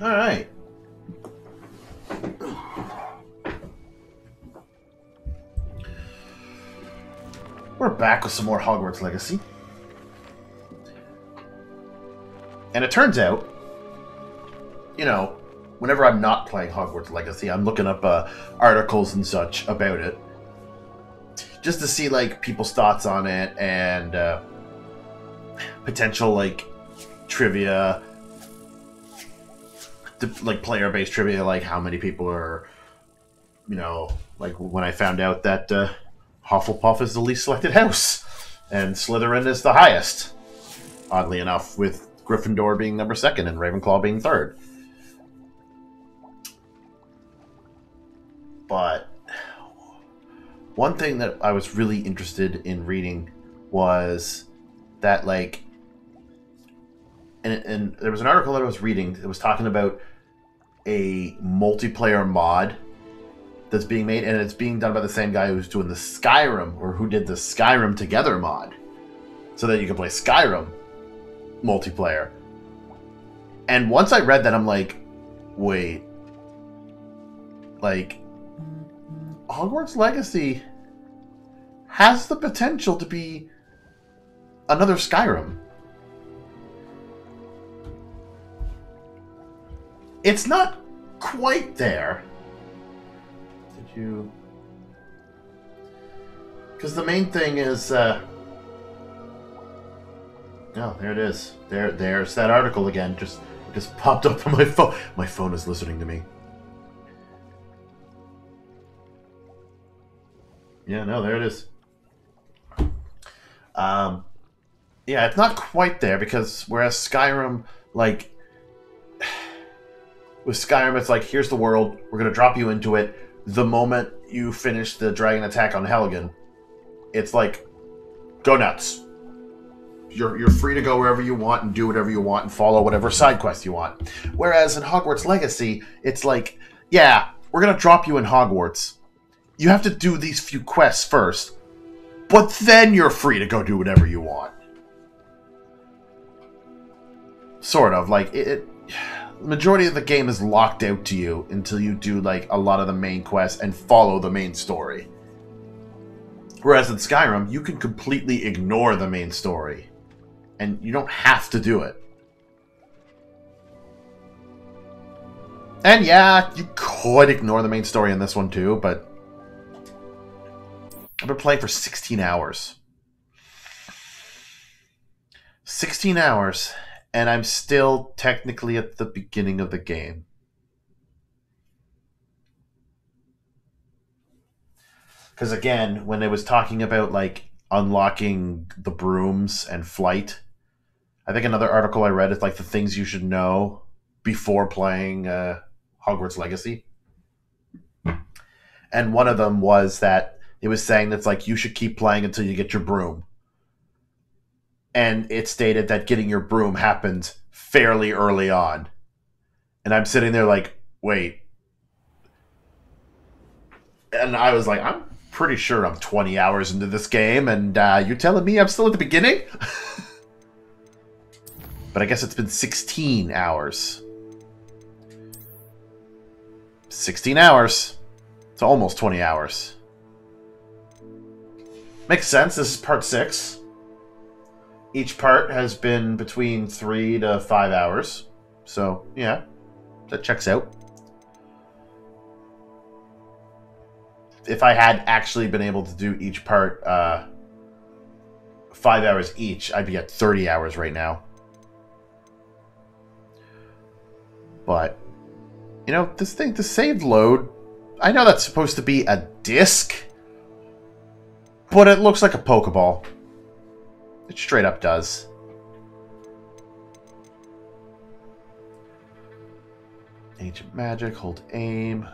All right. We're back with some more Hogwarts Legacy. And it turns out, you know, whenever I'm not playing Hogwarts Legacy, I'm looking up uh, articles and such about it, just to see like people's thoughts on it and uh, potential like trivia, like player-based trivia, like how many people are, you know, like when I found out that uh, Hufflepuff is the least selected house and Slytherin is the highest. Oddly enough, with Gryffindor being number second and Ravenclaw being third. But one thing that I was really interested in reading was that like and, and there was an article that I was reading that was talking about a multiplayer mod that's being made, and it's being done by the same guy who's doing the Skyrim or who did the Skyrim Together mod, so that you can play Skyrim multiplayer. And once I read that, I'm like, wait, like Hogwarts Legacy has the potential to be another Skyrim. It's not quite there. Did you... Because the main thing is... Uh... Oh, there it is. There, There's that article again. Just, just popped up on my phone. My phone is listening to me. Yeah, no, there it is. Um, yeah, it's not quite there because whereas Skyrim, like, with Skyrim, it's like, here's the world, we're going to drop you into it. The moment you finish the dragon attack on Helgen, it's like, go nuts. You're, you're free to go wherever you want and do whatever you want and follow whatever side quest you want. Whereas in Hogwarts Legacy, it's like, yeah, we're going to drop you in Hogwarts. You have to do these few quests first, but then you're free to go do whatever you want. Sort of. Like, it, it majority of the game is locked out to you until you do like a lot of the main quests and follow the main story. Whereas in Skyrim, you can completely ignore the main story. And you don't have to do it. And yeah, you could ignore the main story in this one too, but I've been playing for 16 hours. 16 hours, and I'm still technically at the beginning of the game. Because again, when it was talking about like unlocking the brooms and flight, I think another article I read is like the things you should know before playing uh, Hogwarts Legacy. And one of them was that it was saying that's like you should keep playing until you get your broom and it stated that getting your broom happened fairly early on. And I'm sitting there like, wait. And I was like, I'm pretty sure I'm 20 hours into this game, and uh, you're telling me I'm still at the beginning? but I guess it's been 16 hours. 16 hours. It's almost 20 hours. Makes sense. This is part 6. Each part has been between three to five hours. So, yeah, that checks out. If I had actually been able to do each part uh, five hours each, I'd be at 30 hours right now. But, you know, this thing, the save load, I know that's supposed to be a disc, but it looks like a Pokeball. It straight up does. Ancient magic, hold aim.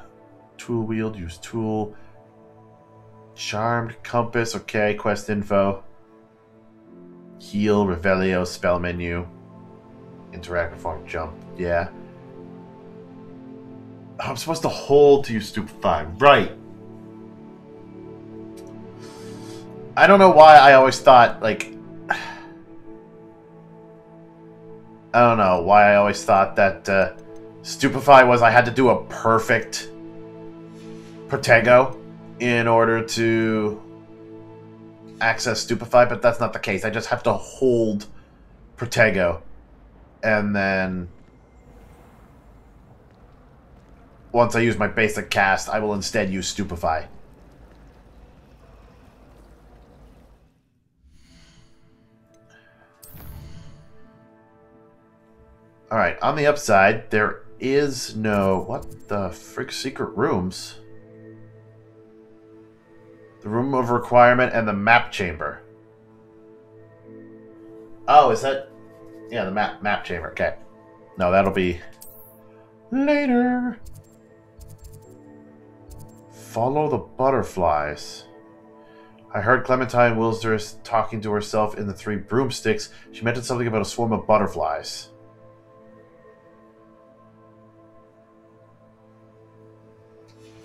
Tool wield, use tool. Charmed, compass, okay, quest info. Heal, Revelio, spell menu. Interact, perform, jump, yeah. Oh, I'm supposed to hold to use stupefy, right. I don't know why I always thought, like, I don't know why I always thought that uh, Stupefy was I had to do a perfect Protego in order to access Stupefy, but that's not the case. I just have to hold Protego and then once I use my basic cast, I will instead use Stupefy. Alright, on the upside, there is no... What the frick secret rooms? The room of requirement and the map chamber. Oh, is that... Yeah, the map map chamber. Okay. No, that'll be... Later. Follow the butterflies. I heard Clementine Wilsdorf talking to herself in the Three Broomsticks. She mentioned something about a swarm of butterflies.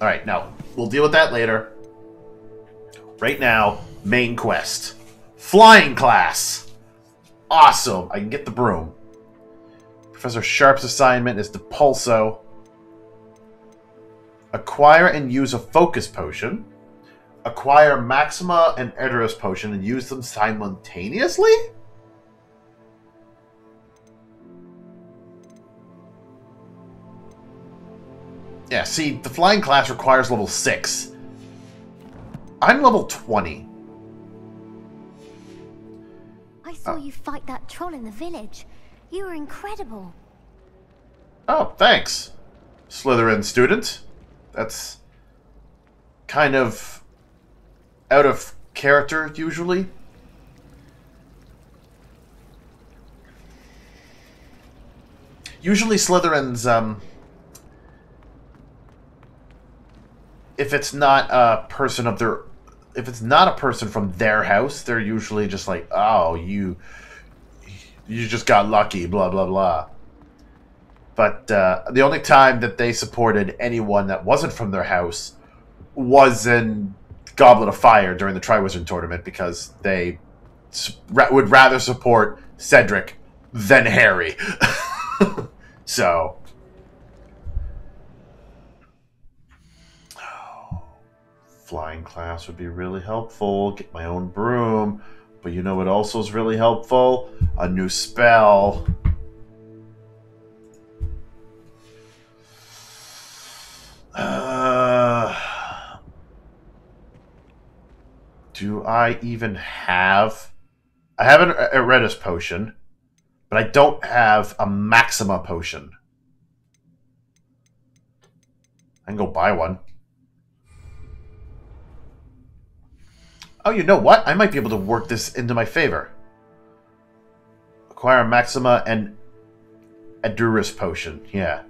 Alright, now, we'll deal with that later. Right now, main quest. Flying class! Awesome! I can get the broom. Professor Sharp's assignment is to Pulso. Acquire and use a focus potion. Acquire Maxima and Edurus potion and use them simultaneously? Yeah, see, the flying class requires level 6. I'm level 20. I saw you fight that troll in the village. You were incredible. Oh, thanks, Slytherin student. That's kind of out of character, usually. Usually Slytherins, um, if it's not a person of their if it's not a person from their house, they're usually just like, "Oh, you you just got lucky, blah blah blah." But uh, the only time that they supported anyone that wasn't from their house was in Goblet of Fire during the Triwizard tournament because they would rather support Cedric than Harry. so flying class would be really helpful. Get my own broom. But you know what also is really helpful? A new spell. Uh, do I even have... I have an Edurus potion, but I don't have a Maxima potion. I can go buy one. Oh, you know what? I might be able to work this into my favor. Acquire Maxima and Edurus potion. Yeah.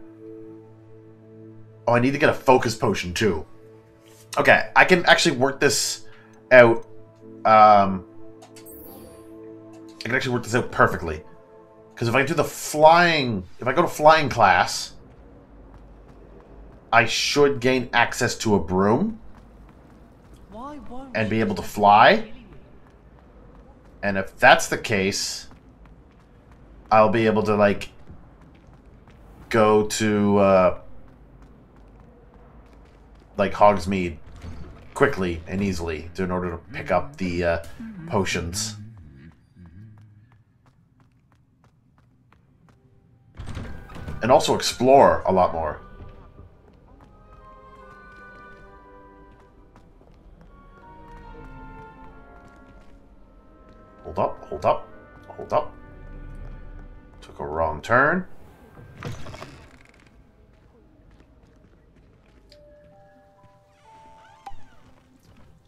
Oh, I need to get a focus potion too. Okay, I can actually work this out. Um, I can actually work this out perfectly. Because if I do the flying... If I go to flying class, I should gain access to a broom and be able to fly. And if that's the case, I'll be able to, like, go to, uh, like, Hogsmeade quickly and easily to, in order to pick up the uh, potions. And also explore a lot more. Hold up, hold up, hold up. Took a wrong turn.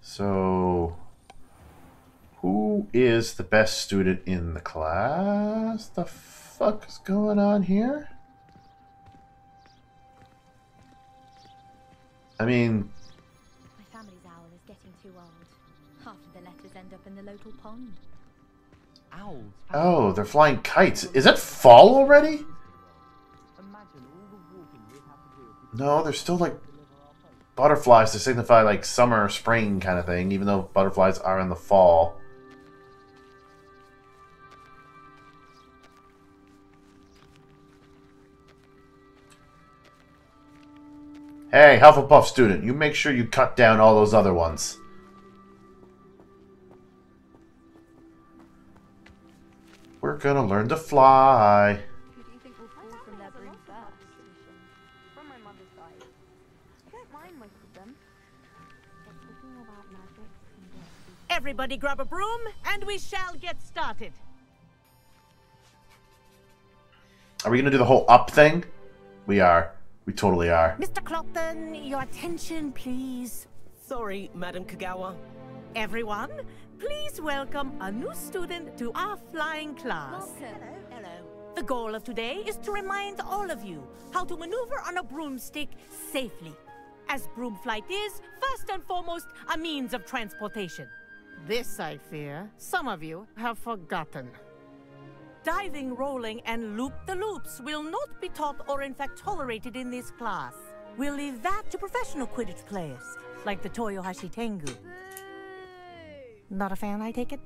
So, who is the best student in the class? The fuck is going on here? I mean... My family's owl is getting too old. Half of the letters end up in the local pond owls. Oh, they're flying kites. Is it fall already? No, they're still like butterflies to signify like summer, spring kind of thing, even though butterflies are in the fall. Hey, Hufflepuff student, you make sure you cut down all those other ones. Talking about magic can get Everybody grab a broom, and we shall get started. Are we gonna do the whole up thing? We are. We totally are. Mr. Clopton, your attention, please. Sorry, Madam Kagawa. Everyone, please welcome a new student to our flying class. Welcome. Hello. The goal of today is to remind all of you how to maneuver on a broomstick safely. As broom flight is, first and foremost, a means of transportation. This, I fear, some of you have forgotten. Diving, rolling, and loop-the-loops will not be taught or in fact tolerated in this class. We'll leave that to professional Quidditch players, like the Toyohashi Tengu. Not a fan, I take it?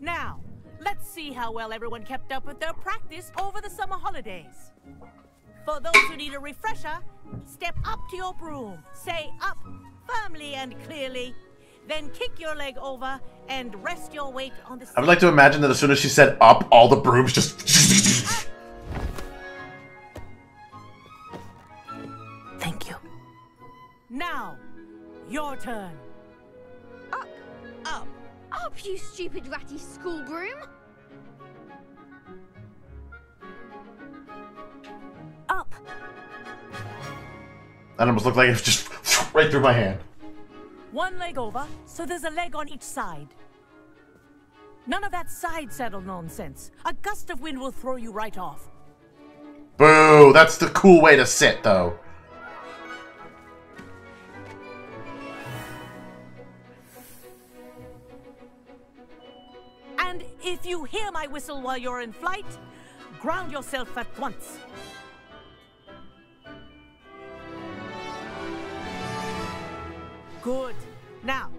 Now, let's see how well everyone kept up with their practice over the summer holidays. For those who need a refresher, step up to your broom, say up firmly and clearly, then kick your leg over and rest your weight on the I would like to imagine that as soon as she said up, all the brooms just. Thank you. Now, your turn. Up! Up. Up, you stupid ratty school broom! Up. That almost looked like it was just right through my hand. One leg over, so there's a leg on each side. None of that side saddle nonsense. A gust of wind will throw you right off. Boo! That's the cool way to sit, though. If you hear my whistle while you're in flight, ground yourself at once. Good. Now,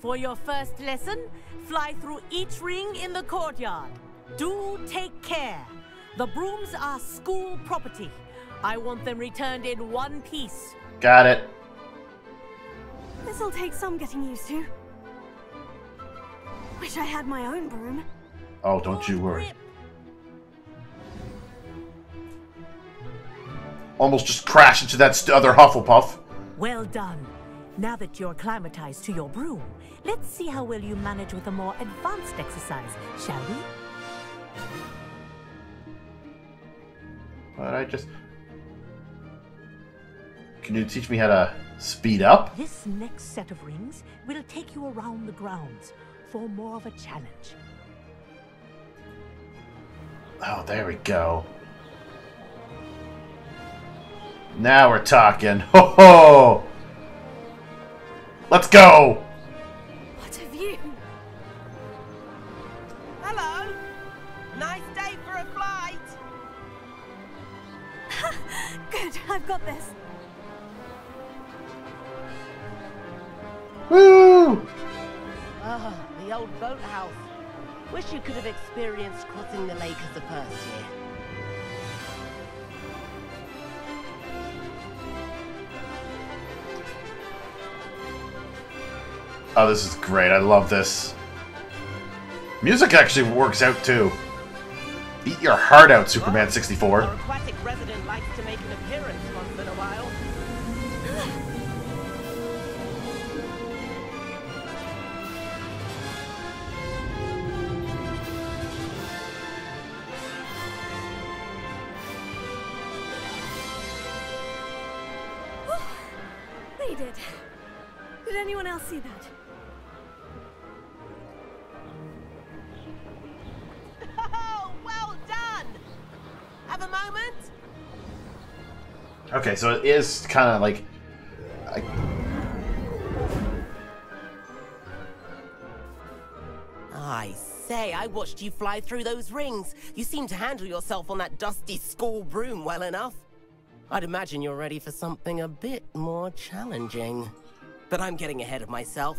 for your first lesson, fly through each ring in the courtyard. Do take care. The brooms are school property. I want them returned in one piece. Got it. This'll take some getting used to. Wish I had my own broom. Oh, don't you worry. Almost just crash into that other Hufflepuff. Well done. Now that you're acclimatized to your broom, let's see how well you manage with a more advanced exercise, shall we? But I just. Can you teach me how to speed up? This next set of rings will take you around the grounds for more of a challenge. Oh, there we go. Now we're talking. Ho ho! Let's go! What have you? Hello. Nice day for a flight. Good, I've got this. Woo! Ah, the old boathouse. Wish you could have experienced crossing the lake as a first year. Oh, this is great. I love this. Music actually works out too. Eat your heart out, Superman 64. See that? Oh, well done. Have a moment? Okay, so it is kind of like. I, I say, I watched you fly through those rings. You seem to handle yourself on that dusty school broom well enough. I'd imagine you're ready for something a bit more challenging. But I'm getting ahead of myself.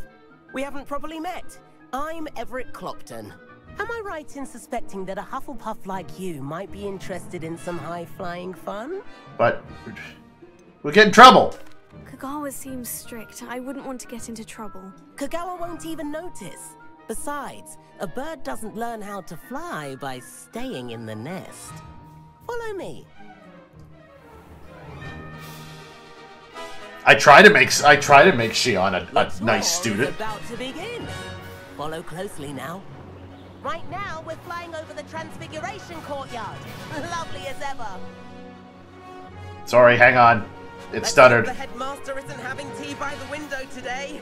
We haven't properly met. I'm Everett Clopton. Am I right in suspecting that a Hufflepuff like you might be interested in some high-flying fun? but. We'll get in trouble! Kagawa seems strict. I wouldn't want to get into trouble. Kagawa won't even notice. Besides, a bird doesn't learn how to fly by staying in the nest. Follow me. I try to make I try to make Shion a, a nice student. about to begin. Follow closely now. Right now, we're flying over the Transfiguration Courtyard. Lovely as ever. Sorry, hang on. It Let's stuttered. The headmaster isn't having tea by the window today.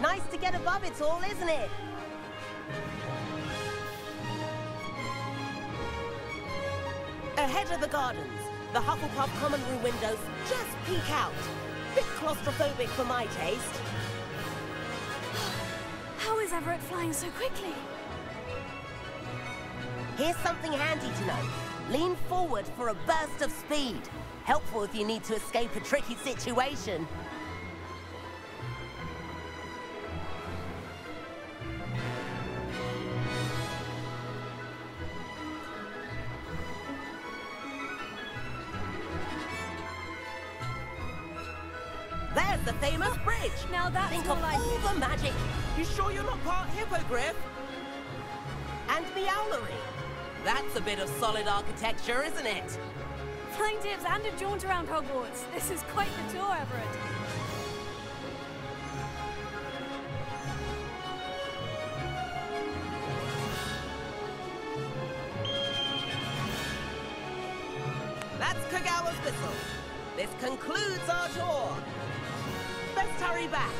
Nice to get above it all, isn't it? Ahead of the gardens, the Hufflepuff common room windows just peek out. Bit claustrophobic for my taste. How is Everett flying so quickly? Here's something handy to know. Lean forward for a burst of speed. Helpful if you need to escape a tricky situation. There's the famous bridge. Now that's Think of like all it. the magic. You sure you're not part hippogriff? And meowlery. That's a bit of solid architecture, isn't it? Flying tips and a jaunt around Hogwarts. This is quite the tour, Everett. That's Kagawa's whistle. This concludes our tour. Best hurry back.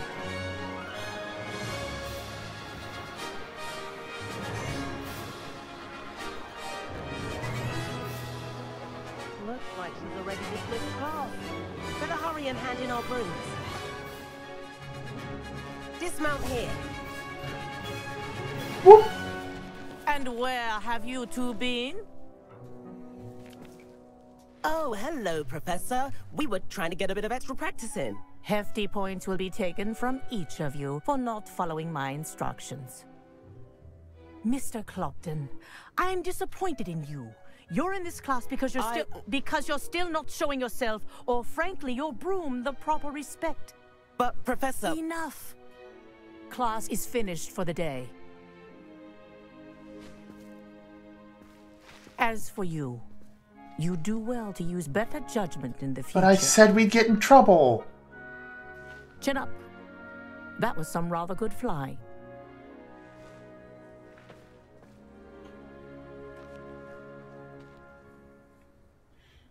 Looks like she's already dismissed class. Better hurry and hand in our brooms. Dismount here. Whoop. And where have you two been? Oh, hello, Professor. We were trying to get a bit of extra practice in. Hefty points will be taken from each of you for not following my instructions. Mr. Clopton, I'm disappointed in you. You're in this class because you're I- still because you're still not showing yourself or frankly your broom the proper respect. But, Professor... Enough. Class is finished for the day. As for you, you do well to use better judgment in the future. But I said we'd get in trouble. Chin up. That was some rather good flying.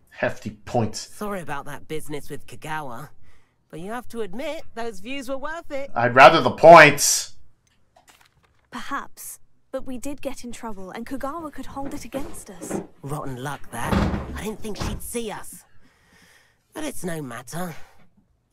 Hefty points. Sorry about that business with Kagawa. But you have to admit, those views were worth it. I'd rather the points. Perhaps. But we did get in trouble, and Kagawa could hold it against us. Rotten luck, that. I didn't think she'd see us. But it's no matter.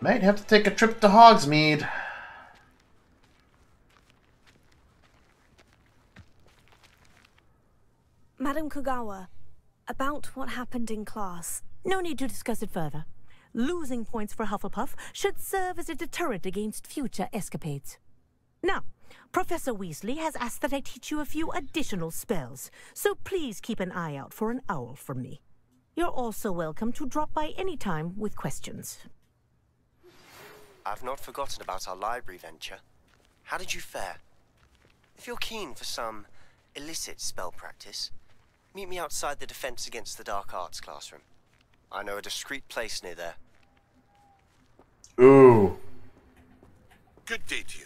Might have to take a trip to Hogsmeade. Madam Kagawa, about what happened in class. No need to discuss it further. Losing points for Hufflepuff should serve as a deterrent against future escapades. Now, Professor Weasley has asked that I teach you a few additional spells, so please keep an eye out for an owl from me. You're also welcome to drop by any time with questions. I've not forgotten about our library venture. How did you fare? If you're keen for some illicit spell practice, meet me outside the Defense Against the Dark Arts classroom. I know a discreet place near there. Ooh. Good day to you.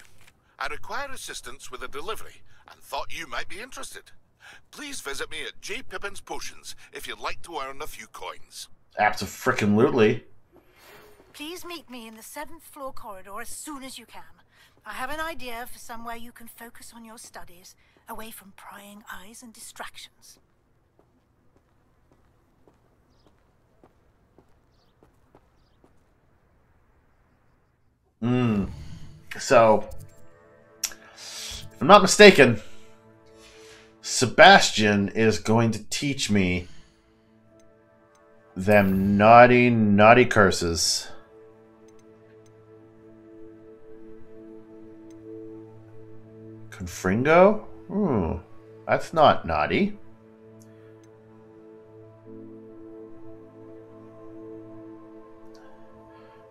I require assistance with a delivery and thought you might be interested. Please visit me at J. Pippin's Potions if you'd like to earn a few coins. Apps of frickin' lootly. Please meet me in the seventh floor corridor as soon as you can. I have an idea for somewhere you can focus on your studies, away from prying eyes and distractions. Hmm. So, if I'm not mistaken, Sebastian is going to teach me them naughty, naughty curses. Confringo? Hmm. That's not naughty.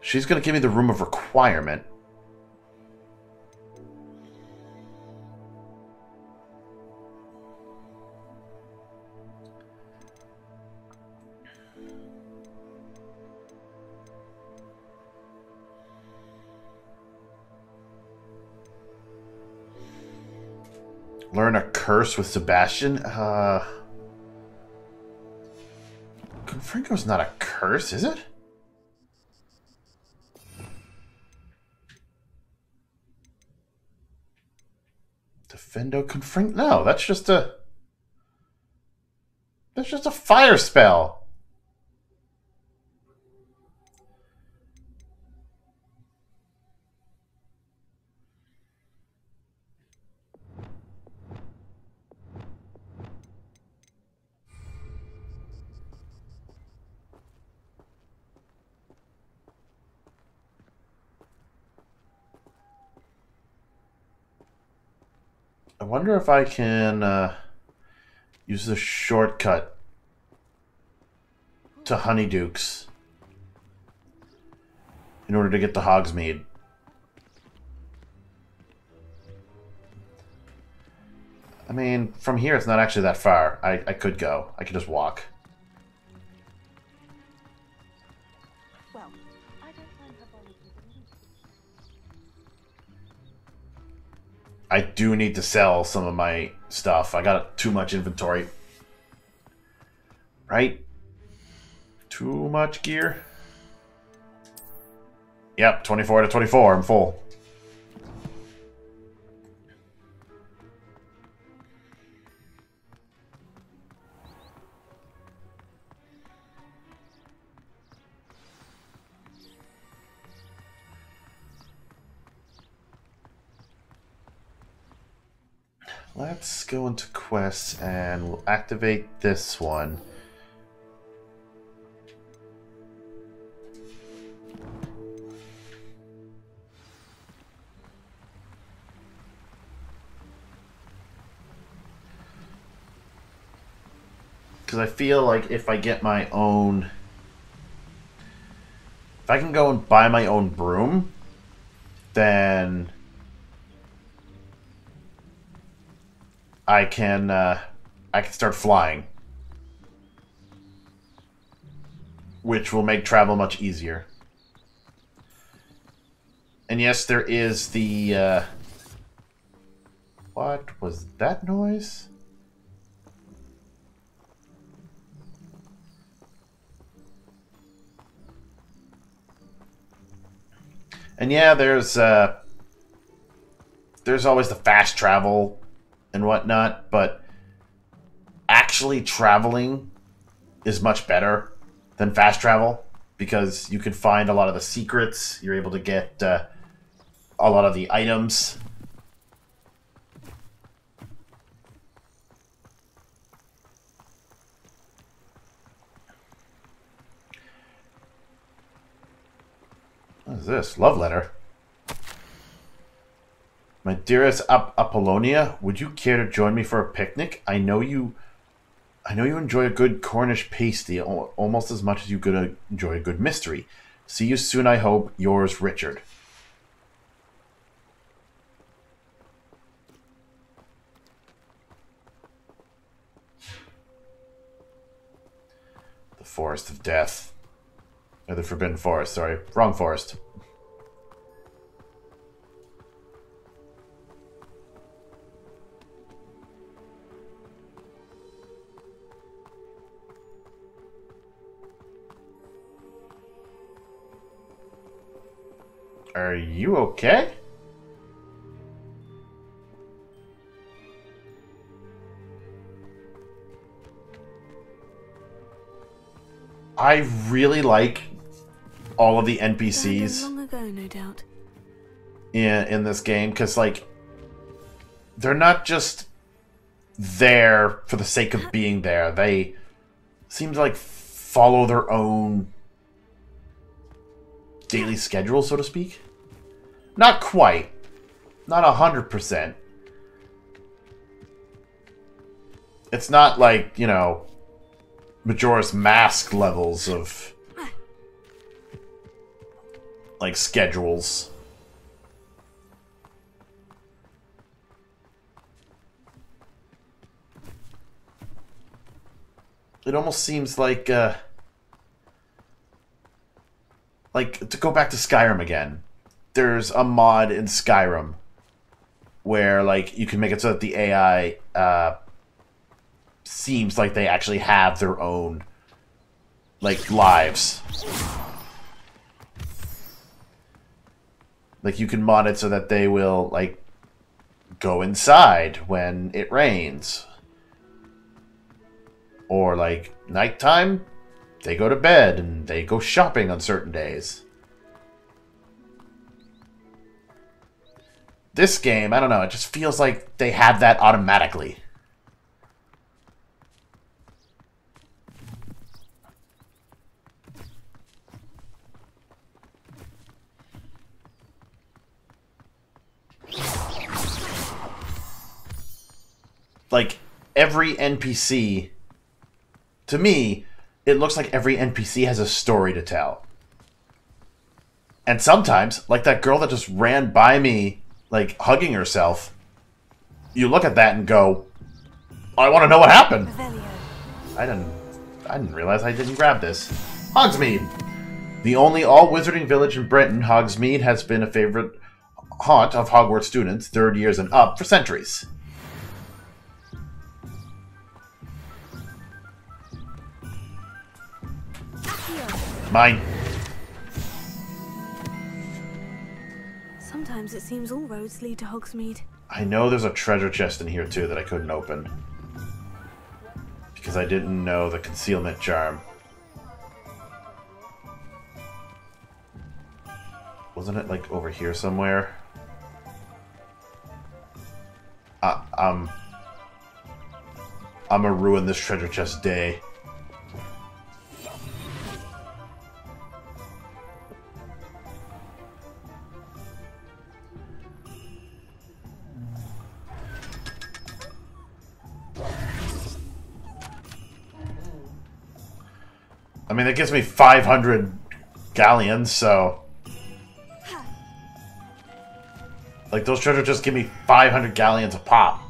She's going to give me the room of requirement. Curse with Sebastian? Uh... Confringo's not a curse, is it? Diffindo Confringo? No, that's just a... That's just a fire spell. I if I can uh, use the shortcut to Honeydukes in order to get the Hogsmeade. I mean, from here it's not actually that far. I, I could go. I could just walk. I do need to sell some of my stuff. I got too much inventory. Right? Too much gear? Yep, 24 to 24. I'm full. Let's go into quests and we'll activate this one. Because I feel like if I get my own... If I can go and buy my own broom, then... I can uh, I can start flying, which will make travel much easier. And yes, there is the. Uh, what was that noise? And yeah, there's uh, there's always the fast travel and whatnot, but actually traveling is much better than fast travel because you can find a lot of the secrets. You're able to get uh, a lot of the items. What is this? Love letter. My dearest Ap Apollonia, would you care to join me for a picnic? I know you I know you enjoy a good Cornish pasty almost as much as you could enjoy a good mystery. See you soon, I hope. Yours, Richard. The Forest of Death. Or the Forbidden Forest, sorry. Wrong forest. Are you okay? I really like all of the NPCs Long ago, no doubt. in in this game because like they're not just there for the sake of being there. They seem to like follow their own daily schedule, so to speak. Not quite. Not a hundred percent. It's not like, you know, Majora's Mask levels of like schedules. It almost seems like uh like to go back to Skyrim again. There's a mod in Skyrim where like you can make it so that the AI uh seems like they actually have their own like lives. Like you can mod it so that they will like go inside when it rains. Or like nighttime, they go to bed and they go shopping on certain days. This game, I don't know, it just feels like they have that automatically. like every NPC to me it looks like every NPC has a story to tell. And sometimes, like that girl that just ran by me like hugging herself, you look at that and go, I want to know what happened. I didn't I didn't realize I didn't grab this. Hogsmeade. The only all wizarding village in Britain, Hogsmeade has been a favorite haunt of Hogwarts students, third years and up, for centuries. Mine. It seems all roads lead to Hogsmeade. I know there's a treasure chest in here too that I couldn't open. Because I didn't know the concealment charm. Wasn't it like over here somewhere? I, um, I'm... I'm gonna ruin this treasure chest day. I mean, that gives me 500 galleons, so... Like, those treasures just give me 500 galleons a pop.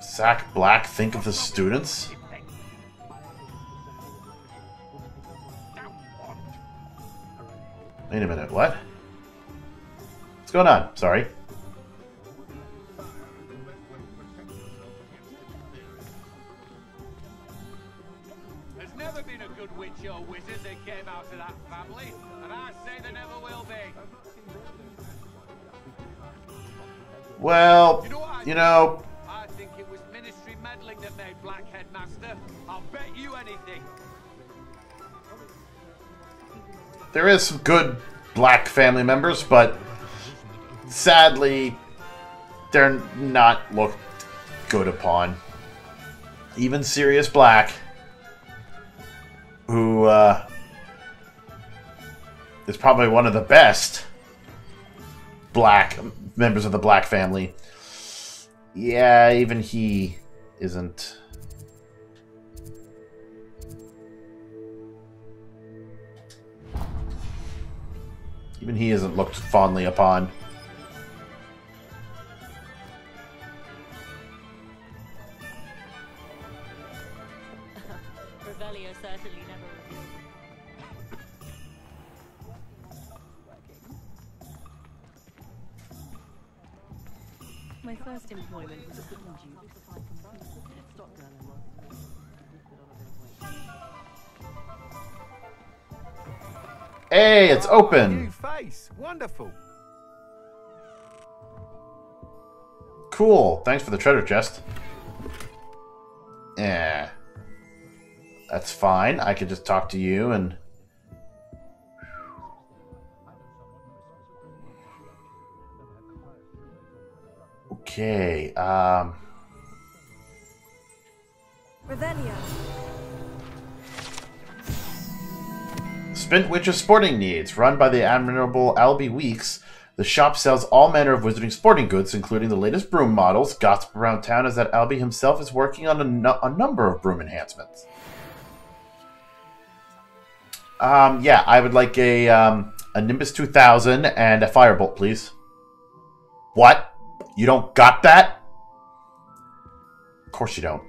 Sack Black, think of the students? Wait a minute, what? Going on? Sorry. There's never been a good witch or wizard that came out of that family, and I say there never will be. Well, you know, I think it was ministry meddling that made Black Headmaster. I'll bet you anything. there is some good black family members, but sadly, they're not looked good upon. Even Sirius Black, who uh, is probably one of the best black members of the black family. Yeah, even he isn't. Even he isn't looked fondly upon. Hey, it's New open. face. Wonderful. Cool. Thanks for the treasure chest. Yeah. That's fine. I could just talk to you and. Okay. Um. Revelio. Spintwitches Sporting Needs, run by the admirable Albie Weeks. The shop sells all manner of wizarding sporting goods, including the latest broom models. Gossip around town is that Albie himself is working on a, nu- a number of broom enhancements. Um, yeah, I would like a um, a Nimbus 2000 and a Firebolt, please. What? You don't got that? Of course you don't.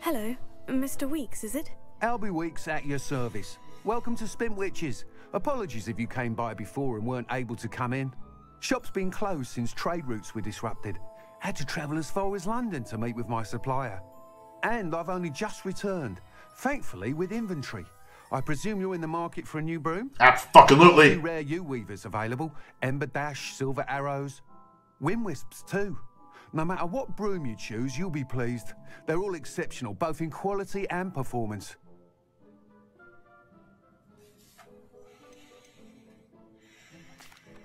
Hello, Mr. Weeks, is it? Albie Weeks at your service. Welcome to Spintwitches. Apologies if you came by before and weren't able to come in. Shop's been closed since trade routes were disrupted. Had to travel as far as London to meet with my supplier. And I've only just returned, thankfully with inventory. I presume you're in the market for a new broom? Absolutely. Two rare Yew Weavers available. Ember Dash, Silver Arrows. Wind Wisps too. No matter what broom you choose, you'll be pleased. They're all exceptional, both in quality and performance.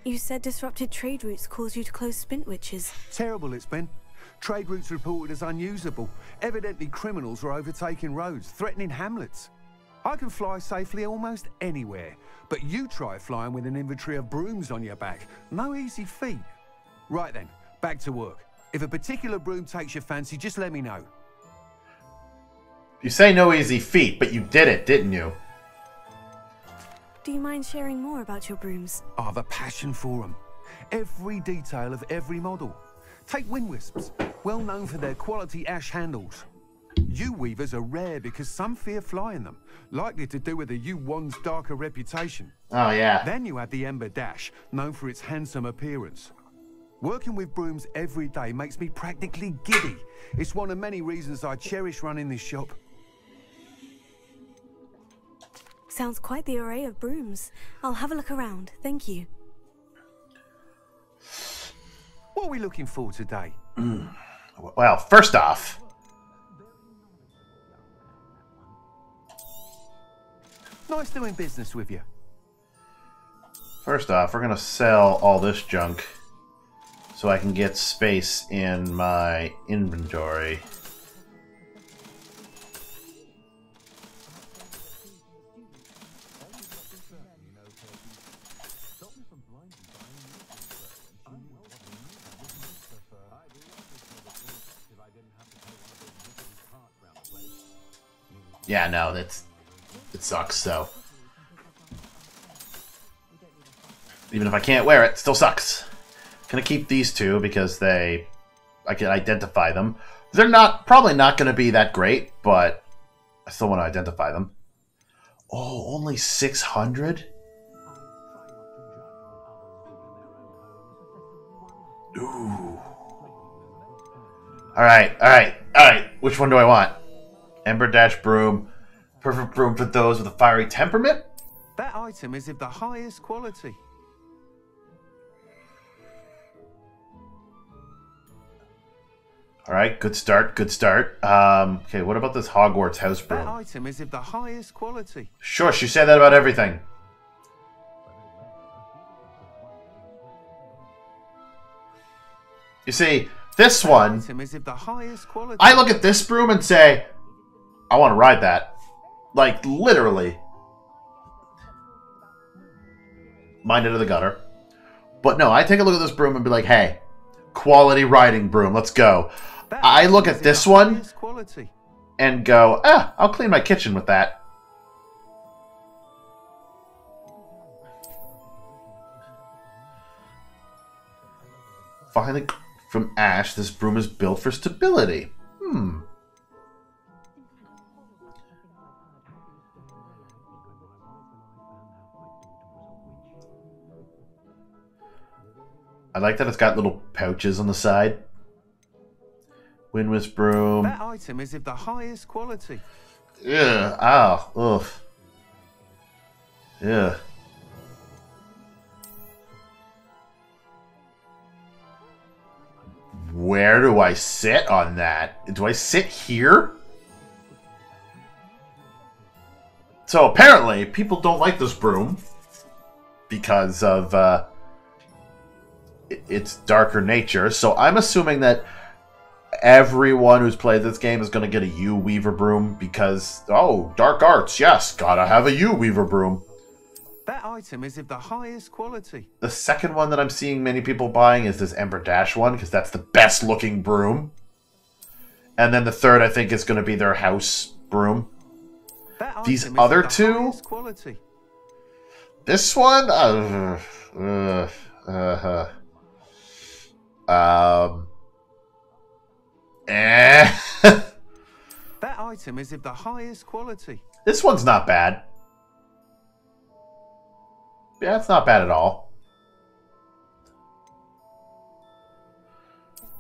You said disrupted trade routes caused you to close Spintwitches. Terrible it's been. Trade routes reported as unusable. Evidently criminals were overtaking roads, threatening hamlets. I can fly safely almost anywhere, but you try flying with an inventory of brooms on your back. No easy feat. Right then, back to work. If a particular broom takes your fancy, just let me know. You say no easy feat, but you did it, didn't you? Do you mind sharing more about your brooms? Ah, I've a passion for them. Every detail of every model. Take Wind Wisps, well known for their quality ash handles. Yew Weavers are rare because some fear flying them, likely to do with the yew wand's darker reputation. Oh, yeah. Then you have the Ember Dash, known for its handsome appearance. Working with brooms every day makes me practically giddy. It's one of many reasons I cherish running this shop. Sounds quite the array of brooms. I'll have a look around, thank you. What are we looking for today? Mm. Well, first off, Nice doing business with you. first off, we're gonna sell all this junk so I can get space in my inventory. Yeah, no, that's it sucks. So even if I can't wear it, still sucks. Gonna keep these two because they I can identify them. They're not probably not gonna be that great, but I still want to identify them. Oh, only six hundred. Ooh. All right, all right, all right. Which one do I want? Ember Dash Broom. Perfect broom for those with a fiery temperament. That item is of the highest quality. All right, good start, good start. Um, okay, what about this Hogwarts house broom? That item is of the highest quality. Sure, she said that about everything. You see, this one, Item is of the highest quality. I look at this broom and say, I want to ride that. Like, literally. Mind into the gutter. But no, I take a look at this broom and be like, hey, quality riding broom, let's go. I look at this one and go, ah, I'll clean my kitchen with that. Finally, from ash, this broom is built for stability. Hmm. I like that it's got little pouches on the side. Wind Broom. That item is of the highest quality. Yeah. Ah. Ugh. Yeah. Where do I sit on that? Do I sit here? So apparently, people don't like this broom because of uh, its darker nature. So I'm assuming that everyone who's played this game is going to get a Yew Weaver broom because, oh, dark arts, yes, gotta have a Yew Weaver broom. That item is of the highest quality. The second one that I'm seeing many people buying is this Ember Dash one because that's the best looking broom. And then the third, I think, is going to be their house broom. These other the two? This one, uh, uh, uh, uh, um, eh. That item is of the highest quality. this one's not bad. Yeah, it's not bad at all.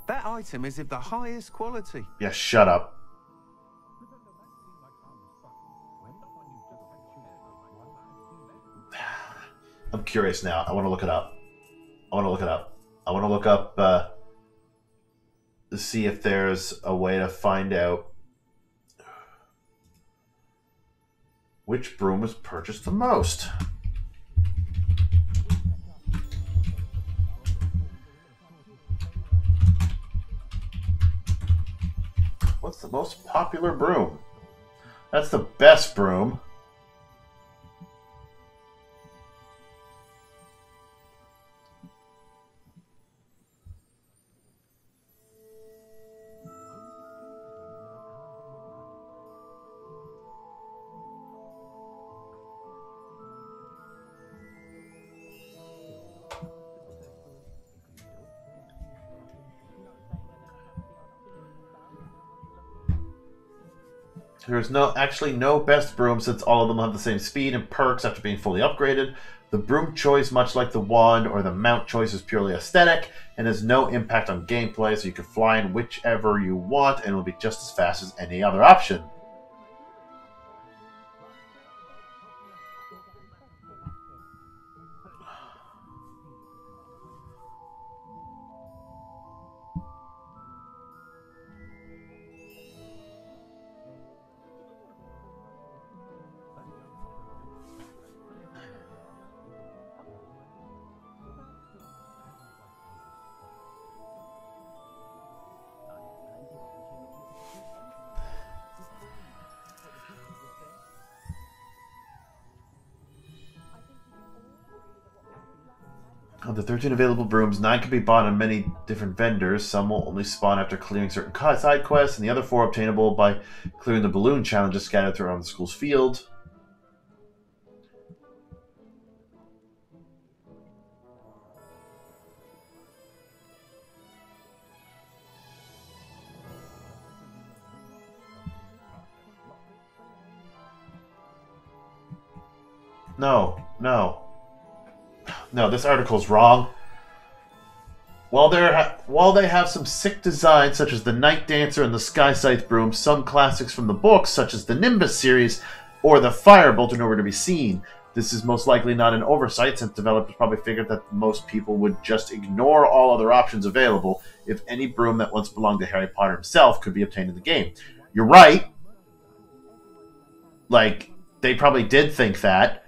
That item is of the highest quality. Yeah, shut up. I'm curious now. I want to look it up. I want to look it up. I want to look up uh, see if there's a way to find out which broom was purchased the most. What's the most popular broom? That's the best broom. There's no actually no best broom since all of them have the same speed and perks after being fully upgraded. The broom choice, much like the wand or the mount choice, is purely aesthetic and has no impact on gameplay, so you can fly in whichever you want and it will be just as fast as any other option. 13 available brooms, 9 can be bought on many different vendors. Some will only spawn after clearing certain side quests, and the other four obtainable by clearing the balloon challenges scattered throughout the school's field. This article's wrong. While, there while they have some sick designs, such as the Night Dancer and the Sky Scythe Broom, some classics from the books, such as the Nimbus series or the Firebolt, are nowhere to be seen. This is most likely not an oversight, since developers probably figured that most people would just ignore all other options available if any broom that once belonged to Harry Potter himself could be obtained in the game. You're right. Like, they probably did think that.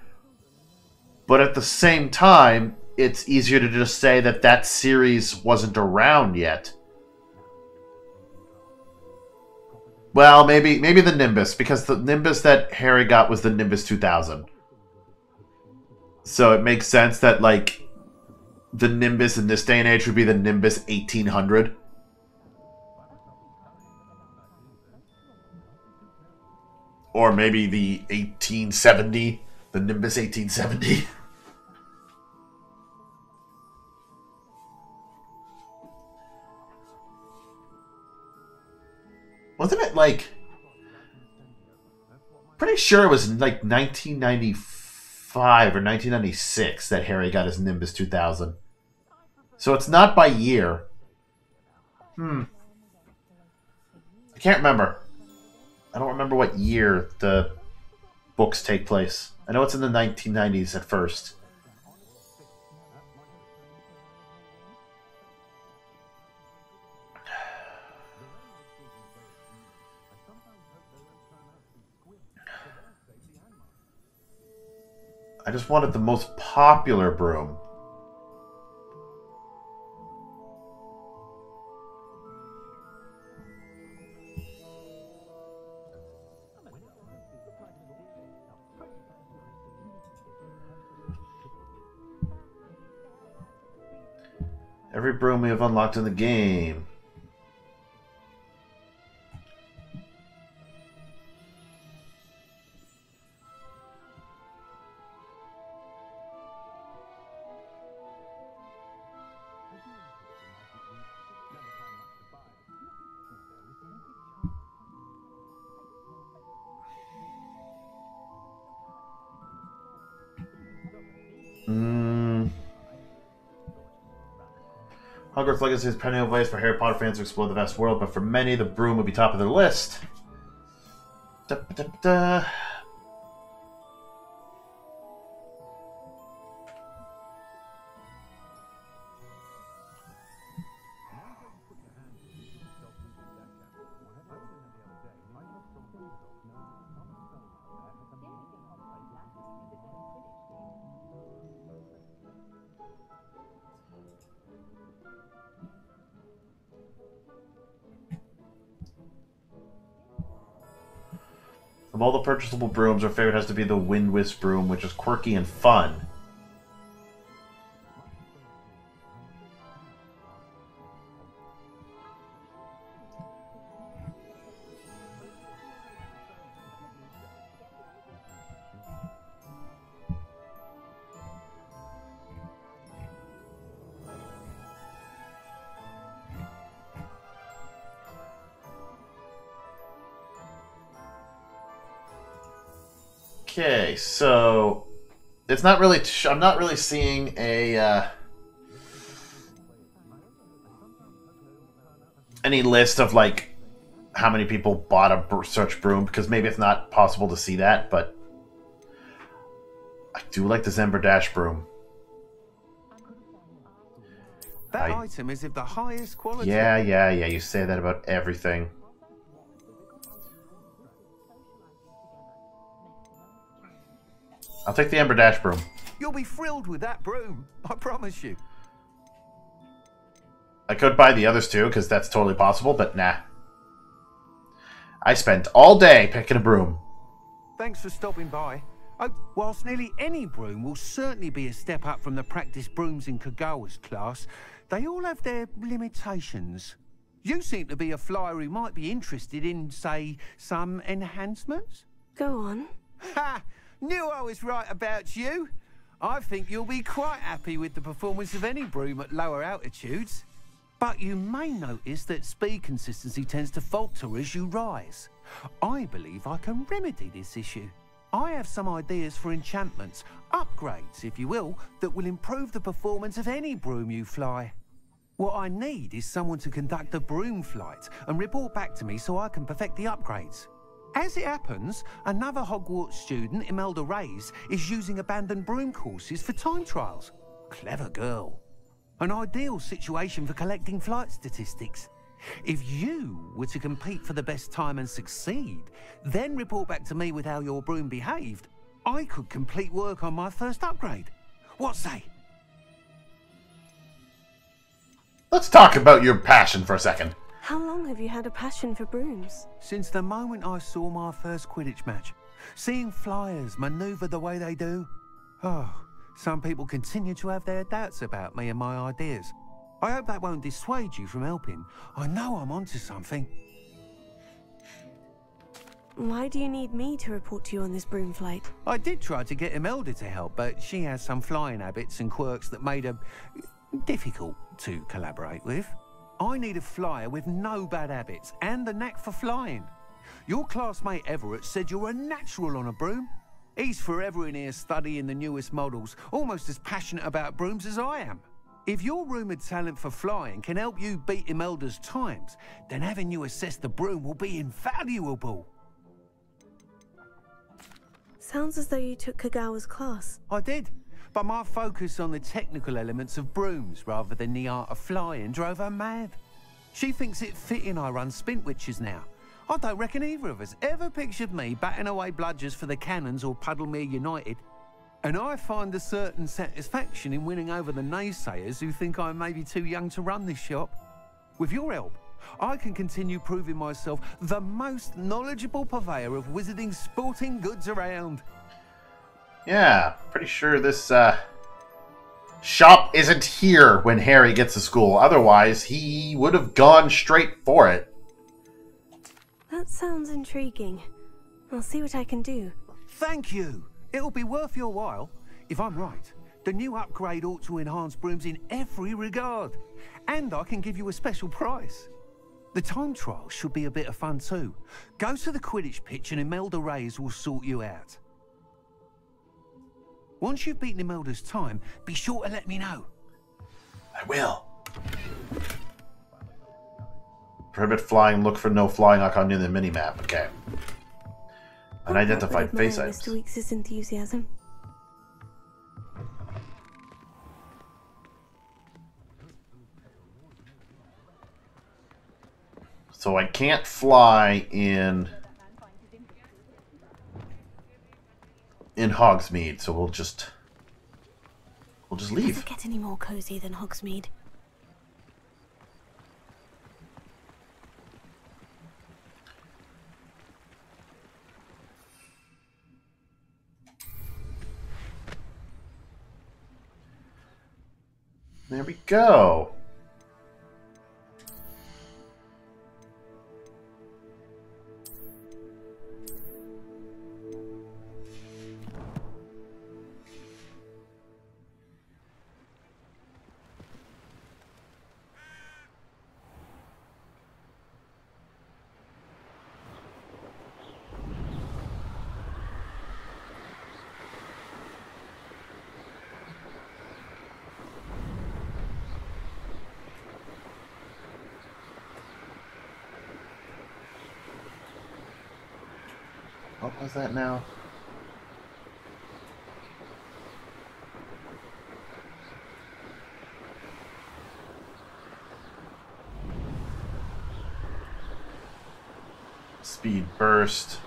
But at the same time, it's easier to just say that that series wasn't around yet. Well, maybe maybe the Nimbus because the Nimbus that Harry got was the Nimbus 2000. So it makes sense that like the Nimbus in this day and age would be the Nimbus 1800. Or maybe the 1870, the Nimbus 1870. Wasn't it like pretty sure it was like 1995 or 1996 that Harry got his Nimbus 2000. So it's not by year. Hmm. I can't remember. I don't remember what year the books take place. I know it's in the 1990s at first. I just wanted the most popular broom. Every broom we have unlocked in the game. Hogwarts Legacy is perennial ways for Harry Potter fans to explore the vast world, but for many, the broom would be top of their list. Da, da, da. Purchasable brooms, our favorite has to be the Wind Wisp broom, which is quirky and fun. Not really. I'm not really seeing a uh, any list of like how many people bought a such broom because maybe it's not possible to see that, but I do like the Zember Dash broom. That I- item is of the highest quality. Yeah, yeah, yeah. You say that about everything. I'll take the Ember Dash broom. You'll be thrilled with that broom. I promise you. I could buy the others too, because that's totally possible, but nah. I spent all day picking a broom. Thanks for stopping by. Oh, whilst nearly any broom will certainly be a step up from the practice brooms in Kagawa's class, they all have their limitations. You seem to be a flyer who might be interested in, say, some enhancements? Go on. Ha! Knew I was right about you. I think you'll be quite happy with the performance of any broom at lower altitudes. But you may notice that speed consistency tends to falter as you rise. I believe I can remedy this issue. I have some ideas for enchantments, upgrades, if you will, that will improve the performance of any broom you fly. What I need is someone to conduct a broom flight and report back to me so I can perfect the upgrades. As it happens, another Hogwarts student, Imelda Reyes, is using abandoned broom courses for time trials. Clever girl. An ideal situation for collecting flight statistics. If you were to compete for the best time and succeed, then report back to me with how your broom behaved, I could complete work on my first upgrade. What say? Let's talk about your passion for a second. How long have you had a passion for brooms? Since the moment I saw my first Quidditch match, seeing flyers maneuver the way they do. Oh, some people continue to have their doubts about me and my ideas. I hope that won't dissuade you from helping. I know I'm onto something. Why do you need me to report to you on this broom flight? I did try to get Imelda to help, but she has some flying habits and quirks that made her difficult to collaborate with. I need a flyer with no bad habits and the knack for flying. Your classmate Everett said you're a natural on a broom. He's forever in here studying the newest models, almost as passionate about brooms as I am. If your rumoured talent for flying can help you beat Imelda's times, then having you assess the broom will be invaluable. Sounds as though you took Kagawa's class. I did, but my focus on the technical elements of brooms rather than the art of flying drove her mad. She thinks it fitting I run Spintwitches now. I don't reckon either of us ever pictured me batting away bludgers for the Cannons or Puddlemere United. And I find a certain satisfaction in winning over the naysayers who think I may be too young to run this shop. With your help, I can continue proving myself the most knowledgeable purveyor of wizarding sporting goods around. Yeah, pretty sure this uh, shop isn't here when Harry gets to school. Otherwise, he would have gone straight for it. That sounds intriguing. I'll see what I can do. Thank you. It'll be worth your while. If I'm right, the new upgrade ought to enhance brooms in every regard. And I can give you a special price. The time trial should be a bit of fun too. Go to the Quidditch pitch and Imelda Reyes will sort you out. Once you've beaten Imelda's time, be sure to let me know. I will. Prohibit flying, look for no flying icon near the minimap. Okay. Unidentified Admire face items. Mr. Weeks' enthusiasm. So I can't fly in in Hogsmeade, so we'll just we'll just leave. it get any more cozy than Hogsmeade? There we go. What that now? Speed burst.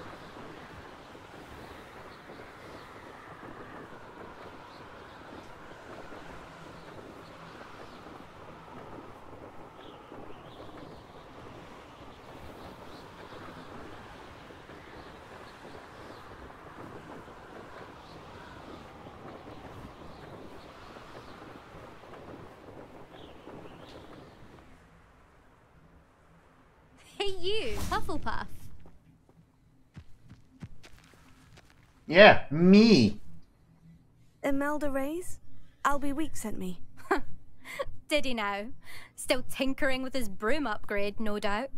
Hey, you, Hufflepuff. Yeah, me. Imelda Reyes? Albie Week sent me. Did he now? Still tinkering with his broom upgrade, no doubt.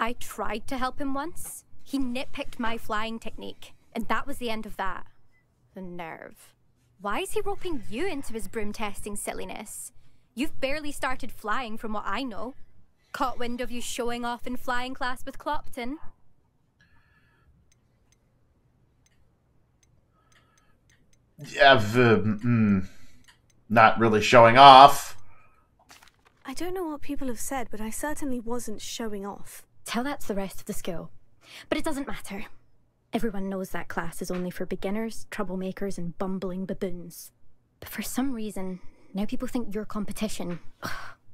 I tried to help him once. He nitpicked my flying technique, and that was the end of that. The nerve. Why is he roping you into his broom testing silliness? You've barely started flying from what I know. Caught wind of you showing off in flying class with Clopton. Yeah, v- mm, not really showing off. I don't know what people have said, but I certainly wasn't showing off. Tell that to the rest of the school. But it doesn't matter. Everyone knows that class is only for beginners, troublemakers, and bumbling baboons. But for some reason, now people think you're competition. Ugh,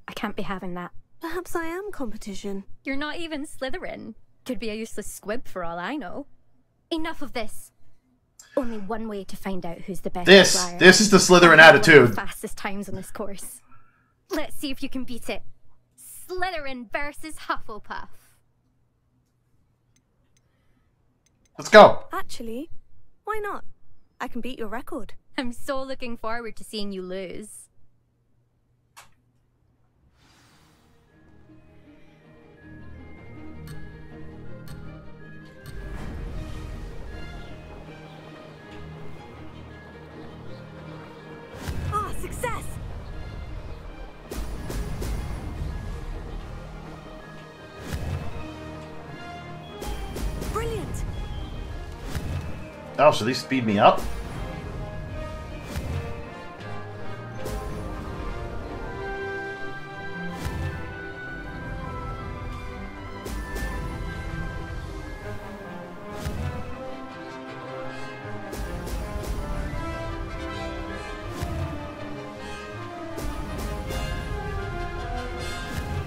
I can't be having that. Perhaps I am competition. You're not even Slytherin. Could be a useless squib for all I know. Enough of this. Only one way to find out who's the best This- flyer. this is the Slytherin I've got one of attitude. the Fastest times on this course. Let's see if you can beat it. Slytherin versus Hufflepuff. Let's go. Actually, why not? I can beat your record. I'm so looking forward to seeing you lose. Oh, so they speed me up?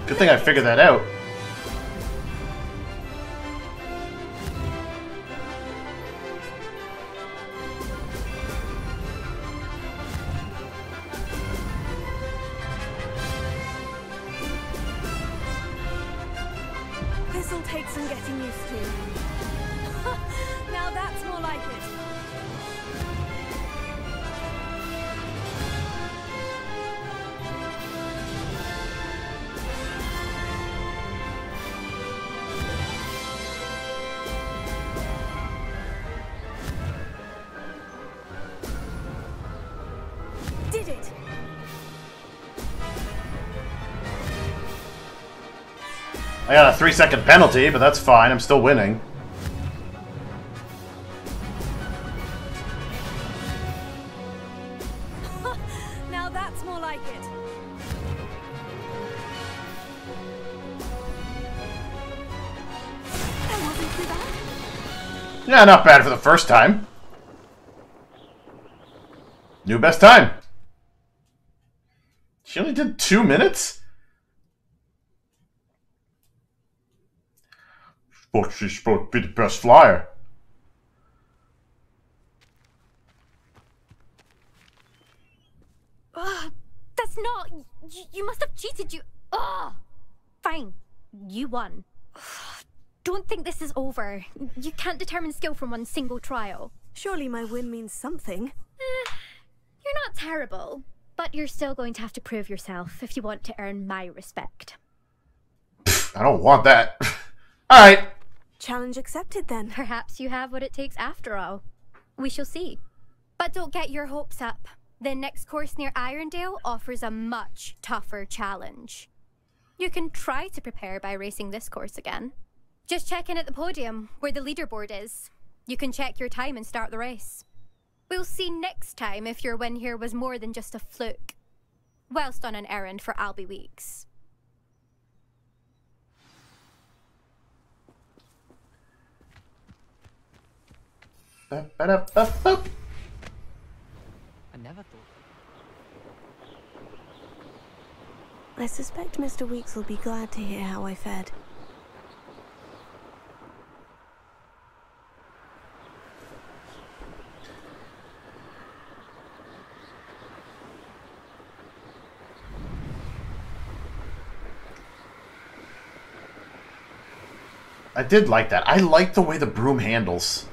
Good thing I figured that out. This'll take some getting used to. now that's more like it. I got a three second penalty, but that's fine. I'm still winning. now that's more like it. That wasn't too bad. Yeah, not bad for the first time. New best time. She only did two minutes? But she's supposed to be the best flyer. Ugh, that's not. You, you must have cheated. You. Ugh. Fine. You won. Don't think this is over. You can't determine skill from one single trial. Surely my win means something. Eh, You're not terrible, but you're still going to have to prove yourself if you want to earn my respect. I don't want that. Alright. Challenge accepted then. Perhaps you have what it takes after all. We shall see. But don't get your hopes up. The next course near Irondale offers a much tougher challenge. You can try to prepare by racing this course again. Just check in at the podium where the leaderboard is. You can check your time and start the race. We'll see next time if your win here was more than just a fluke. Whilst on an errand for Albie Weeks. Ba-ba-da-ba-ba. I never thought. I suspect Mr. Weeks will be glad to hear how I fared. I did like that. I like the way the broom handles.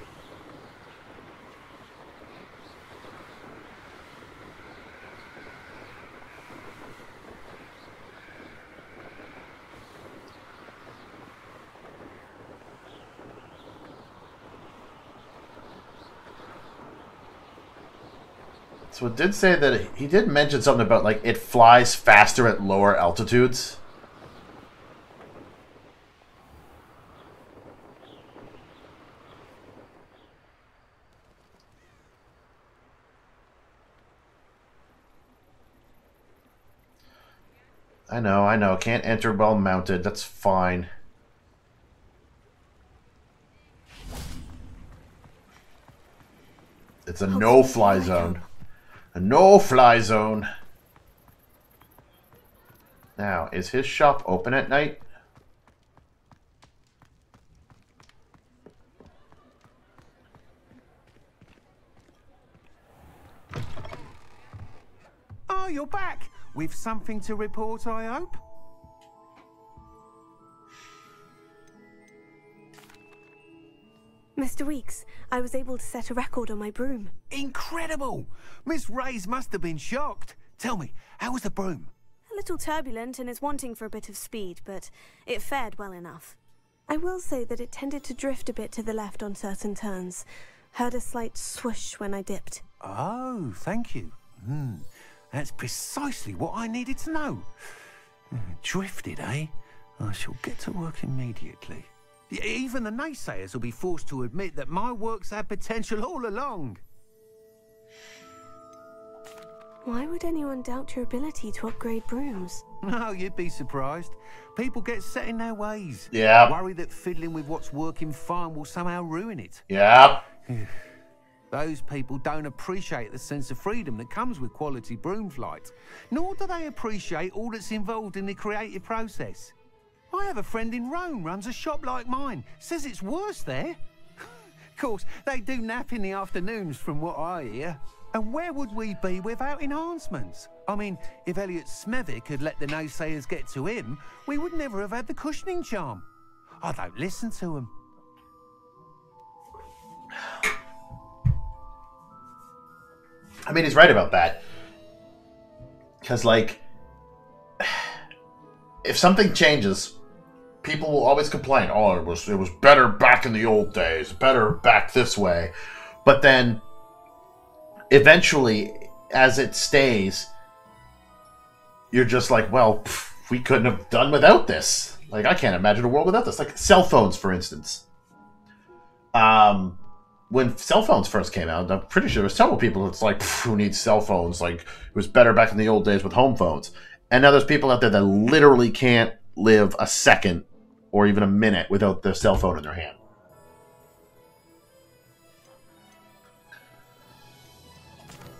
So it did say that he did mention something about like it flies faster at lower altitudes. I know, I know. Can't enter while mounted. That's fine. It's a oh, no-fly oh zone. A no-fly zone. Now, is his shop open at night? Oh, you're back! With something to report, I hope? Mr. Weeks, I was able to set a record on my broom. Incredible! Miss Reyes must have been shocked. Tell me, how was the broom? A little turbulent and is wanting for a bit of speed, but it fared well enough. I will say that it tended to drift a bit to the left on certain turns. Heard a slight swoosh when I dipped. Oh, thank you. Hmm, that's precisely what I needed to know. Hmm, Drifted, eh? I shall get to work immediately. Even the naysayers will be forced to admit that my work's had potential all along. Why would anyone doubt your ability to upgrade brooms? No, oh, you'd be surprised. People get set in their ways. Yeah. Worry that fiddling with what's working fine will somehow ruin it. Yeah. Those people don't appreciate the sense of freedom that comes with quality broom flight, nor do they appreciate all that's involved in the creative process. I have a friend in Rome runs a shop like mine, says it's worse there. of course, they do nap in the afternoons from what I hear. And where would we be without enhancements? I mean, if Elliot Smethwyck had let the naysayers get to him, we would never have had the cushioning charm. I don't listen to him. I mean, he's right about that. Because, like, if something changes, people will always complain. Oh, it was it was better back in the old days, better back this way. But then, eventually, as it stays, you're just like, well, pff, we couldn't have done without this. Like, I can't imagine a world without this. Like cell phones, for instance. Um, when cell phones first came out, I'm pretty sure there were several people that's like, who needs cell phones? Like, it was better back in the old days with home phones. And now there's people out there that literally can't live a second or even a minute without their cell phone in their hand.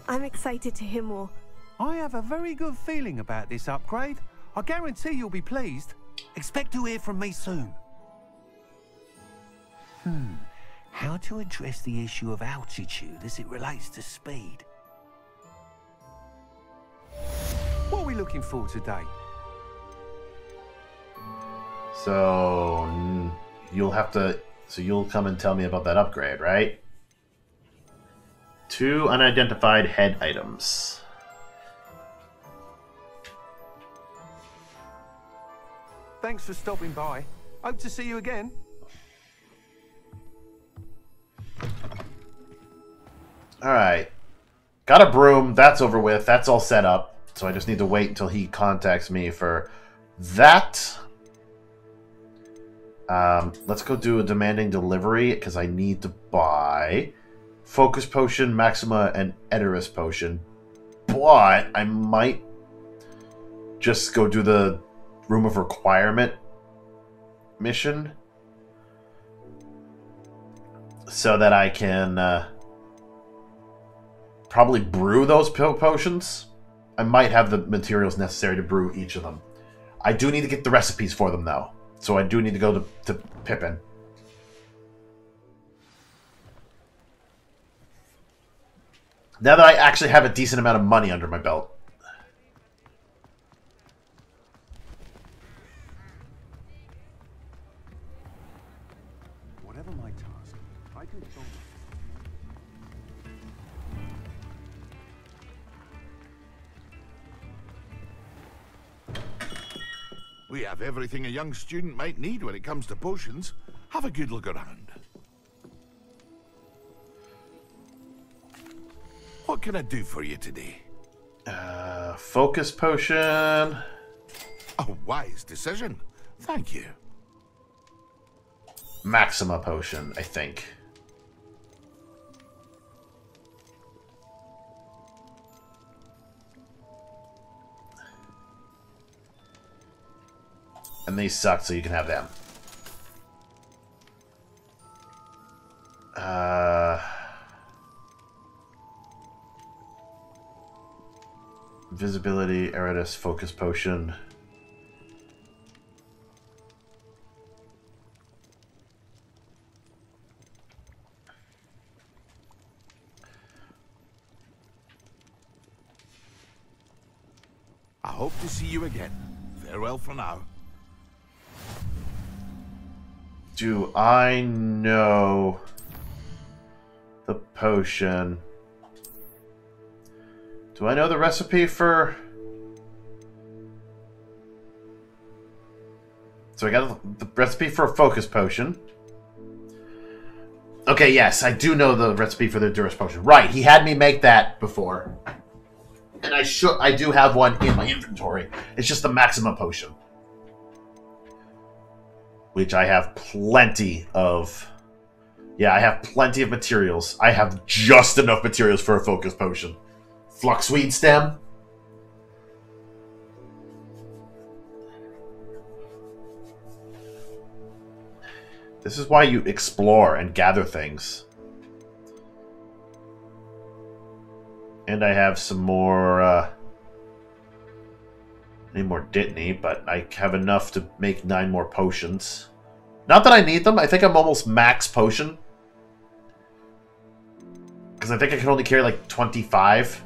I'm excited to hear more. I have a very good feeling about this upgrade. I guarantee you'll be pleased. Expect to hear from me soon. Hmm. How to address the issue of altitude as it relates to speed? What are we looking for today? So you'll have to. So you'll come and tell me about that upgrade, right? Two unidentified head items. Thanks for stopping by. Hope to see you again. All right. Got a broom. That's over with. That's all set up. So I just need to wait until he contacts me for that. Um, let's go do a demanding delivery because I need to buy Focus Potion, Maxima, and Edurus Potion. But I might just go do the Room of Requirement mission so that I can uh, probably brew those po- potions. I might have the materials necessary to brew each of them. I do need to get the recipes for them though, so I do need to go to, to Pippin. Now that I actually have a decent amount of money under my belt. Whatever my task, I can solve We have everything a young student might need when it comes to potions. Have a good look around. What can I do for you today? Uh, focus potion. A wise decision. Thank you. Maxima potion, I think. And these suck, so you can have them. Uh, visibility, Edurus, focus potion. Do I know the potion? Do I know the recipe for... So I got the recipe for a focus potion. Okay, yes, I do know the recipe for the Edurus potion. Right, he had me make that before. And I should I do have one in my inventory. It's just the Maxima potion. Which I have plenty of. Yeah, I have plenty of materials. I have just enough materials for a focus potion. Fluxweed stem. This is why you explore and gather things. And I have some more, uh... Need more Dittany, but I have enough to make nine more potions. Not that I need them. I think I'm almost max potion. Because I think I can only carry like 25.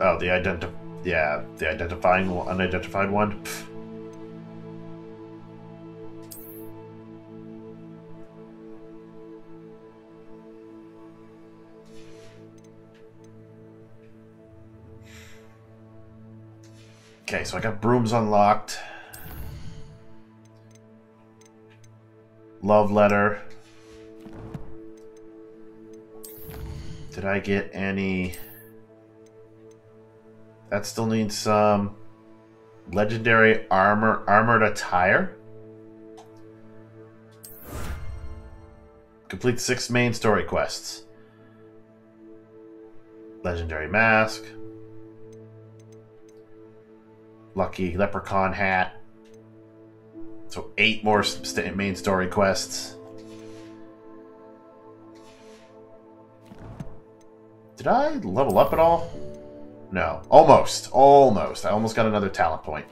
Oh, the identi... Yeah, the identifying unidentified one. Okay, so I got brooms unlocked. Love letter. Did I get any... That still needs some legendary armor armored attire. Complete six main story quests. Legendary mask. Lucky leprechaun hat. So eight more main story quests. Did I level up at all? No. Almost. Almost. I almost got another talent point.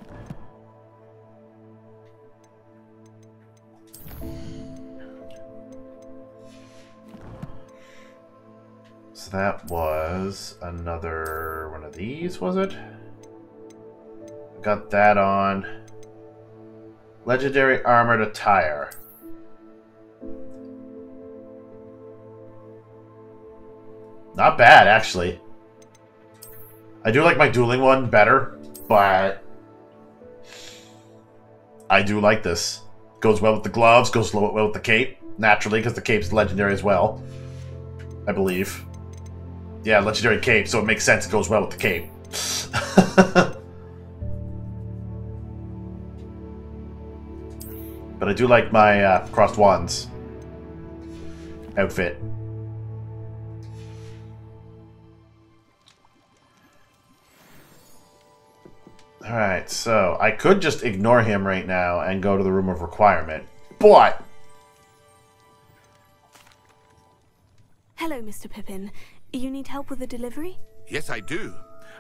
So that was another one of these, was it? Got that on. Legendary Armored Attire. Not bad, actually. I do like my dueling one better, but I do like this. Goes well with the gloves, goes well with the cape, naturally, because the cape's legendary as well. I believe. Yeah, legendary cape, so it makes sense it goes well with the cape. but I do like my uh, crossed wands outfit. Alright, so I could just ignore him right now and go to the room of requirement, but... Hello, Mr. Pippin. You need help with a delivery? Yes, I do.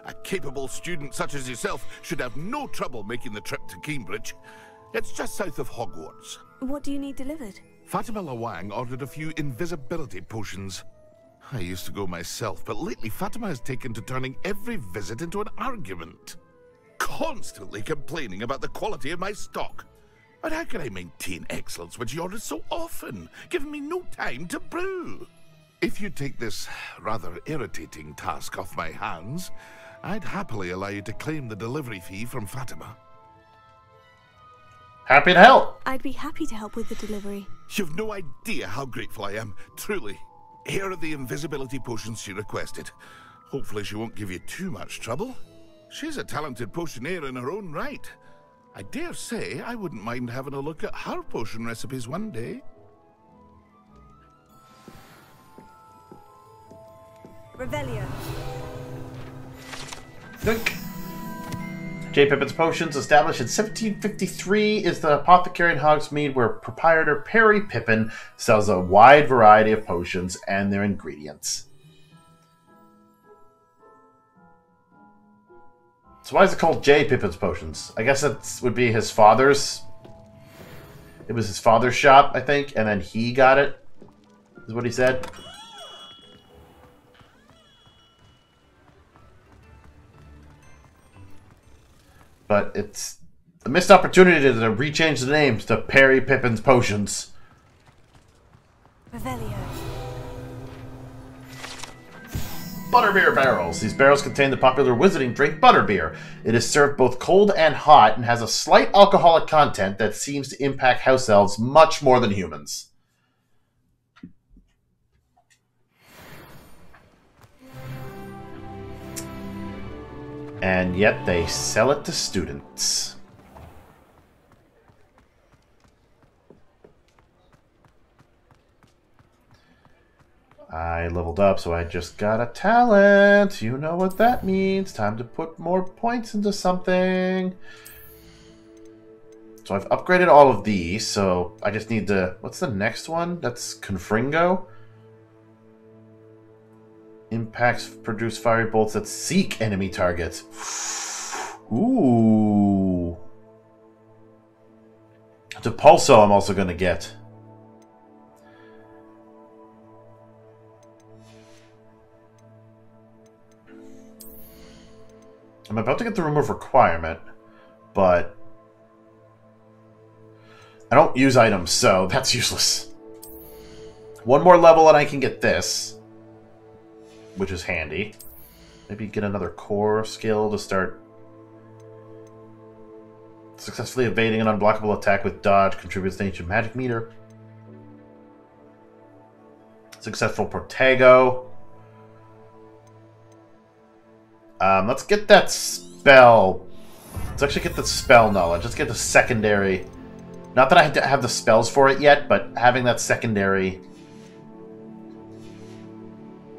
A capable student such as yourself should have no trouble making the trip to Keenbridge. It's just south of Hogwarts. What do you need delivered? Fatima Lawang ordered a few invisibility potions. I used to go myself, but lately Fatima has taken to turning every visit into an argument. Constantly complaining about the quality of my stock. But how can I maintain excellence when she orders so often, giving me no time to brew? If you take this rather irritating task off my hands, I'd happily allow you to claim the delivery fee from Fatima. Happy to help. I'd be happy to help with the delivery. You've no idea how grateful I am, truly. Here are the invisibility potions she requested. Hopefully she won't give you too much trouble. She's a talented potioneer in her own right. I dare say I wouldn't mind having a look at her potion recipes one day. Revelio. Dunk. J. Pippin's Potions, established in 1753, is the apothecary in Hogsmeade where proprietor Parry Pippin sells a wide variety of potions and their ingredients. So why is it called J. Pippin's Potions? I guess that would be his father's. It was his father's shop, I think, and then he got it, is what he said. but it's a missed opportunity to rechange the names to Parry Pippin's Potions. Revelio. Butterbeer barrels. These barrels contain the popular wizarding drink Butterbeer. It is served both cold and hot and has a slight alcoholic content that seems to impact house elves much more than humans. And yet they sell it to students. I leveled up, so I just got a talent. You know what that means. Time to put more points into something. So I've upgraded all of these, so I just need to... What's the next one? That's Confringo? Impacts produce fiery bolts that seek enemy targets. Ooh. Depulso I'm also going to get. I'm about to get the of requirement, but I don't use items, so that's useless. One more level and I can get this, which is handy. Maybe get another core skill to start successfully evading an unblockable attack with dodge contributes to ancient magic meter. Successful Protego. Um, let's get that spell. Let's actually get the spell knowledge. Let's get the secondary. Not that I have the spells for it yet, but having that secondary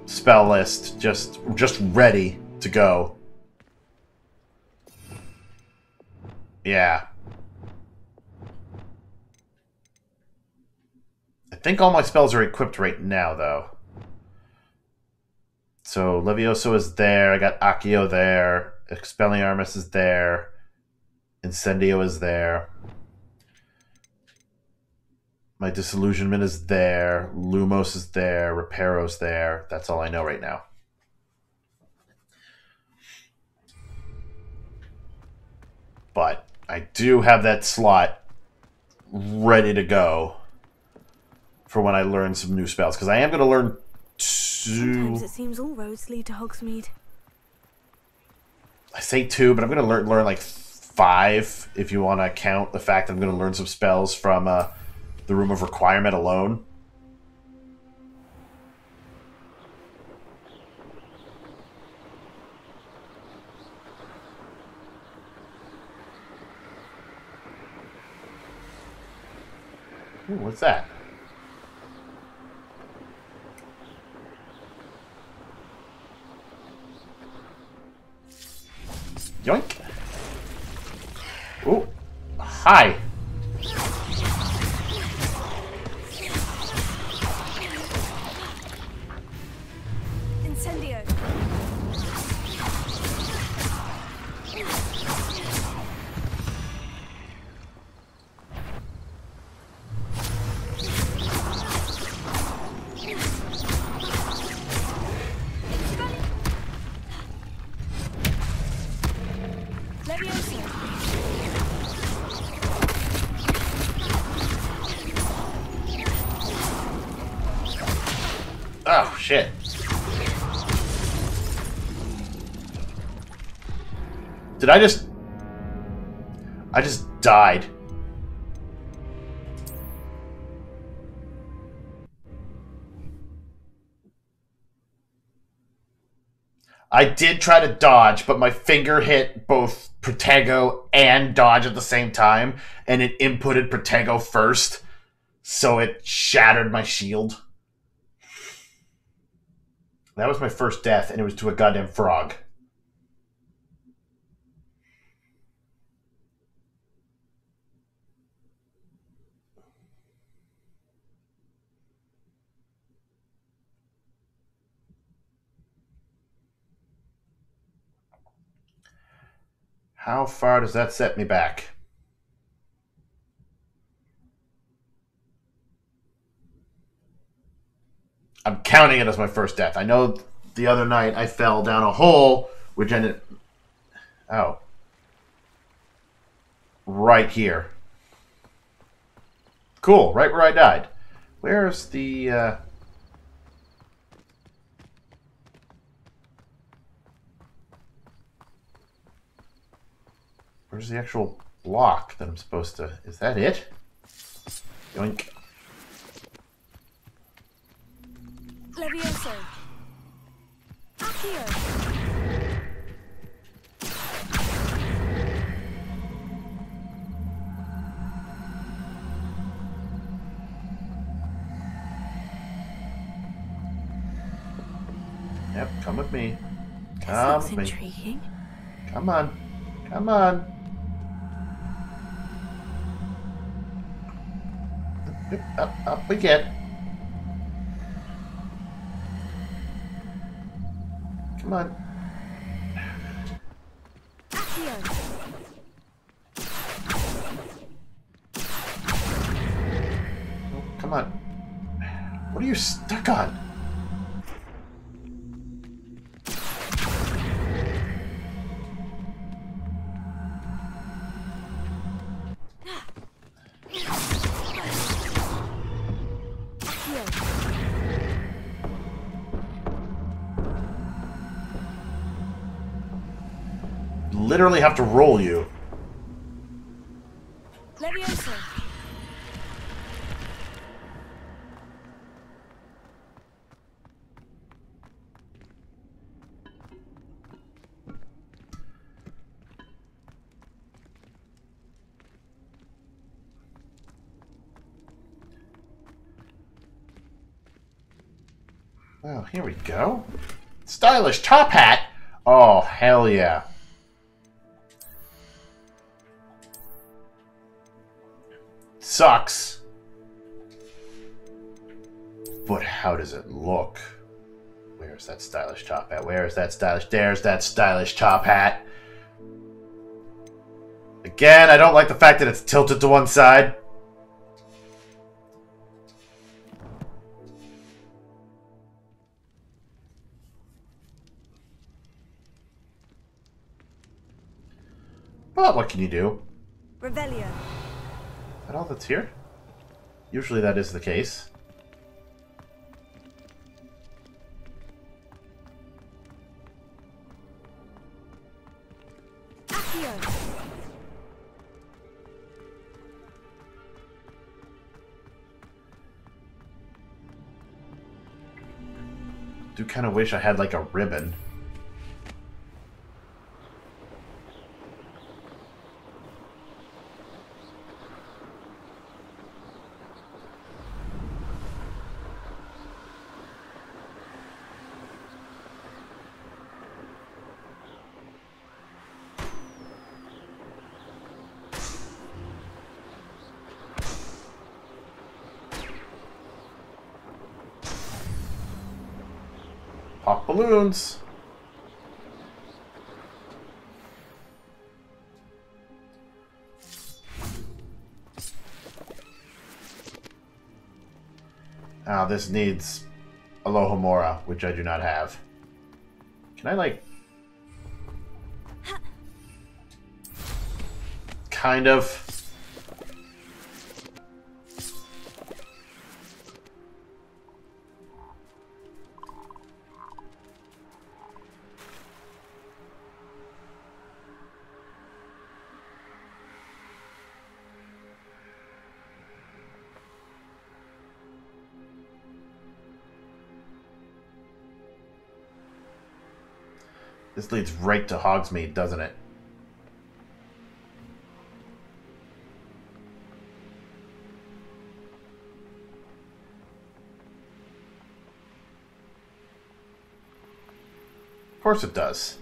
spell list just just ready to go. Yeah. I think all my spells are equipped right now, though. So Levioso is there. I got Accio there. Expelliarmus is there. Incendio is there. My Disillusionment is there. Lumos is there. Reparo's there. That's all I know right now. But I do have that slot ready to go for when I learn some new spells. Because I am going to learn Sometimes it seems all roads lead to Hogsmeade. I say two, but I'm going to learn learn like five if you want to count the fact that I'm going to learn some spells from uh, the Room of Requirement alone. Ooh, what's that? Yoink. Oh, hi. Incendio. Shit. Did I just... I just died. I did try to dodge, but my finger hit both Protego and dodge at the same time, and it inputted Protego first, so it shattered my shield. That was my first death, and it was to a goddamn frog. How far does that set me back? I'm counting it as my first death. I know the other night I fell down a hole, which ended. Oh. Right here. Cool, right where I died. Where's the. Uh... Where's the actual block that I'm supposed to... Is that it? Yoink. Levioso. Accio. Come with me. This Come looks with me. intriguing. Come on. Come on. Up, up we get. Come on. Come on. What are you stuck on? Literally have to roll you. Leviosa. Well, here we go. Stylish top hat. Oh, hell yeah. Sucks. But how does it look? Where's that stylish top hat? Where is that stylish? There's that stylish top hat. Again, I don't like the fact that it's tilted to one side. But what can you do? Revelio. That all that's here? Usually that is the case. Do kind of wish I had like a ribbon. Now this needs Alohomora, which I do not have. Can I like kind of Leads right to Hogsmeade, doesn't it? Of course it does.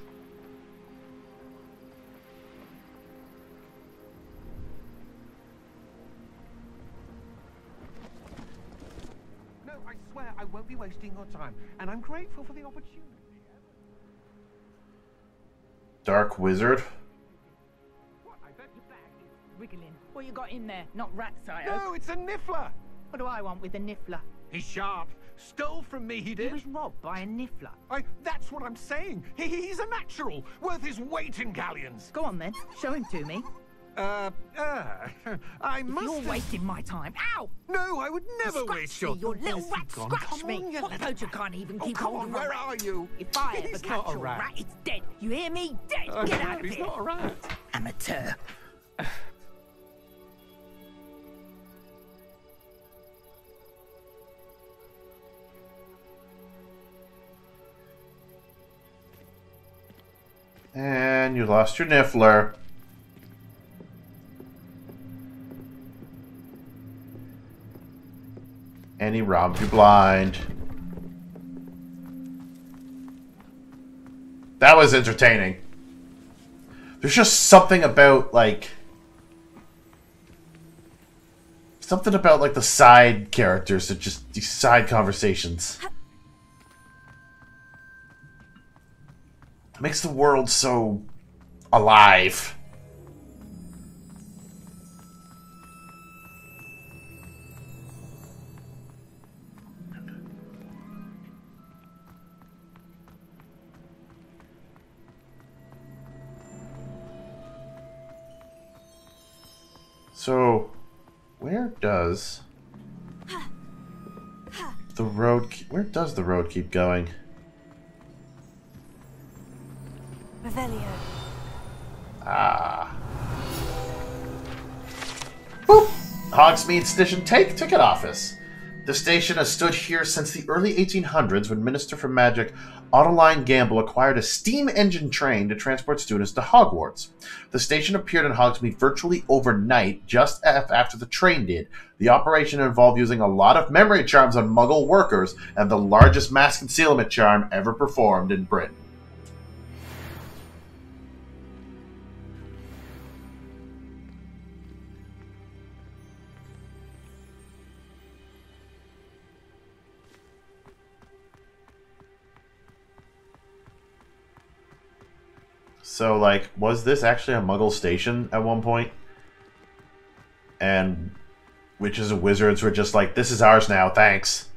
No, I swear I won't be wasting your time, and I'm grateful for the opportunity. Dark Wizard. Wriggling. What you got in there? Not rats, I No, it's a niffler. What do I want with a niffler? He's sharp. Stole from me, he did. He was robbed by a niffler. I, that's what I'm saying. He, he's a natural, worth his weight in galleons. Go on then, show him to me. Uh, uh, I If must. You're have- wasting my time. Ow! No, I would never Scratch waste me, your. little Where's rat! gone? Scratch Come me! on, what little- poacher can't even Oh, keep come hold on, of where are you? If I ever He's catch not a rat. rat, it's dead. You hear me? Dead. Uh, Get out of he's here. not a rat. Amateur. And you lost your Niffler. And he robbed you blind. That was entertaining. There's just something about, like... Something about, like, the side characters that just... These side conversations. It makes the world so... alive. So, where does the road? Where does the road keep going? Revelio. Ah. Boop. Hogsmeade Station Take Ticket Office. The station has stood here since the early 1800s when Minister for Magic Ottoline Gamble acquired a steam engine train to transport students to Hogwarts. The station appeared in Hogsmeade virtually overnight, just after the train did. The operation involved using a lot of memory charms on Muggle workers and the largest mass concealment charm ever performed in Britain. So, like, was this actually a Muggle station at one point? And witches and wizards were just like, "This is ours now, thanks."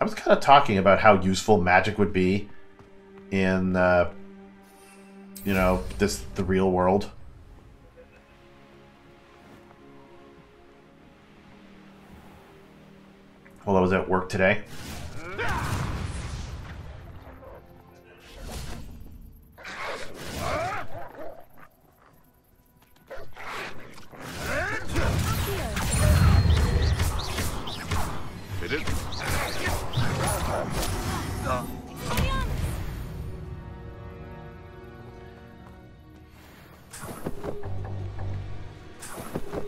I was kind of talking about how useful magic would be in, uh, you know, this the real world. While I was at work today.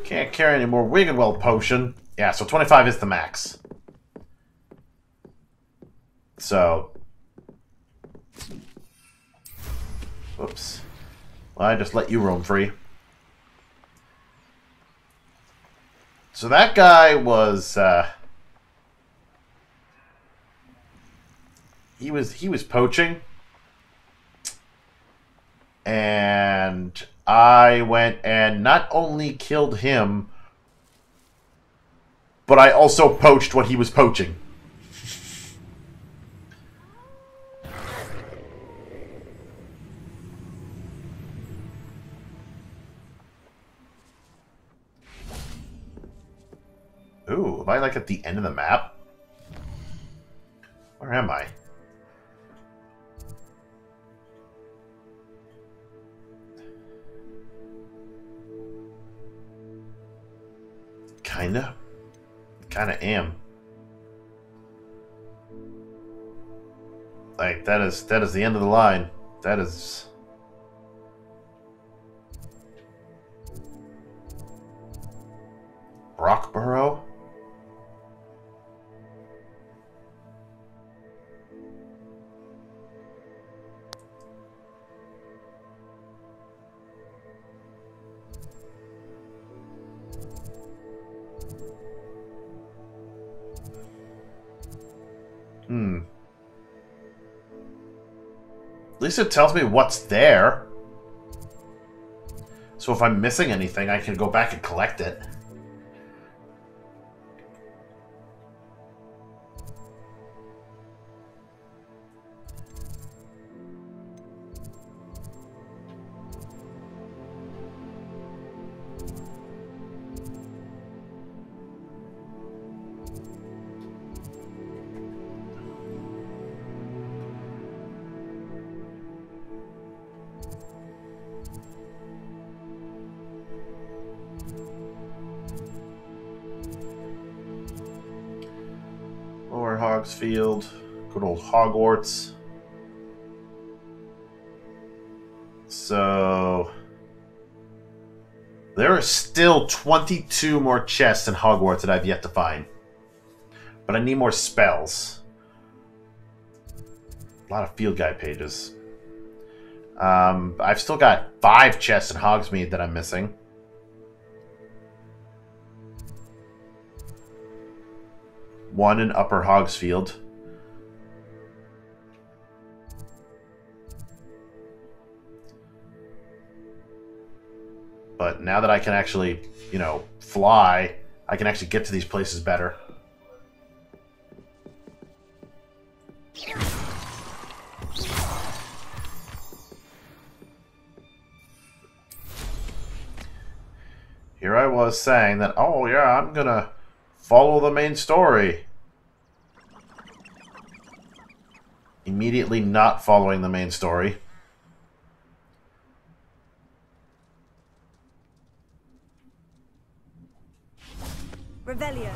Can't carry any more Wiggenweld potion. Yeah, so 25 is the max. So. Whoops. Well, I just let you roam free. So that guy was, uh, he was, he was poaching. And I went and not only killed him, but I also poached what he was poaching. Ooh, am I like at the end of the map? Where am I? Kinda. Kinda am. Like that is that is the end of the line. That is Rockborough? Hmm. At least it tells me what's there. So if I'm missing anything, I can go back and collect it. Hogsfield, good old Hogwarts. So there are still 22 more chests in Hogwarts that I've yet to find. But I need more spells. A lot of field guide pages. Um, I've still got five chests in Hogsmeade that I'm missing. One in Upper Hogsfield. But now that I can actually, you know, fly, I can actually get to these places better. Here I was saying that, oh yeah, I'm gonna follow the main story. Immediately not following the main story. Revelio.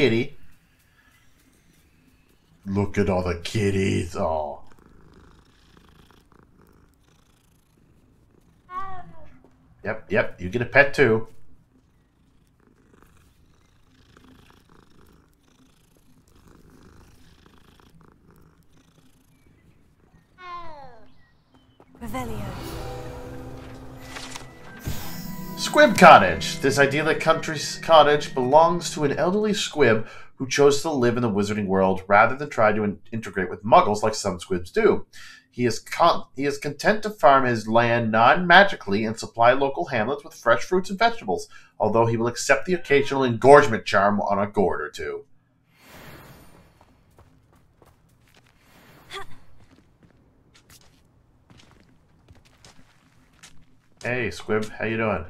Kitty. Look at all the kitties. Oh. Yep, yep, you get a pet too. Squib Cottage. This idyllic country cottage belongs to an elderly squib who chose to live in the wizarding world rather than try to in- integrate with muggles like some squibs do. He is he is content to farm his land non-magically and supply local hamlets with fresh fruits and vegetables, although he will accept the occasional engorgement charm on a gourd or two. Hey, Squib, how you doing?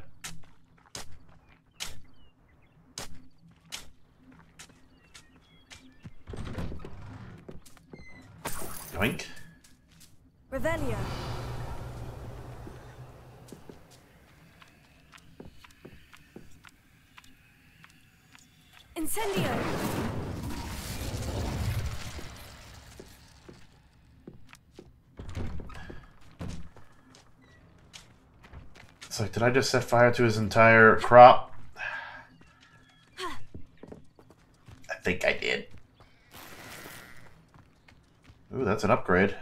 Yoink. Revelio. Incendio. It's like, did I just set fire to his entire crop? I think I did. Ooh, that's an upgrade.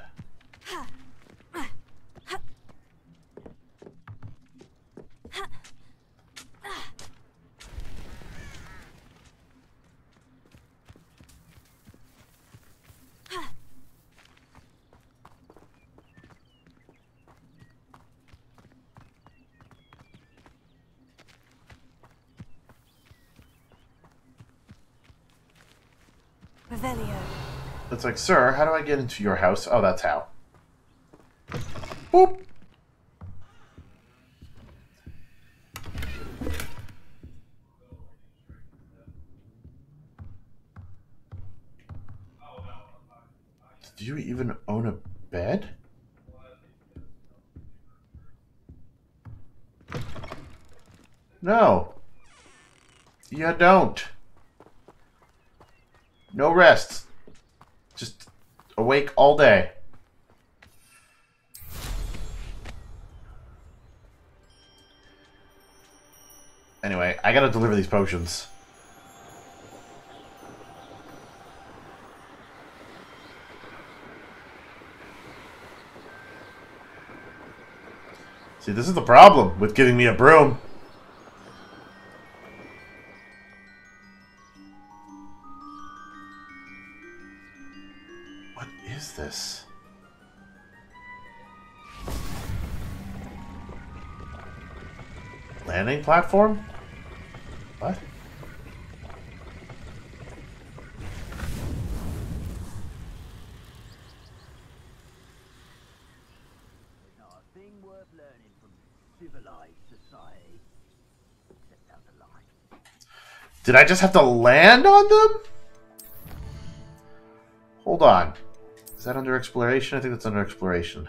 Revelio. It's like, sir, how do I get into your house? Oh, that's how. Boop. Do you even own a bed? No. You don't. No rest. Awake all day. Anyway, I gotta deliver these potions. See, this is the problem with giving me a broom. The line. Did I just have to land on them? Hold on. Is that under exploration? I think that's under exploration.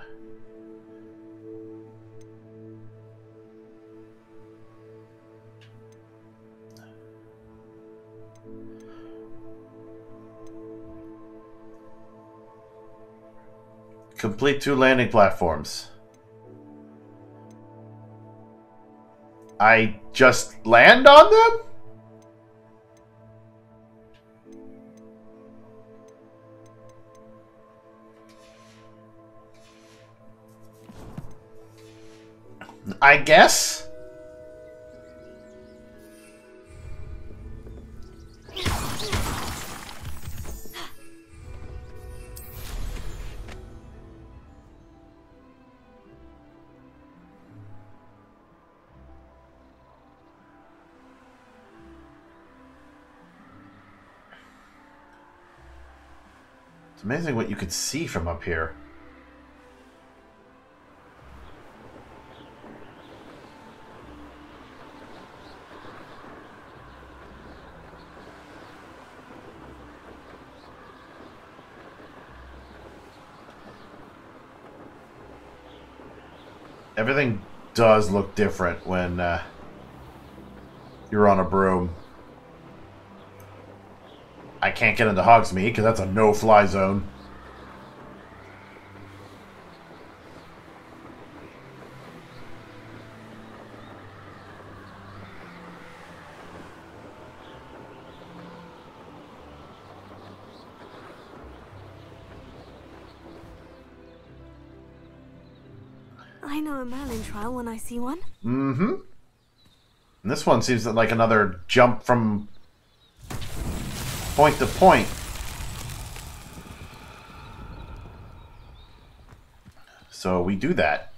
Complete two landing platforms. I just land on them? I guess. Amazing what you could see from up here. Everything does look different when uh, you're on a broom. Can't get into Hogsmeade because that's a no-fly zone. I know a Merlin trial when I see one. Mm-hmm. And this one seems like another jump from point to point. So we do that.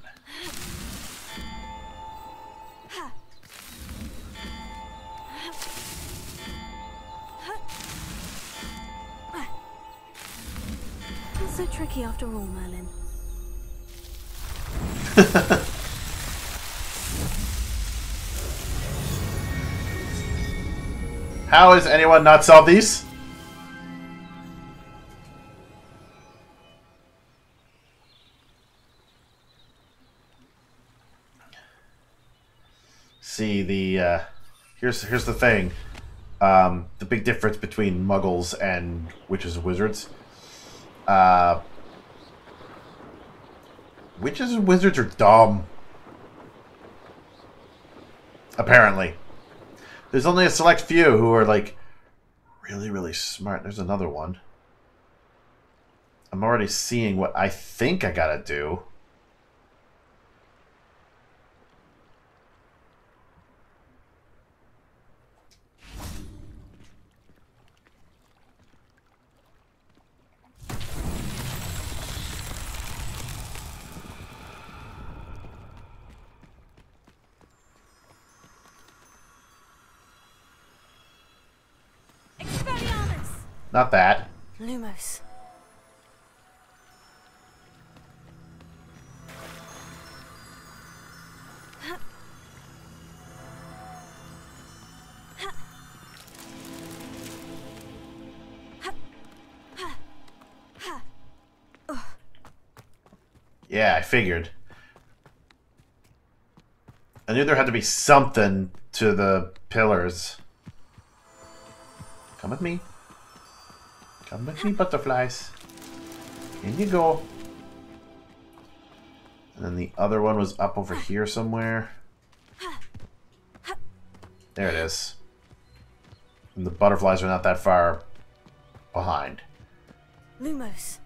Not so tricky after all, Merlin. How has anyone not solved these? Here's here's the thing. Um, the big difference between muggles and witches and wizards. Uh, witches and wizards are dumb. Apparently. There's only a select few who are like really, really smart. There's another one. I'm already seeing what I think I gotta do. Not that. Lumos. Yeah, I figured. I knew there had to be something to the pillars. Come with me. Come with me, butterflies. In you go. And then the other one was up over here somewhere. There it is. And the butterflies are not that far behind. Lumos.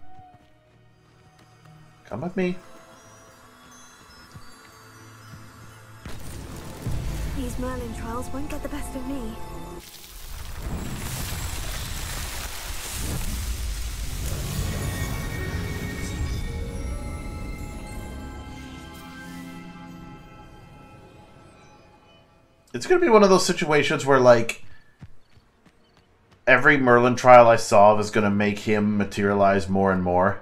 Come with me. These Merlin trials won't get the best of me. It's gonna be one of those situations where like every Merlin trial I solve is gonna make him materialize more and more.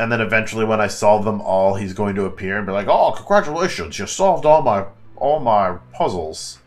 And then eventually when I solve them all, he's going to appear and be like, Oh, congratulations, you solved all my all my puzzles.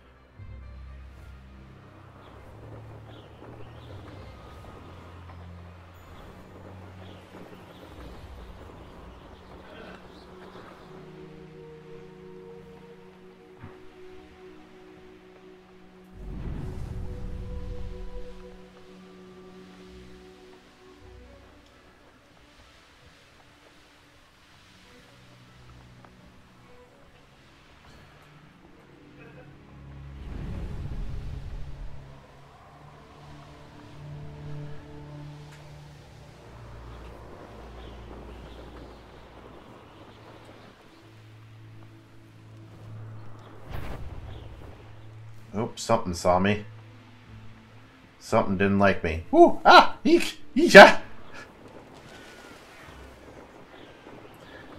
Something saw me. Something didn't like me. Ooh, ah, eek, eecha.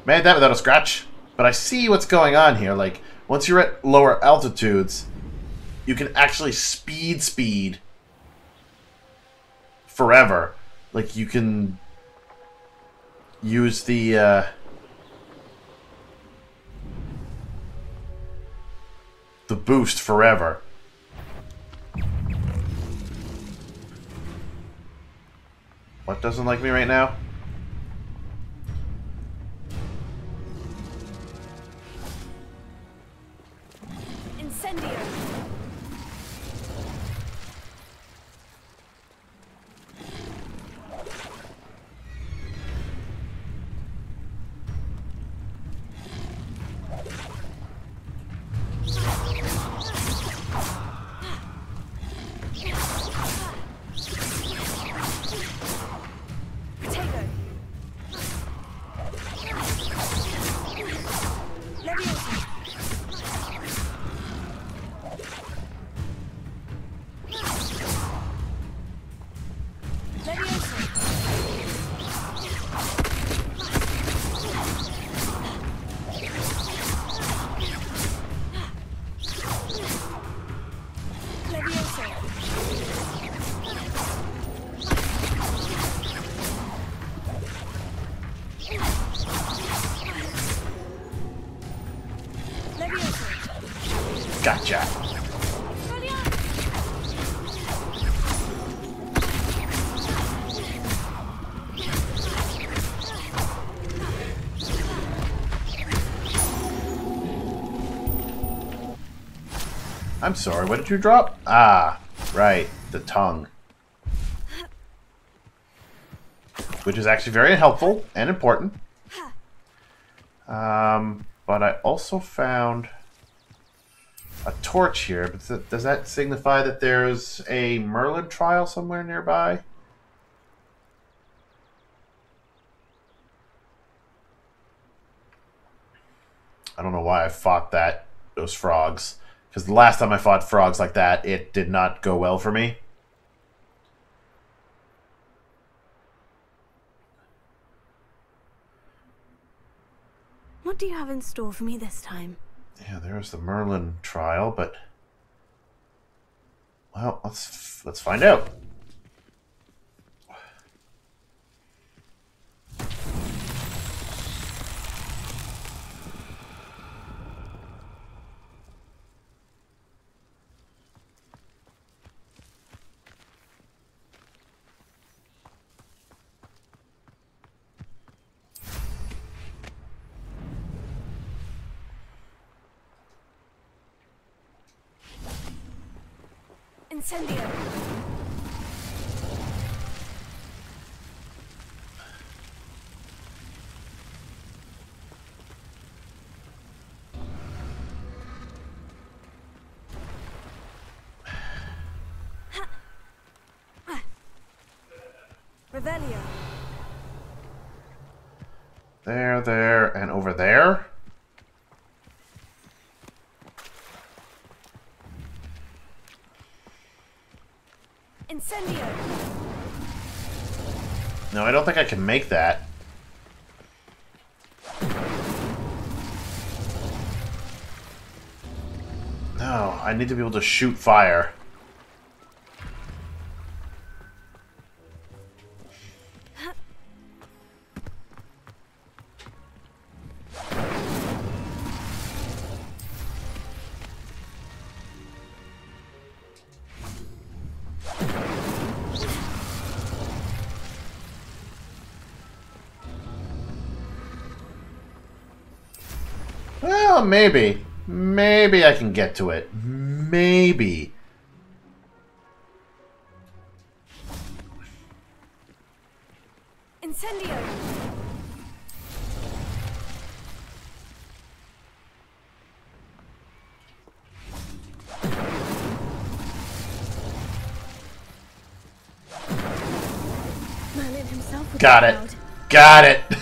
Made that without a scratch. But I see what's going on here. Like, once you're at lower altitudes, you can actually speed speed forever. Like, you can use the, uh, the boost forever. What doesn't like me right now? I'm sorry, what did you drop? Ah, right, the tongue. Which is actually very helpful and important. Um, but I also found a torch here. But th- does that signify that there's a Merlin trial somewhere nearby? I don't know why I fought that those frogs. Because the last time I fought frogs like that, it did not go well for me. What do you have in store for me this time? Yeah, there's the Merlin trial, but well, let's let's find out. Incendio! Revelio! There, there, and over there. Incendio! No, I don't think I can make that. No, I need to be able to shoot fire. Maybe. Maybe I can get to it. Maybe. Incendio! Merlin himself Got it. Got it.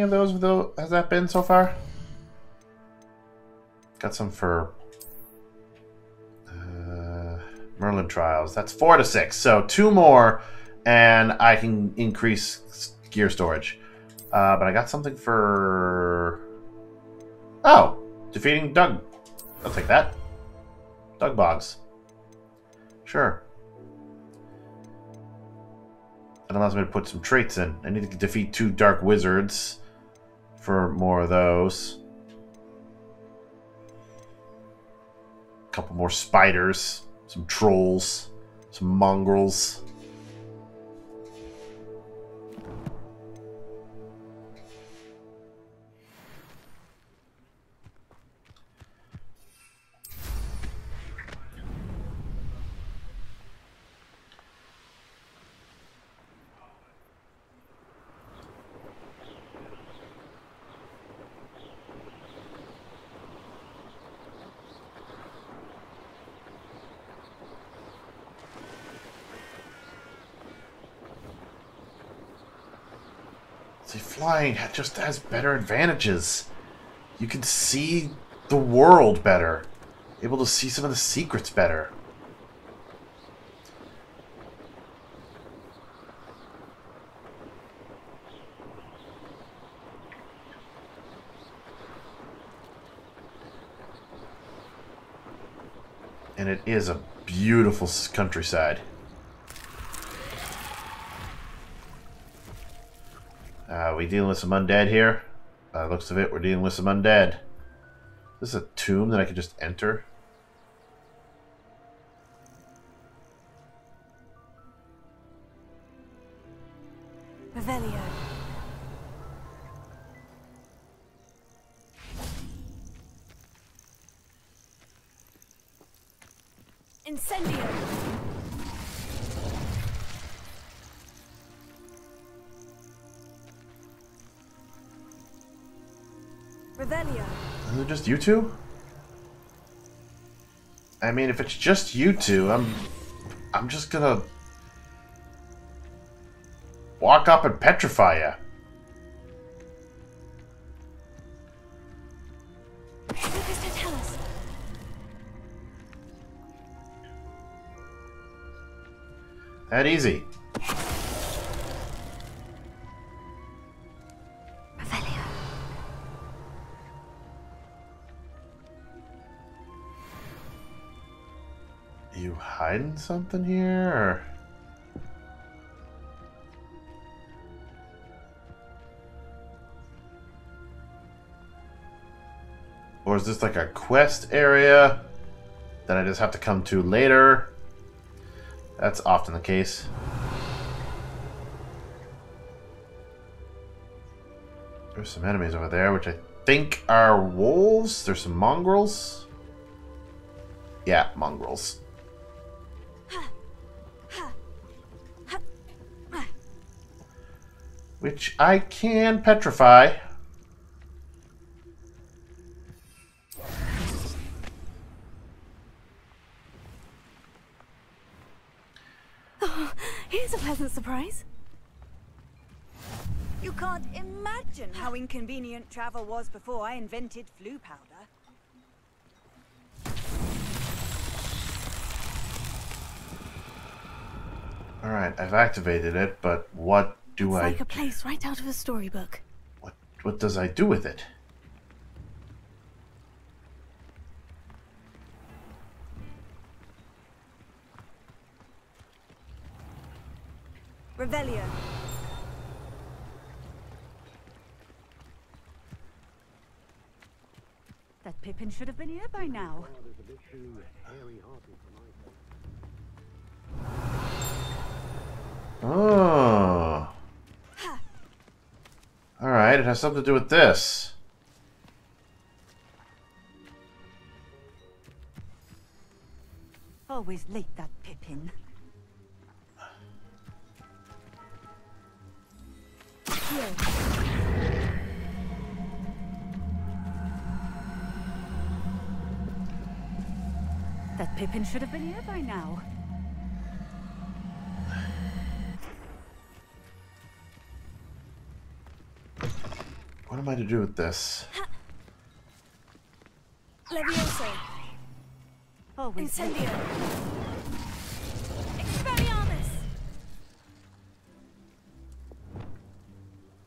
Of those though has that been so far? Got some for uh, Merlin Trials. That's four to six. So two more, and I can increase gear storage. Uh, but I got something for. Oh, defeating Doug. I'll take that. Dugbogs. Sure. That allows me to put some traits in. I need to defeat two Dark Wizards for more of those. A couple more spiders, some trolls, some mongrels. Flying just has better advantages. You can see the world better, able to see some of the secrets better. And it is a beautiful countryside. We dealing with some undead here? By looks of it, we're dealing with some undead. This is a tomb that I can just enter. You two? I mean, if it's just you two, I'm, I'm just gonna walk up and petrify you. That easy. Something here? Or? Or is this like a quest area that I just have to come to later? That's often the case. There's some enemies over there, which I think are wolves. There's some mongrels. Yeah, mongrels. Which I can petrify. Oh, here's a pleasant surprise. You can't imagine how inconvenient travel was before I invented Floo powder. Alright, I've activated it, but what do It's I... like a place right out of a storybook. What does I do with it? Revelio. That Pippin should have been here by now. Oh. Alright, it has something to do with this. Always late, that Pippin. That Pippin should have been here by now. Am I to do with this? Levioso. Always Incendio. Expelliarmus.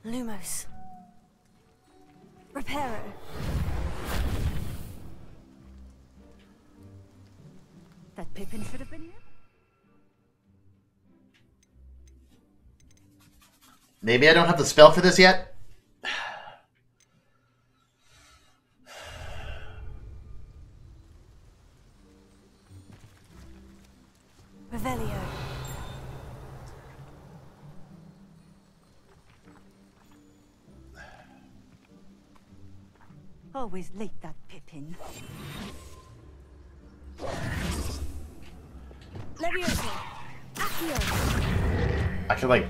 Lumos. Reparo. That Pippin should have been here. Maybe I don't have the spell for this yet? Revelio. Always late, that Pippin. I could like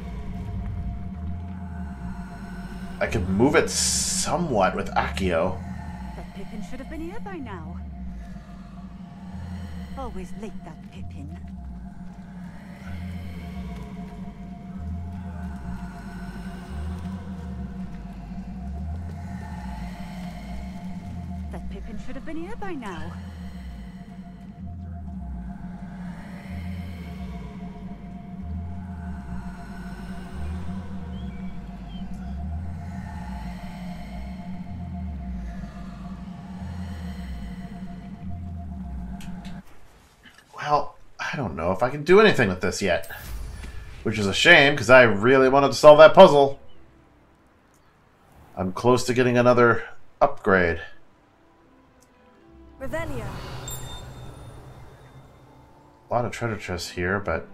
I could move it somewhat with Accio. That Pippin should have been here by now. Always late, that Pippin. Should have been here by now. Well, I don't know if I can do anything with this yet. Which is a shame, because I really wanted to solve that puzzle. I'm close to getting another upgrade. A lot of treasure chests here, but...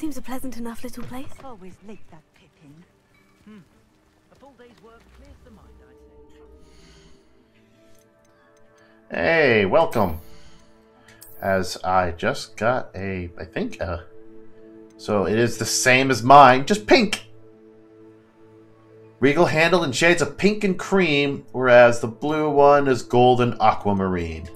Seems a pleasant enough little place. Always late, that Pippin. Hmm. A full day's work clears the mind, I'd say. Hey, welcome. As I just got a, I think, uh, so it is the same as mine, just pink. Regal handle in shades of pink and cream, whereas the blue one is gold and aquamarine.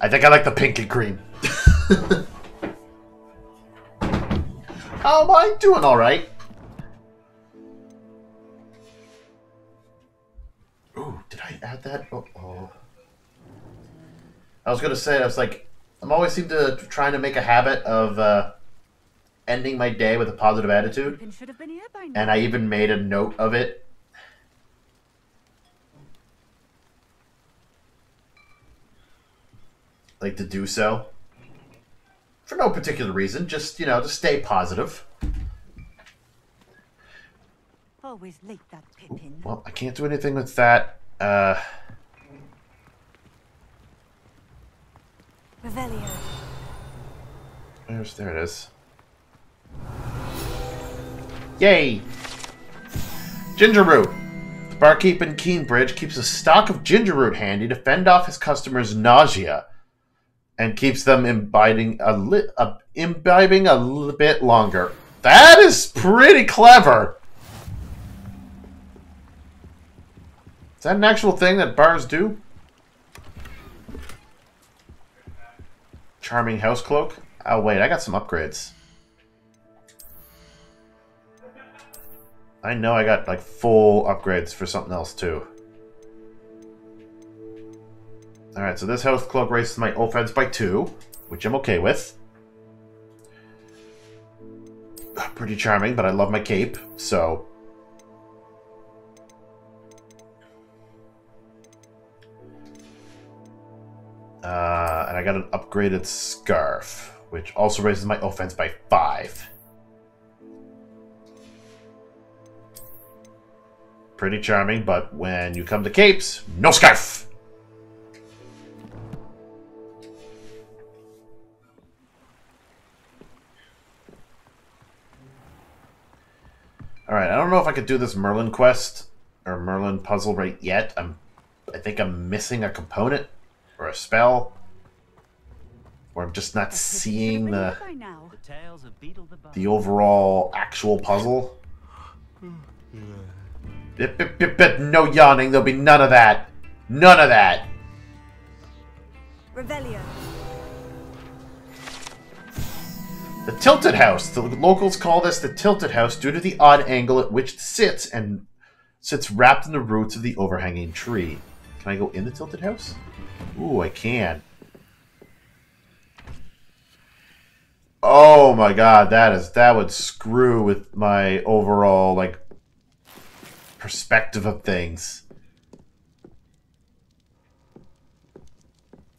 I think I like the pink and cream. How am I doing all right? Ooh, did I add that? Oh, oh. I was gonna say, I was like, I'm always seem to trying to make a habit of uh, ending my day with a positive attitude, Pippin should have been here by now. and I even made a note of it. Like to do so. For no particular reason, just, you know, to stay positive. Always late, that Pippin. Well, I can't do anything with that. Uh, Revelio. There's, there it is. Yay! Ginger root. The barkeep in Keenbridge keeps a stock of ginger root handy to fend off his customers' nausea, and keeps them imbibing a li- imbibing a little bit longer. That is pretty clever. Is that an actual thing that bars do? Charming house cloak. Oh wait, I got some upgrades. I know I got like full upgrades for something else too. Alright, so this house cloak raises my offense by two, which I'm okay with. Pretty charming, but I love my cape, so... Uh, and I got an upgraded scarf, which also raises my offense by five. Pretty charming, but when you come to capes, no scarf! Alright, I don't know if I could do this Merlin quest, or Merlin puzzle right yet. I'm I think I'm missing a component or a spell. Or I'm just not seeing the The tales of Beetle the Bug. the overall actual puzzle. Bip, bip, bip, bip, no yawning, there'll be none of that. None of that. Revelio. The Tilted House. The locals call this the Tilted House due to the odd angle at which it sits and sits wrapped in the roots of the overhanging tree. Can I go in the Tilted House? Ooh, I can. Oh my god, that is that would screw with my overall like perspective of things.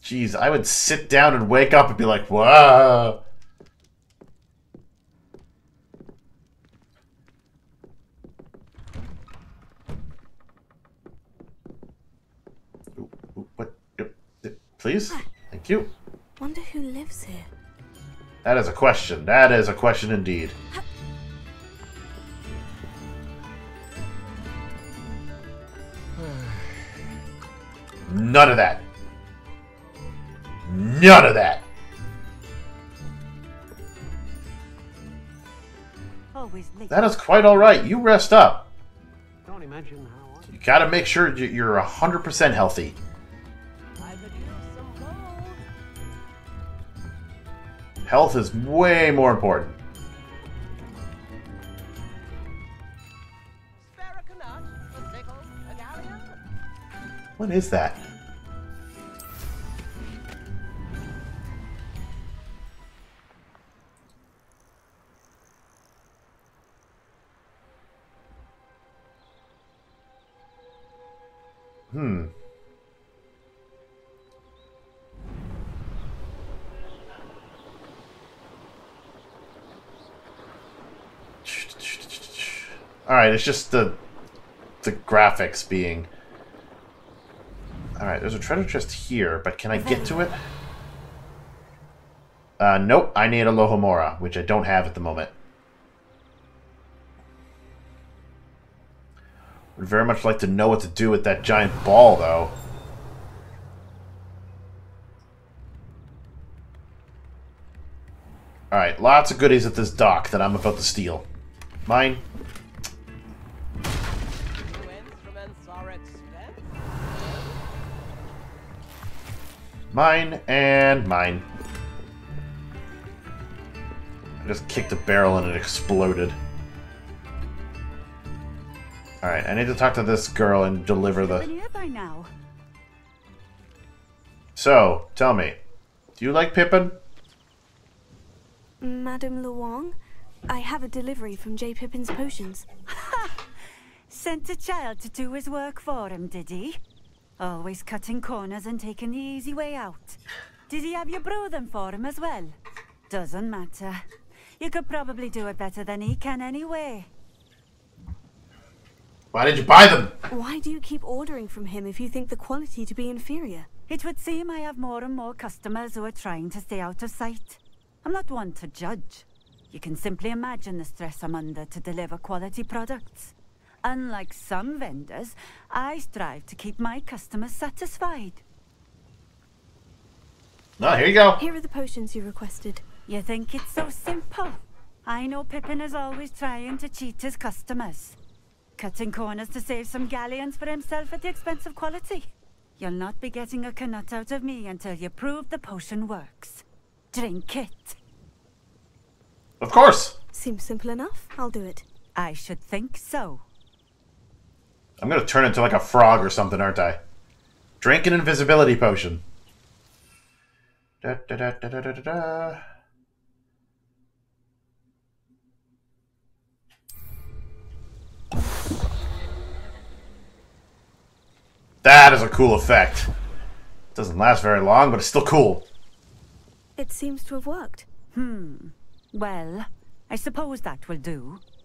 Jeez, I would sit down and wake up and be like, "Whoa!" Ooh, ooh, What? Yep, yep, Please? Thank you. Wonder who lives here. That is a question. That is a question indeed. None of that. None of that. That is quite all right. You rest up. Don't imagine how. You got to make sure you- you're 100% healthy. Health is way more important. What is that? Hmm. All right, it's just the the graphics being. All right, there's a treasure chest here, but can I get to it? Uh, nope. I need Alohomora, which I don't have at the moment. Would very much like to know what to do with that giant ball, though. Alright, lots of goodies at this dock that I'm about to steal. Mine. Mine and mine. I just kicked a barrel and it exploded. Alright, I need to talk to this girl and deliver the... here by now. So, tell me, do you like Pippin? Madame Luong, I have a delivery from J. Pippin's Potions. Ha! Sent a child to do his work for him, did he? Always cutting corners and taking the easy way out. Did he have you brew them for him as well? Doesn't matter. You could probably do it better than he can anyway. Why did you buy them? Why do you keep ordering from him if you think the quality to be inferior? It would seem I have more and more customers who are trying to stay out of sight. I'm not one to judge. You can simply imagine the stress I'm under to deliver quality products. Unlike some vendors, I strive to keep my customers satisfied. Ah, here you go. Here are the potions you requested. You think it's so simple? I know Pippin is always trying to cheat his customers. Cutting corners to save some galleons for himself at the expense of quality. You'll not be getting a Knut out of me until you prove the potion works. Drink it. Of course. Seems simple enough. I'll do it. I should think so. I'm gonna turn into like a frog or something, aren't I? Drink an invisibility potion. Da, da, da, da, da, da, da. That is a cool effect. It Doesn't last very long, but it's still cool. It seems to have worked. Hmm. Well, I suppose that will do.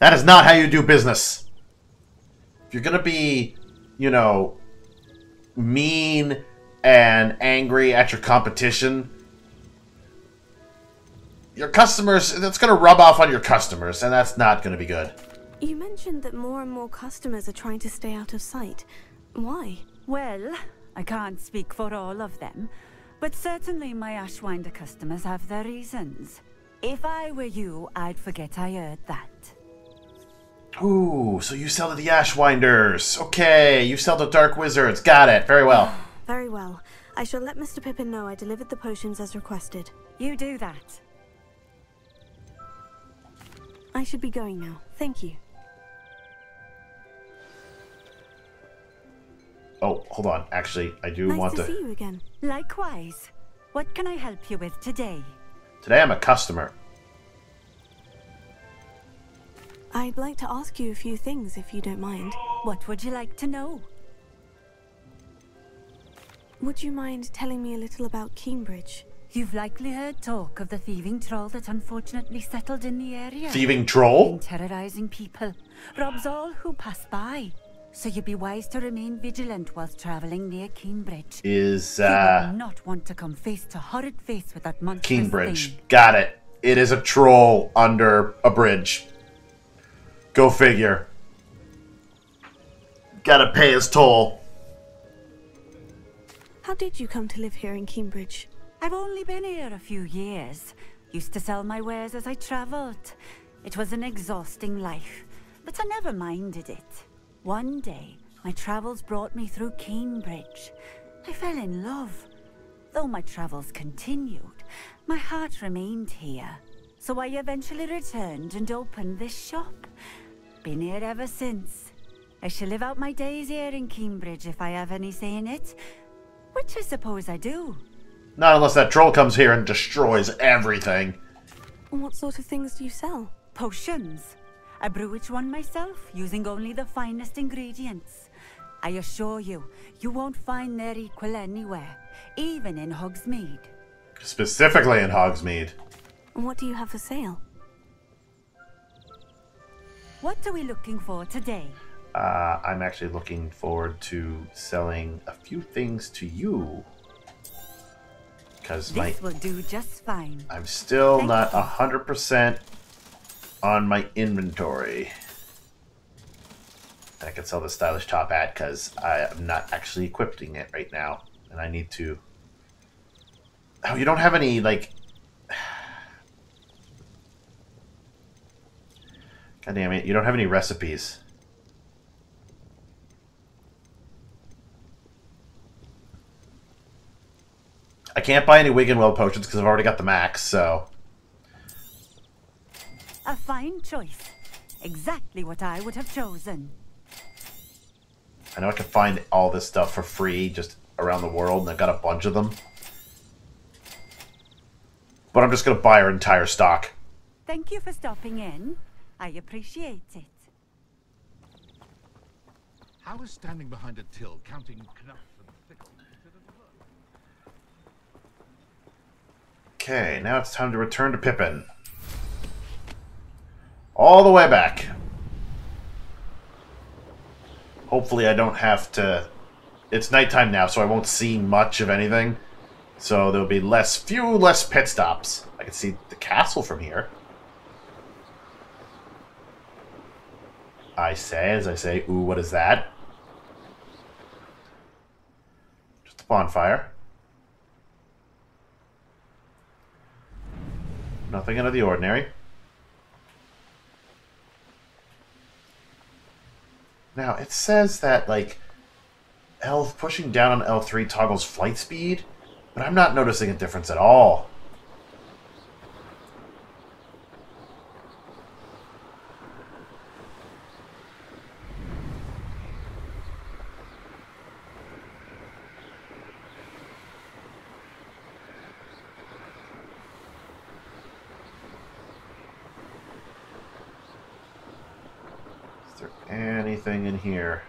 That is not how you do business. If you're gonna be, you know, mean and angry at your competition, your customers. That's gonna rub off on your customers, and that's not gonna be good. You mentioned that more and more customers are trying to stay out of sight. Why? Well, I can't speak for all of them, but certainly my Ashwinder customers have their reasons. If I were you, I'd forget I heard that. Ooh, so you sell to the Ashwinders. Okay, you sell to Dark Wizards. Got it. Very well. Very well. I shall let Mr. Pippin know I delivered the potions as requested. You do that. I should be going now. Thank you. Oh, hold on. Actually, I do nice want to to. see you again. Likewise. What can I help you with today? Today I'm a customer. I'd like to ask you a few things if you don't mind. What would you like to know? Would you mind telling me a little about Keenbridge? You've likely heard talk of the thieving troll that unfortunately settled in the area. Thieving troll? Terrorizing people. Robs all who pass by. So you'd be wise to remain vigilant whilst travelling near Keenbridge. Is You uh would not want to come face to horrid face with that monster. Keenbridge. thing. Got it. It is a troll under a bridge. Go figure. Gotta pay his toll. How did you come to live here in Keenbridge? I've only been here a few years. Used to sell my wares as I travelled. It was an exhausting life, but I never minded it. One day, my travels brought me through Keenbridge. I fell in love. Though my travels continued, my heart remained here. So I eventually returned and opened this shop. Been here ever since. I shall live out my days here in Keenbridge if I have any say in it, which I suppose I do. Not unless that troll comes here and destroys everything. What sort of things do you sell? Potions. I brew each one myself, using only the finest ingredients. I assure you, you won't find their equal anywhere, even in Hogsmeade. Specifically in Hogsmeade. What do you have for sale? What are we looking for today? Uh, I'm actually looking forward to selling a few things to you. Because my This will do just fine. I'm still Thank not a hundred percent on my inventory. I can sell the stylish top hat because I am not actually equipping it right now, and I need to. Oh, you don't have any like. God damn it! You don't have any recipes. I can't buy any Wiggenweld potions because I've already got the max. So A fine choice. Exactly what I would have chosen. I know I can find all this stuff for free just around the world, and I've got a bunch of them. But I'm just gonna buy our entire stock. Thank you for stopping in. I appreciate it. How is standing behind a till counting knuffs and thickles considered a work? Okay, now it's time to return to Pippin. All the way back. Hopefully I don't have to... It's nighttime now, so I won't see much of anything. So there'll be less, few less pit stops. I can see the castle from here. I say, as I say, ooh, what is that? Just a bonfire. Nothing out of the ordinary. Now, it says that, like, L pushing down on L3 toggles flight speed, but I'm not noticing a difference at all. anything in here.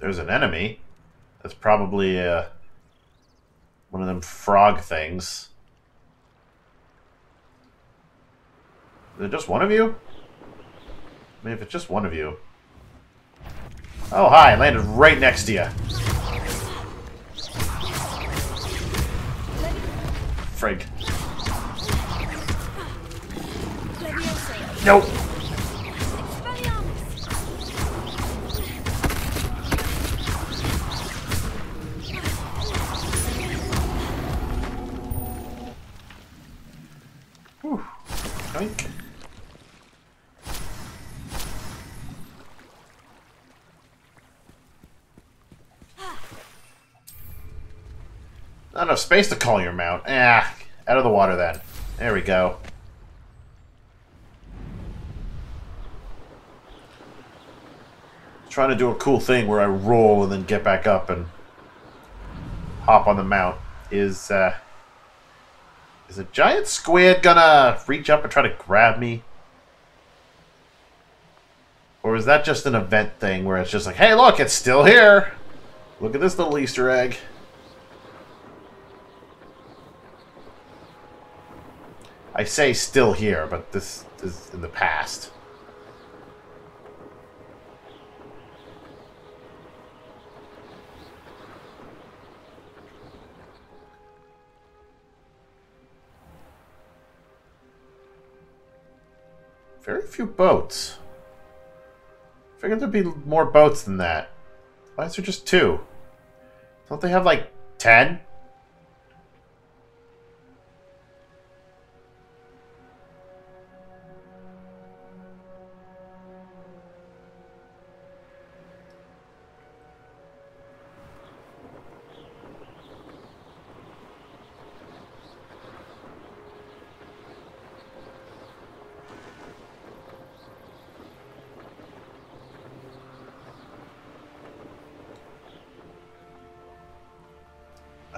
There's an enemy. That's probably uh, one of them frog things. Is it just one of you? I mean, if it's just one of you. Oh, hi, I landed right next to you. Frig. Nope. Whew. Not enough space to call your mount. Ah, out of the water then. There we go. Trying to do a cool thing where I roll and then get back up and hop on the mount. Is uh, is a giant squid gonna reach up and try to grab me? Or is that just an event thing where it's just like, hey, look, it's still here. Look at this little Easter egg. I say still here, but this is in the past. Very few boats. Figured there'd be more boats than that. Why is there just two? Don't they have like ten?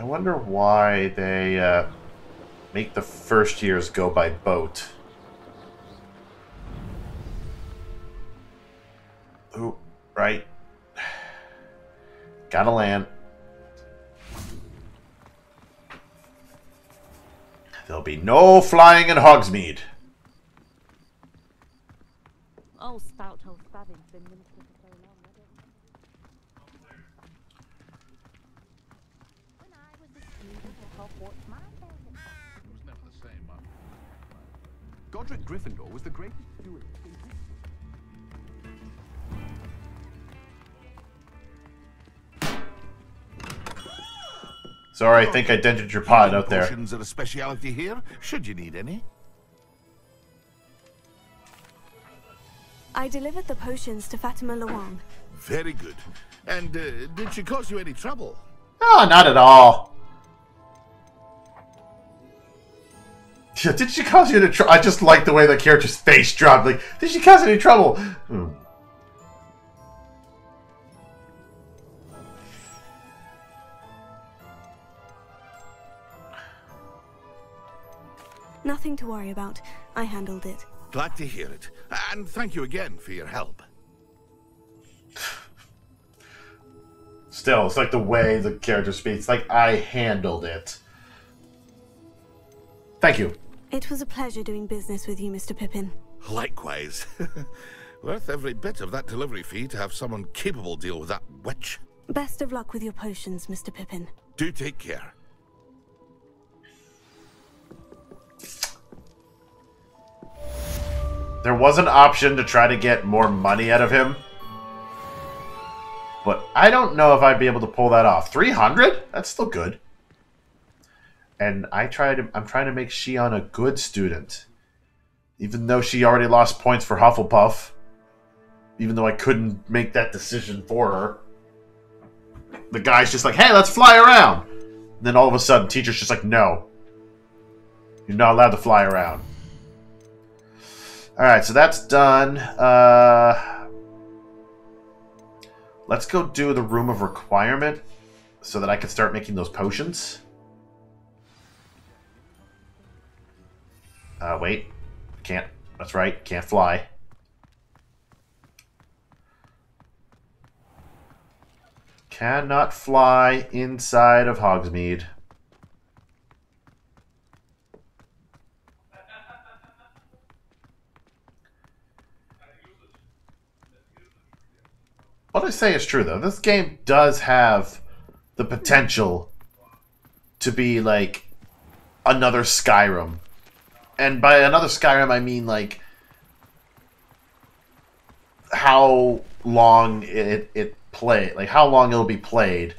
I wonder why they uh, make the first years go by boat. Ooh, right. Gotta land. There'll be no flying in Hogsmeade. Sorry, I think I dented your pod out there. Potions are a speciality here, should you need any. I delivered the potions to Fatima Lawang. Very good. And uh, did she cause you any trouble? Oh, not at all. Did she cause you any trouble? I just like the way the character's face dropped. Like, did she cause any trouble? Hmm. Nothing to worry about. I handled it. Glad to hear it. And thank you again for your help. Still, it's like the way the character speaks. Like, I handled it. Thank you. It was a pleasure doing business with you, Mr. Pippin. Likewise. Worth every bit of that delivery fee to have someone capable deal with that witch. Best of luck with your potions, Mr. Pippin. Do take care. There was an option to try to get more money out of him. But I don't know if I'd be able to pull that off. 300? That's still good. And I tried to, I'm trying to make Shion a good student. Even though she already lost points for Hufflepuff. Even though I couldn't make that decision for her. The guy's just like, hey, let's fly around. And then all of a sudden, teacher's just like, no. You're not allowed to fly around. Alright, so that's done. Uh, let's go do the Room of Requirement so that I can start making those potions. Uh, wait. Can't. That's right. Can't fly. Cannot fly inside of Hogsmeade. What I say is true, though. This game does have the potential to be like another Skyrim. And by another Skyrim, I mean like how long it it play like how long it'll be played.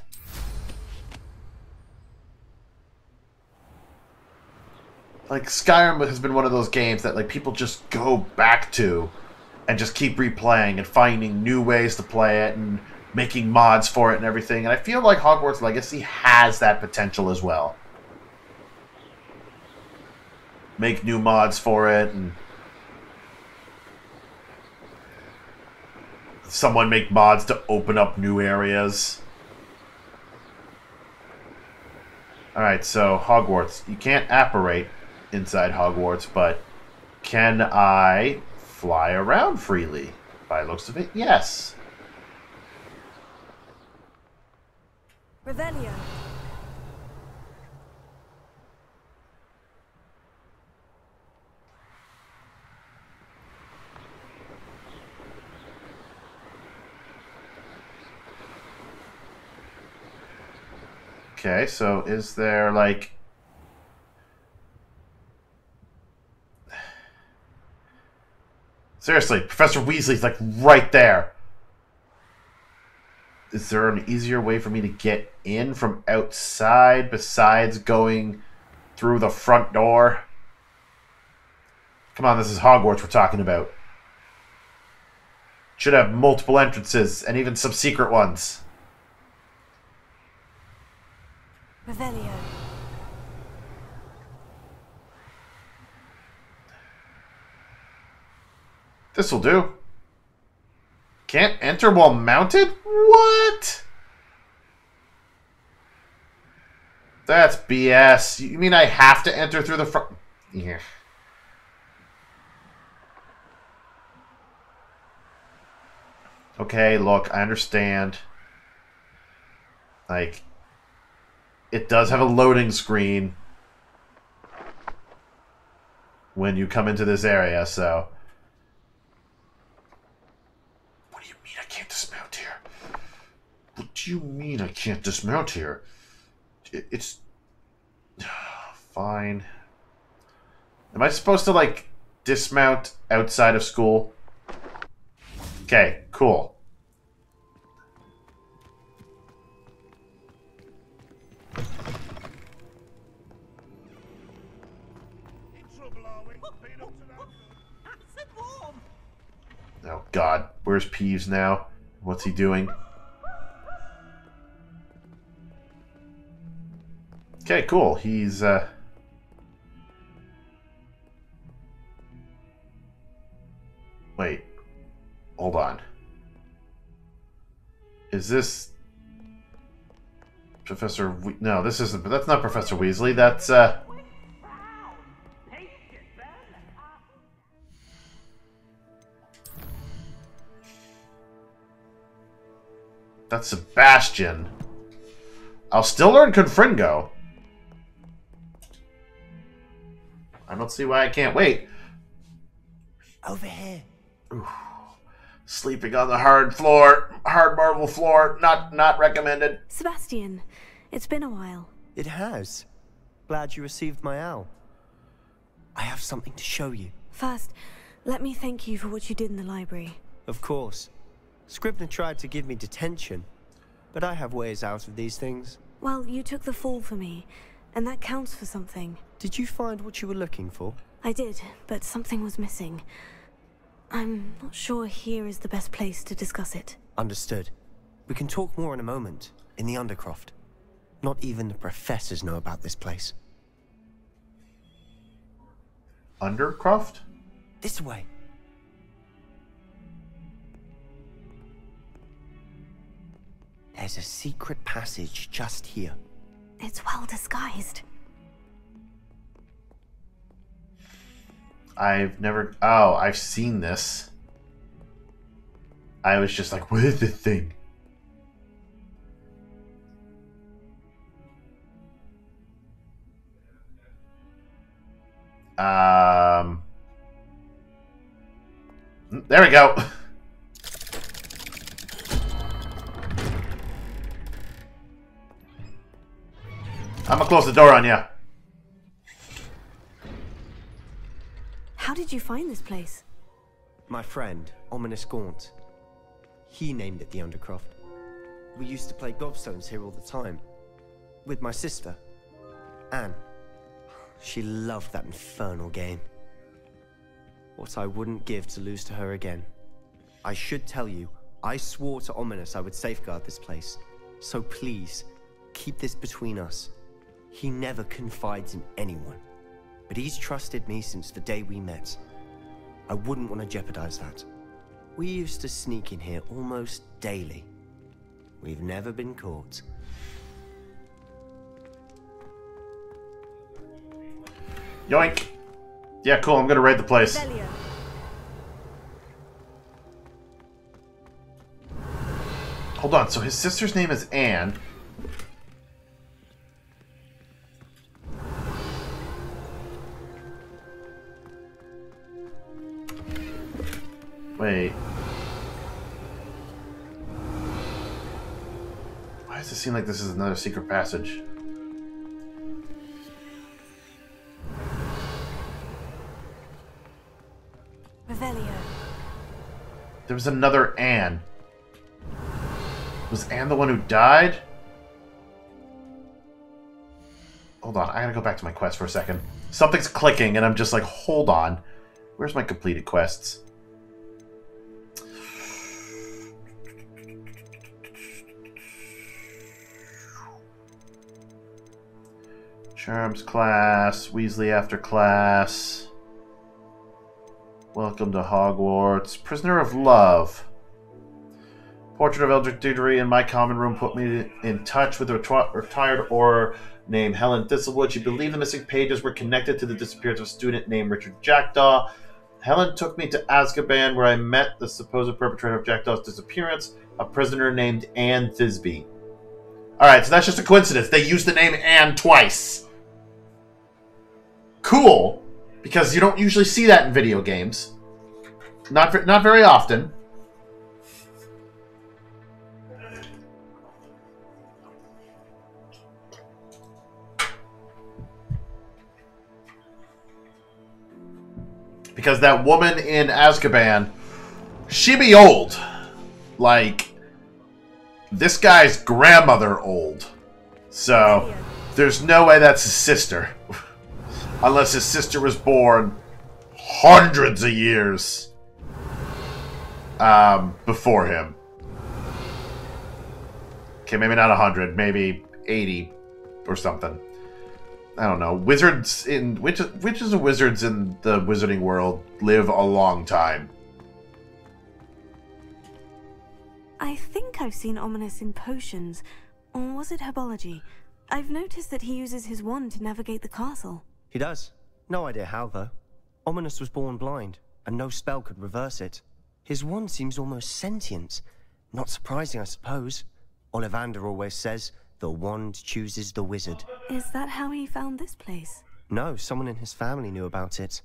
Like Skyrim has been one of those games that like people just go back to and just keep replaying and finding new ways to play it and making mods for it and everything. And I feel like Hogwarts Legacy has that potential as well. Make new mods for it and someone make mods to open up new areas. Alright, so Hogwarts. You can't apparate inside Hogwarts, but can I fly around freely? By looks of it, yes. Revelio. Okay, so is there like Seriously, Professor Weasley's like right there. Is there an easier way for me to get in from outside besides going through the front door? Come on, this is Hogwarts we're talking about. Should have multiple entrances and even some secret ones. Revelio. This'll do. Can't enter while mounted? What? That's BS. You mean I have to enter through the front? Yeah. Okay, look, I understand. Like, it does have a loading screen when you come into this area, so. What do you mean I can't dismount here? What do you mean I can't dismount here? It's. Fine. Am I supposed to, like, dismount outside of school? Okay, cool. Oh god, where's Peeves now? What's he doing? Okay, cool. He's uh Wait. Hold on. Is this Professor we No, this isn't but that's not Professor Weasley. That's uh That's Sebastian. I'll still learn Confringo. I don't see why I can't wait. Over here. Sleeping on the hard floor, hard marble floor, not not recommended. Sebastian, it's been a while. It has. Glad you received my owl. I have something to show you. First, let me thank you for what you did in the library. Of course. Scribner tried to give me detention, but I have ways out of these things. Well, you took the fall for me, and that counts for something. Did you find what you were looking for? I did, but something was missing. I'm not sure here is the best place to discuss it. Understood. We can talk more in a moment, in the Undercroft. Not even the professors know about this place. Undercroft? This way. There's a secret passage just here. It's well disguised. I've never... Oh, I've seen this. I was just like, what is this thing? Um... Mm, there we go. I'm gonna close the door on you. How did you find this place? My friend, Ominis Gaunt. He named it the Undercroft. We used to play gobstones here all the time. With my sister, Anne. She loved that infernal game. What I wouldn't give to lose to her again. I should tell you, I swore to Ominis I would safeguard this place. So please, keep this between us. He never confides in anyone. But he's trusted me since the day we met. I wouldn't want to jeopardize that. We used to sneak in here almost daily. We've never been caught. Yoink. Yeah, cool. I'm gonna raid the place. Hold on. So his sister's name is Anne. Wait. Why does it seem like this is another secret passage? Revelio. There was another Anne. Was Anne the one who died? Hold on, I gotta go back to my quest for a second. Something's clicking, and I'm just like, hold on. Where's my completed quests? Charms class, Weasley after class. Welcome to Hogwarts. Prisoner of Love. Portrait of Eldritch Diggory in my common room put me in touch with a retired Auror named Helen Thistlewood. She believed the missing pages were connected to the disappearance of a student named Richard Jackdaw. Helen took me to Azkaban, where I met the supposed perpetrator of Jackdaw's disappearance, a prisoner named Anne Thisbe. Alright, so that's just a coincidence. They used the name Anne twice. Cool, because you don't usually see that in video games. Not, not very often. Because that woman in Azkaban, she be old. Like, this guy's grandmother old. So, there's no way that's his sister. Unless his sister was born hundreds of years um, before him. Okay, maybe not a 100, maybe 80 or something. I don't know. Wizards in witches, witches and wizards in the wizarding world live a long time. I think I've seen Ominis in potions. Or was it herbology? I've noticed that he uses his wand to navigate the castle. He does. No idea how, though. Ominis was born blind, and no spell could reverse it. His wand seems almost sentient. Not surprising, I suppose. Ollivander always says, the wand chooses the wizard. Is that how he found this place? No, someone in his family knew about it.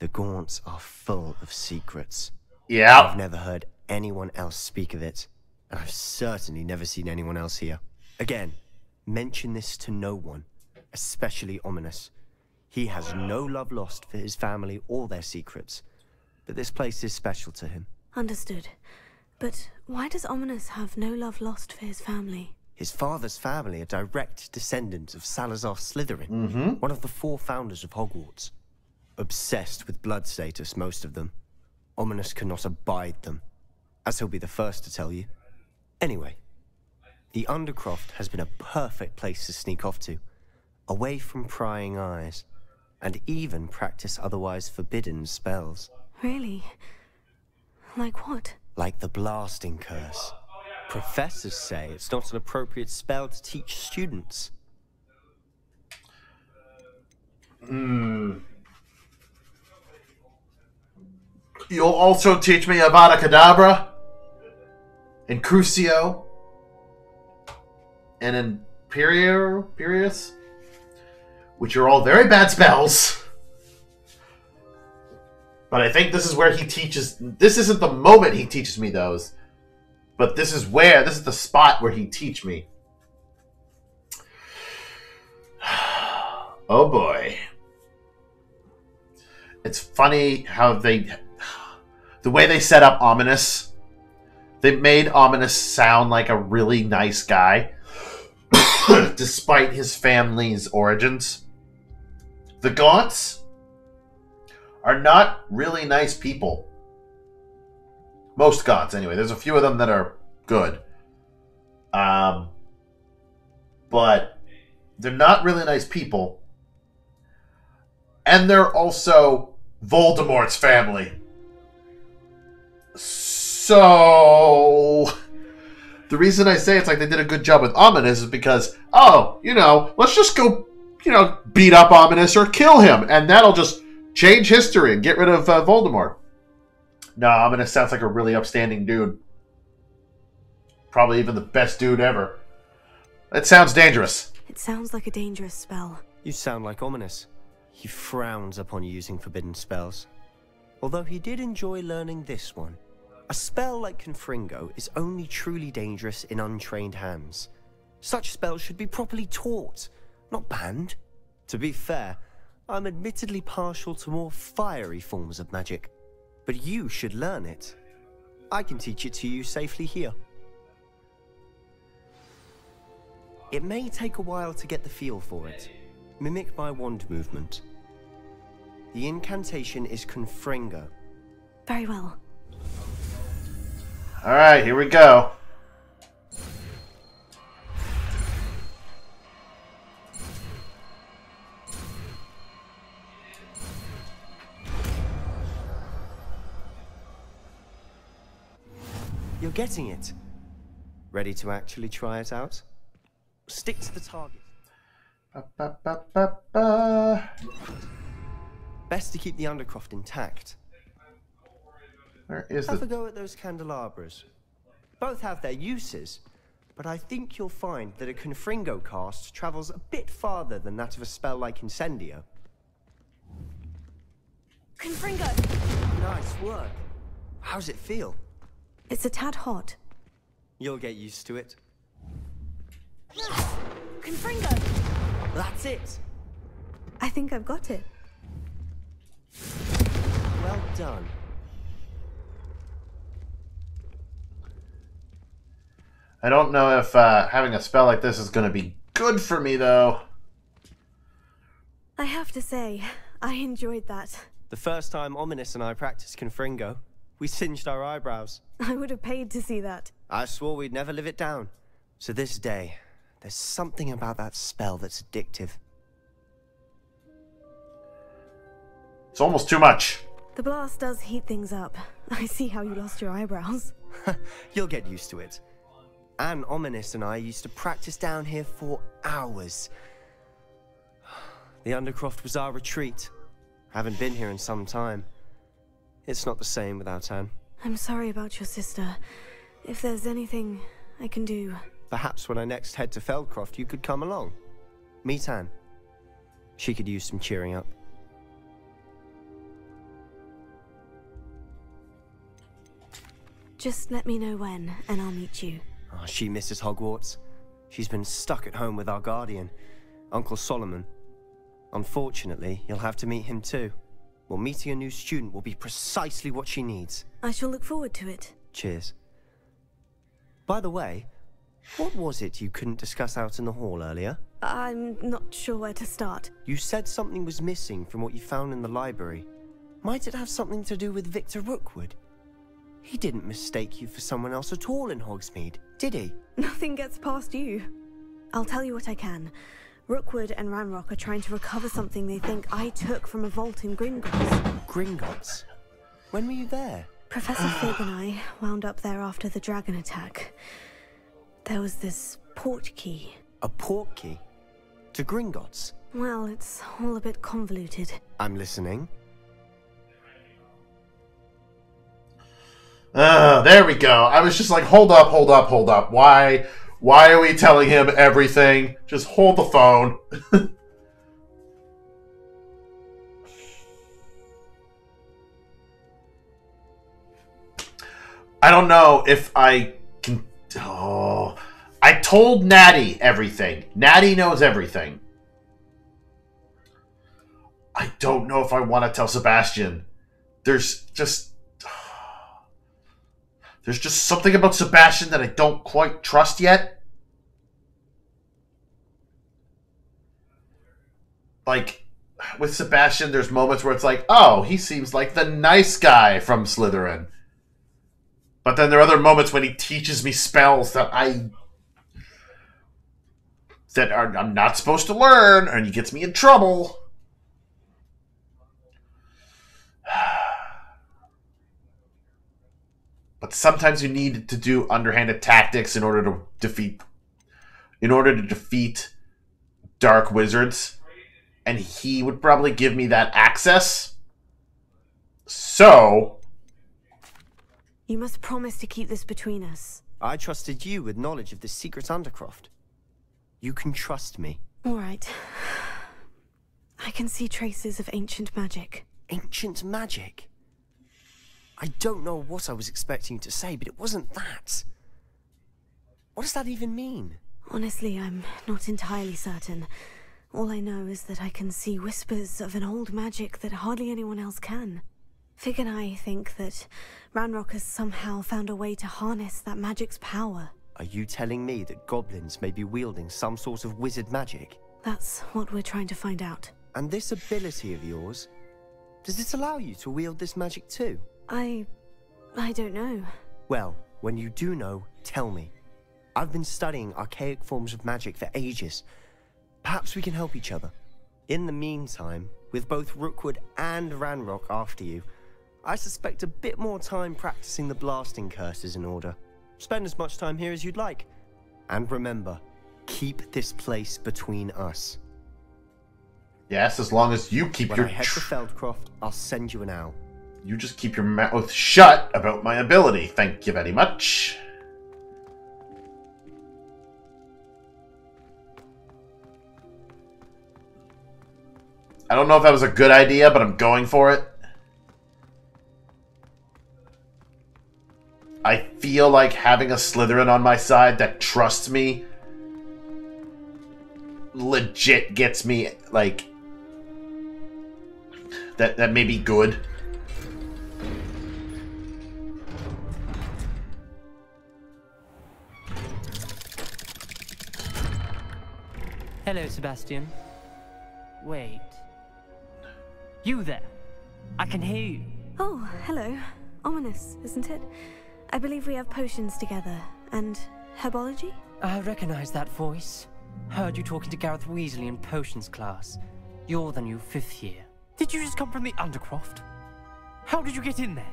The Gaunts are full of secrets. Yeah. I've never heard anyone else speak of it, and I've certainly never seen anyone else here. Again, mention this to no one, especially Ominis. He has no love lost for his family or their secrets, but this place is special to him. Understood. But why does Ominis have no love lost for his family? His father's family are direct descendants of Salazar Slytherin, Mhm. one of the four founders of Hogwarts. Obsessed with blood status, most of them. Ominis cannot abide them, as he'll be the first to tell you. Anyway, the Undercroft has been a perfect place to sneak off to, away from prying eyes, and even practice otherwise forbidden spells, Really? Like what? like the Blasting Curse. Professors say it's not an appropriate spell to teach students. Hmm. You'll also teach me Avada Kedavra, and Crucio, and Imperio, Imperius, which are all very bad spells. But I think this is where he teaches. This isn't the moment he teaches me those, but this is where. This is the spot where he teach me. Oh boy. It's funny how they. The way they set up Ominis. They made Ominis sound like a really nice guy, despite his family's origins. The Gaunts are not really nice people. Most Gaunts, anyway. There's a few of them that are good. Um, but they're not really nice people. And they're also Voldemort's family. So. The reason I say it's like they did a good job with Ominis is because, oh, you know, let's just go, you know, beat up Ominis or kill him, and that'll just change history and get rid of uh, Voldemort. No, Ominis sounds like a really upstanding dude. Probably even the best dude ever. That sounds dangerous. It sounds like a dangerous spell. You sound like Ominis. He frowns upon using forbidden spells. Although he did enjoy learning this one. A spell like Confringo is only truly dangerous in untrained hands. Such spells should be properly taught, not banned. To be fair, I'm admittedly partial to more fiery forms of magic, but you should learn it. I can teach it to you safely here. It may take a while to get the feel for it. Mimic my wand movement. The incantation is Confringo. Very well. All right, here we go. You're getting it. Ready to actually try it out? Stick to the target. Ba-ba-ba-ba. Best to keep the Undercroft intact. Where is Have the a go at those candelabras. Both have their uses, but I think you'll find that a Confringo cast travels a bit farther than that of a spell like Incendio. Confringo! Nice work. How's it feel? It's a tad hot. You'll get used to it. Confringo! That's it. I think I've got it. Well done. I don't know if uh, having a spell like this is going to be good for me, though. I have to say, I enjoyed that. The first time Ominis and I practiced Confringo, we singed our eyebrows. I would have paid to see that. I swore we'd never live it down. So this day, there's something about that spell that's addictive. It's almost too much. The blast does heat things up. I see how you lost your eyebrows. You'll get used to it. Anne Ominis and I used to practice down here for hours. The Undercroft was our retreat. Haven't been here in some time. It's not the same without Anne. I'm sorry about your sister. If there's anything I can do. Perhaps when I next head to Feldcroft, you could come along. Meet Anne. She could use some cheering up. Just let me know when, and I'll meet you. Oh, she misses Hogwarts. She's been stuck at home with our guardian, Uncle Solomon. Unfortunately, you'll have to meet him too. Well, meeting a new student will be precisely what she needs. I shall look forward to it. Cheers. By the way, what was it you couldn't discuss out in the hall earlier? I'm not sure where to start. You said something was missing from what you found in the library. Might it have something to do with Victor Rookwood? He didn't mistake you for someone else at all in Hogsmeade, did he? Nothing gets past you. I'll tell you what I can. Rookwood and Ranrock are trying to recover something they think I took from a vault in Gringotts. Gringotts? When were you there? Professor Fig and I wound up there after the dragon attack. There was this port key. A port key? To Gringotts? Well, it's all a bit convoluted. I'm listening. Uh, there we go. I was just like, hold up, hold up, hold up. Why? Why are we telling him everything? Just hold the phone. I don't know if I can. Oh, I told Natty everything. Natty knows everything. I don't know if I want to tell Sebastian. There's just there's just something about Sebastian that I don't quite trust yet. Like, with Sebastian, there's moments where it's like, oh, he seems like the nice guy from Slytherin. But then there are other moments when he teaches me spells that I that are, I'm not supposed to learn, and he gets me in trouble. But sometimes you need to do underhanded tactics in order to defeat in order to defeat dark wizards and he would probably give me that access. So, You must promise to keep this between us. I trusted you with knowledge of the secret Undercroft. You can trust me. All right. I can see traces of ancient magic. Ancient magic? I don't know what I was expecting you to say, but it wasn't that. What does that even mean? Honestly, I'm not entirely certain. All I know is that I can see whispers of an old magic that hardly anyone else can. Fig and I think that Ranrock has somehow found a way to harness that magic's power. Are you telling me that goblins may be wielding some sort of wizard magic? That's what we're trying to find out. And this ability of yours, does it allow you to wield this magic too? I. I don't know. Well, when you do know, tell me. I've been studying archaic forms of magic for ages. Perhaps we can help each other. In the meantime, with both Rookwood and Ranrock after you, I suspect a bit more time practicing the blasting curse is in order. Spend as much time here as you'd like. And remember, keep this place between us. yes, as long as you keep When your I head to Feldcroft, I'll send you an owl. You just keep your mouth shut about my ability. Thank you very much. I don't know if that was a good idea, but I'm going for it. I feel like having a Slytherin on my side that trusts me legit gets me like that that may be good. Hello, Sebastian. Wait. You there? I can hear you. Oh, hello. Ominis, isn't it? I believe we have potions together. And herbology? I recognize that voice. Heard you talking to Garreth Weasley in potions class. You're the new fifth year. Did you just come from the Undercroft? How did you get in there?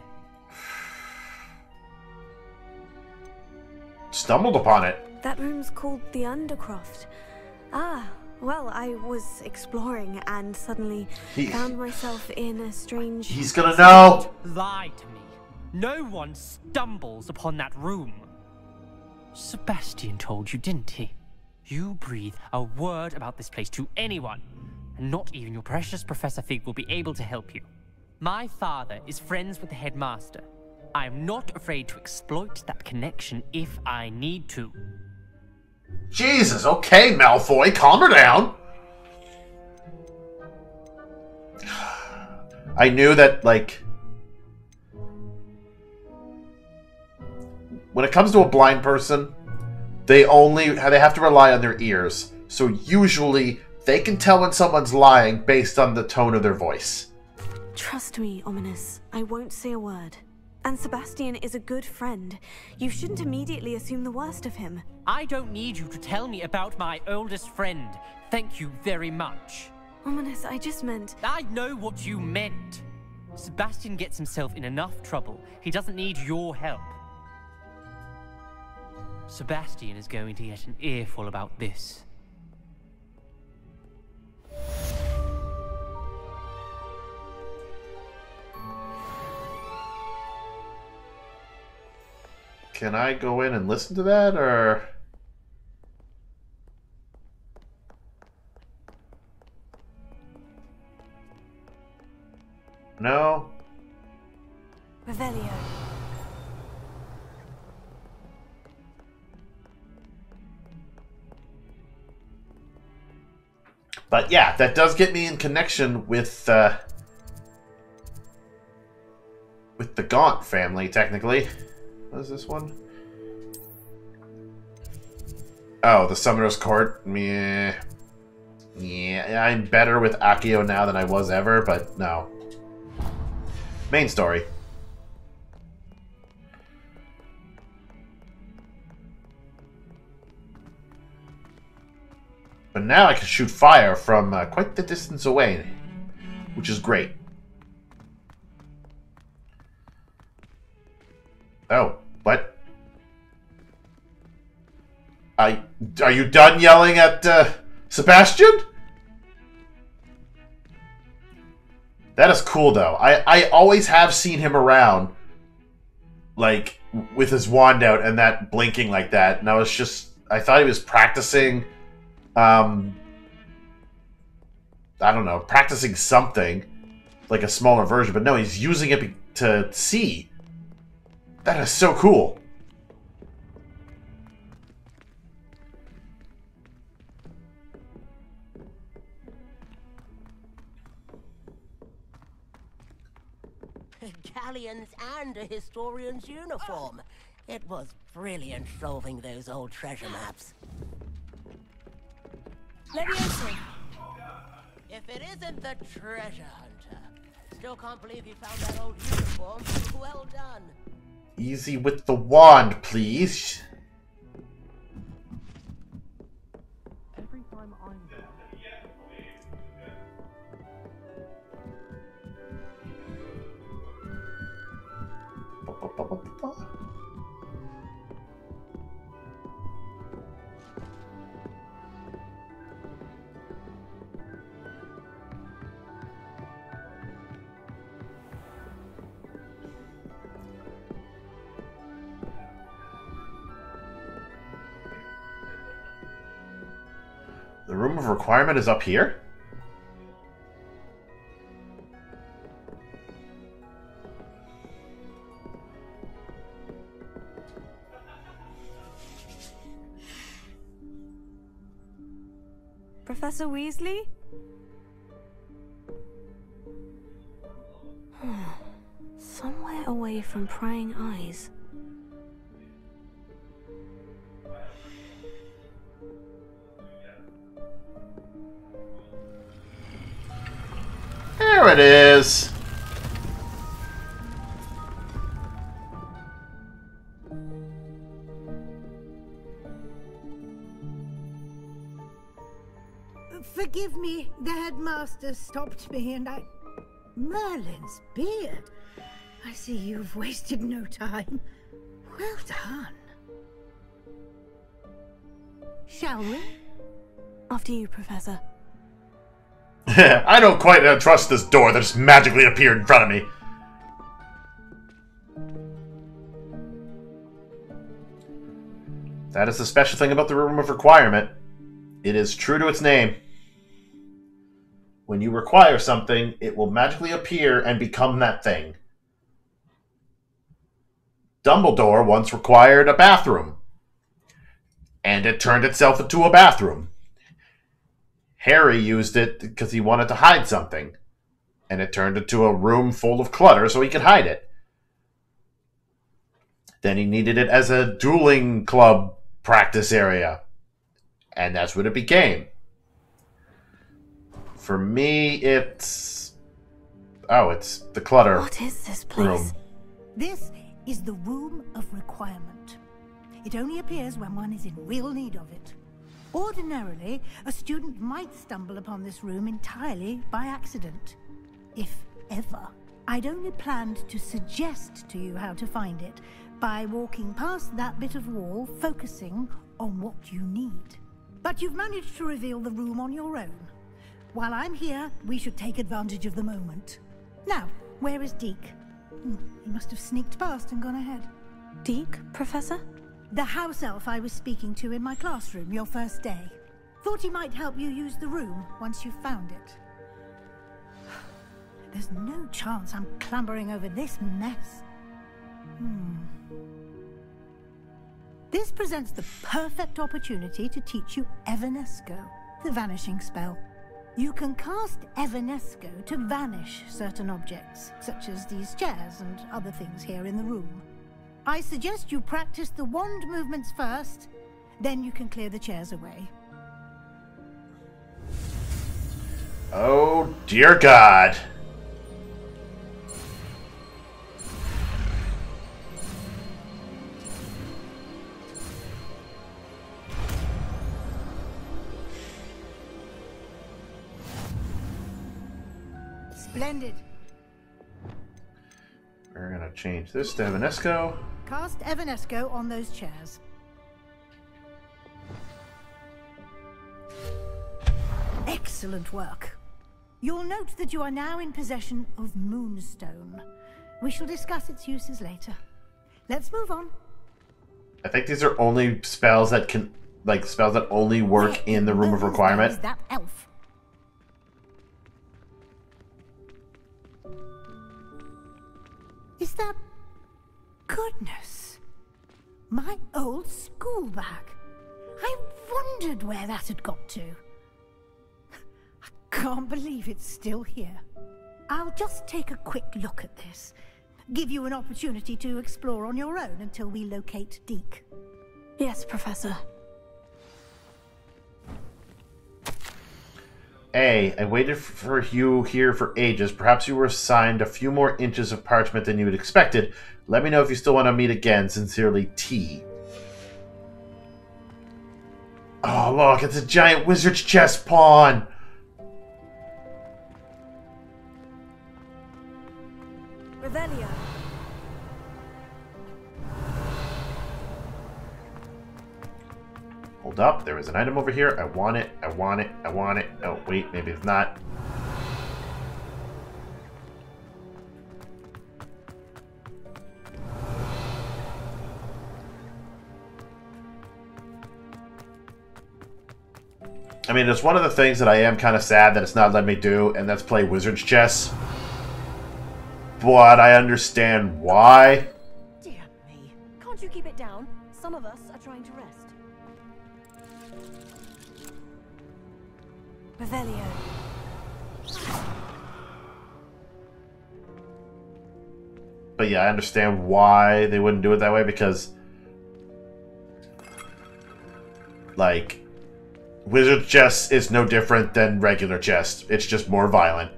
Stumbled upon it. That room's called the Undercroft. Ah, well, I was exploring and suddenly He- found myself in a strange. He's gonna know. Lie to me. No one stumbles upon that room. Sebastian told you, didn't he? You breathe a word about this place to anyone, and not even your precious Professor Fig will be able to help you. My father is friends with the headmaster. I am not afraid to exploit that connection if I need to. Jesus, okay, Malfoy, calm her down. I knew that, like, when it comes to a blind person, they only they have to rely on their ears. So usually, they can tell when someone's lying based on the tone of their voice. Trust me, Ominis. I won't say a word. And Sebastian is a good friend. You shouldn't immediately assume the worst of him. I don't need you to tell me about my oldest friend. Thank you very much. Ominis, I just meant. I know what you meant. Sebastian gets himself in enough trouble. He doesn't need your help. Sebastian is going to get an earful about this. Can I go in and listen to that, or...? No? Revelio. But yeah, that does get me in connection with, uh, with the Gaunt family, technically. Is this one? Oh, the Summoner's Court. Yeah. Yeah, I'm better with Accio now than I was ever, but no. Main story. But now I can shoot fire from uh, quite the distance away, which is great. Oh, what? I are you done yelling at uh, Sebastian? That is cool though. I I always have seen him around, like with his wand out and that blinking like that, and I was just I thought he was practicing. Um, I don't know, practicing something like a smaller version, but no, he's using it to see. That is so cool. Galleons and a historian's uniform. It was brilliant solving those old treasure maps. Leviosa. If it isn't the treasure hunter, still can't believe you found that old uniform. Well done. Easy with the wand, please. Room of requirement is up here? Professor Weasley? Somewhere away from prying eyes. There it is. Forgive me, the headmaster stopped me and I. Merlin's beard. I see you've wasted no time. Well done. Shall we? After you, Professor. I don't quite uh, trust this door that just magically appeared in front of me. That is the special thing about the Room of Requirement. It is true to its name. When you require something, it will magically appear and become that thing. Dumbledore once required a bathroom, and it turned itself into a bathroom. Harry used it because he wanted to hide something, and it turned into a room full of clutter so he could hide it. Then he needed it as a dueling club practice area, and that's what it became. For me, it's. Oh, it's the clutter. What is this room. This is the Room of Requirement. It only appears when one is in real need of it. Ordinarily, a student might stumble upon this room entirely by accident. If ever. I'd only planned to suggest to you how to find it by walking past that bit of wall, focusing on what you need. But you've managed to reveal the room on your own. While I'm here, we should take advantage of the moment. Now, where is Deek? Hmm, he must have sneaked past and gone ahead. Deek, Professor? The house elf I was speaking to in my classroom your first day. Thought he might help you use the room once you found it. There's no chance I'm clambering over this mess. Hmm. This presents the perfect opportunity to teach you Evanesco, the vanishing spell. You can cast Evanesco to vanish certain objects, such as these chairs and other things here in the room. I suggest you practice the wand movements first, then you can clear the chairs away. Oh, dear God. Splendid. We're gonna change this to Evanesco. Cast Evanesco on those chairs. Excellent work. You'll note that you are now in possession of Moonstone. We shall discuss its uses later. Let's move on. I think these are only spells that can, like, spells that only work in the Room of Requirement. Is that elf? Is that goodness? My old school bag. I wondered where that had got to. I can't believe it's still here. I'll just take a quick look at this. Give you an opportunity to explore on your own until we locate Deek. Yes, Professor. A, I waited for you here for ages. Perhaps you were assigned a few more inches of parchment than you had expected. Let me know if you still want to meet again. Sincerely, T. Oh, look, it's a giant wizard's chess pawn. Up, there is an item over here. I want it, I want it, I want it. Oh, wait, maybe it's not. I mean, it's one of the things that I am kind of sad that it's not letting me do, and that's play Wizard's Chess. But I understand why. Dear me. Can't you keep it down? Some of us are trying to rest. Revelio. But yeah, I understand why they wouldn't do it that way because, like, wizard chess is no different than regular chess. It's just more violent.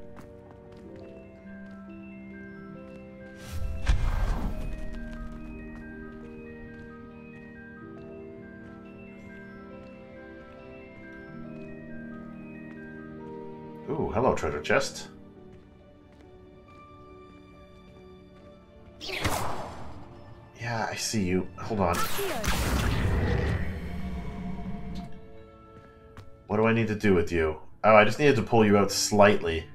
Chest. Yeah, I see you. Hold on. What do I need to do with you? Oh, I just needed to pull you out slightly.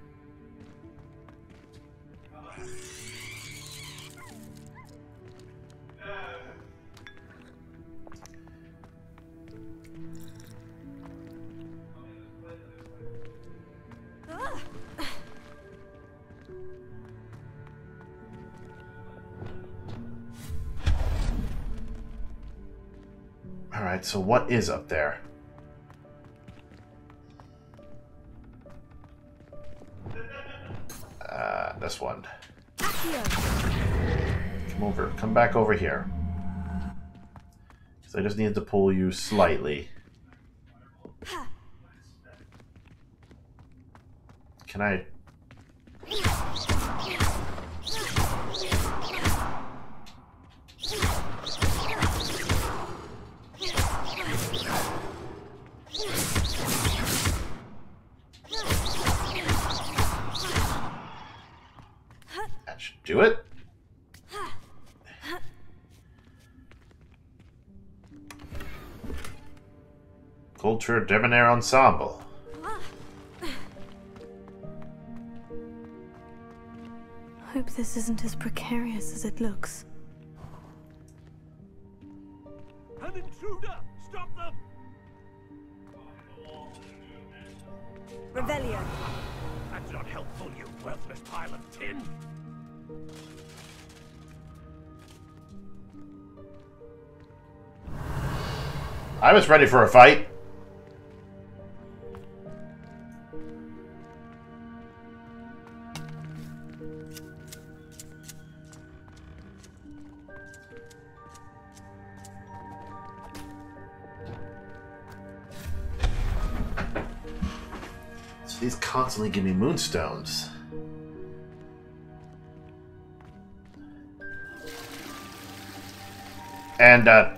So what is up there? Uh, this one. Come over. Come back over here. So I just needed to pull you slightly. Can I... it. Culture Debonair Ensemble. Hope this isn't as precarious as it looks. I was ready for a fight. So these constantly give me moonstones. And, uh,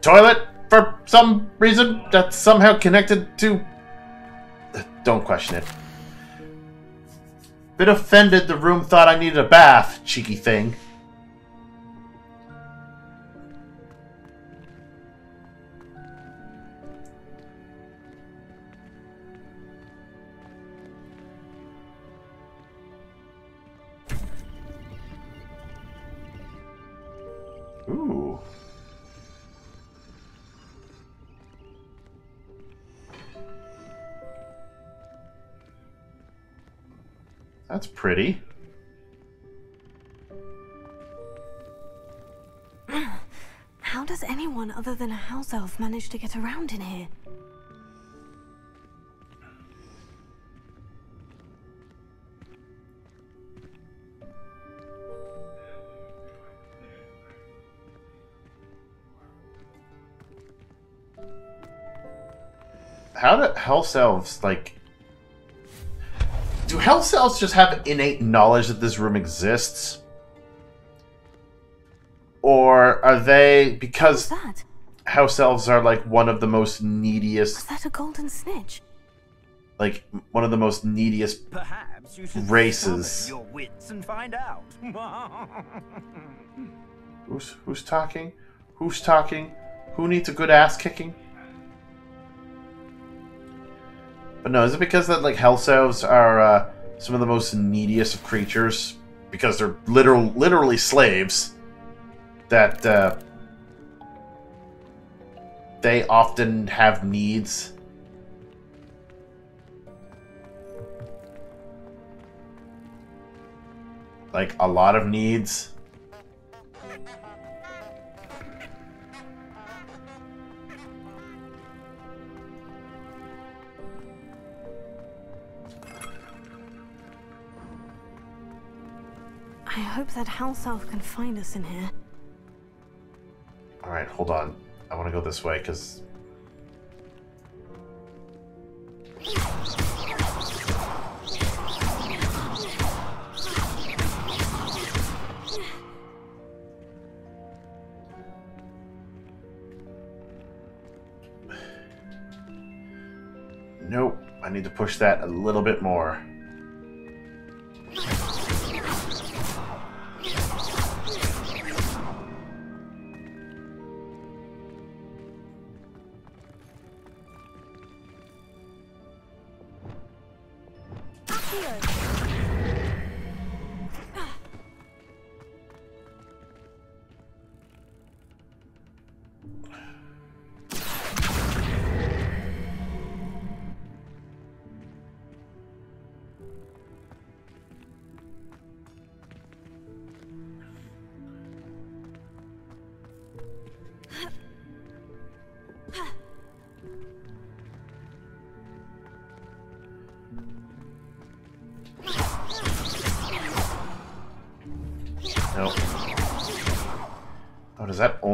toilet? Some reason that's somehow connected to. Uh, don't question it. Bit offended the room thought I needed a bath, cheeky thing. Pretty. How does anyone other than a house elf manage to get around in here? How do house elves like? Do house elves just have innate knowledge that this room exists, or are they because that? house elves are like one of the most neediest, Is that a golden snitch? like one of the most neediest Perhaps you should races. summon your wits and find out. Who's who's talking? Who's talking? Who needs a good ass kicking? But no, is it because that like house elves are uh, some of the most neediest of creatures because they're literal, literally slaves that uh, they often have needs. Like a lot of needs. I hope that house elf can find us in here. All right, hold on. I want to go this way because Nope. I need to push that a little bit more.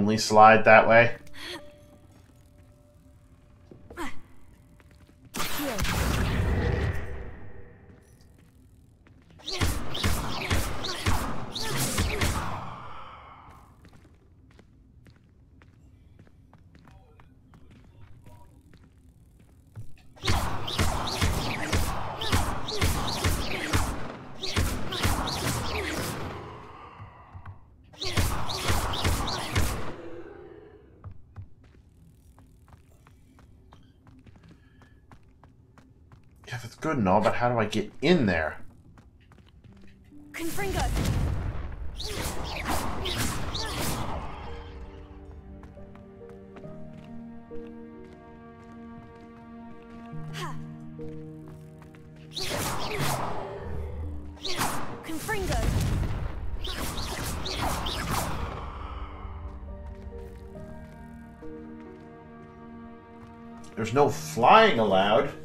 Only slide that way? Good and all, but how do I get in there? Confringo! Confringo! There's no flying allowed.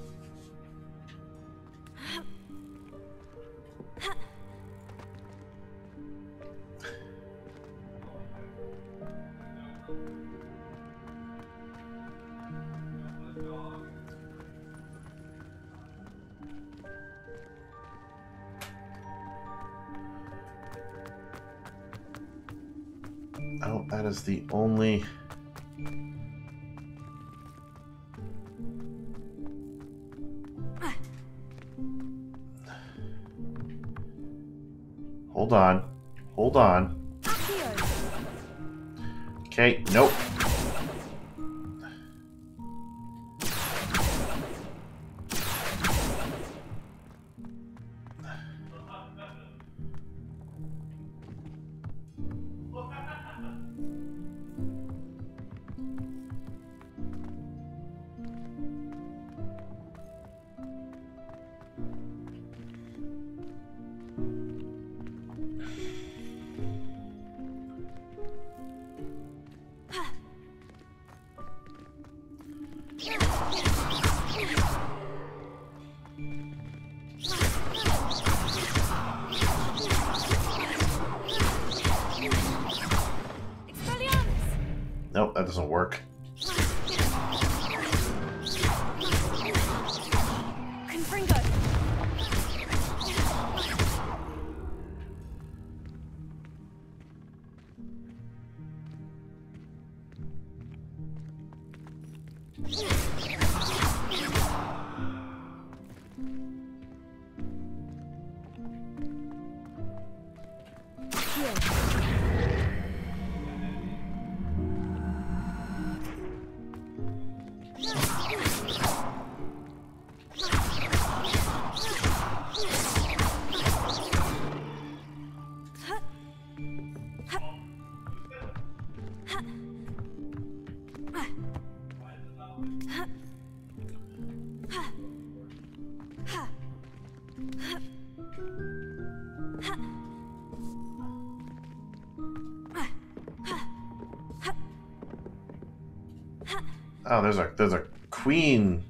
Oh, there's a there's a queen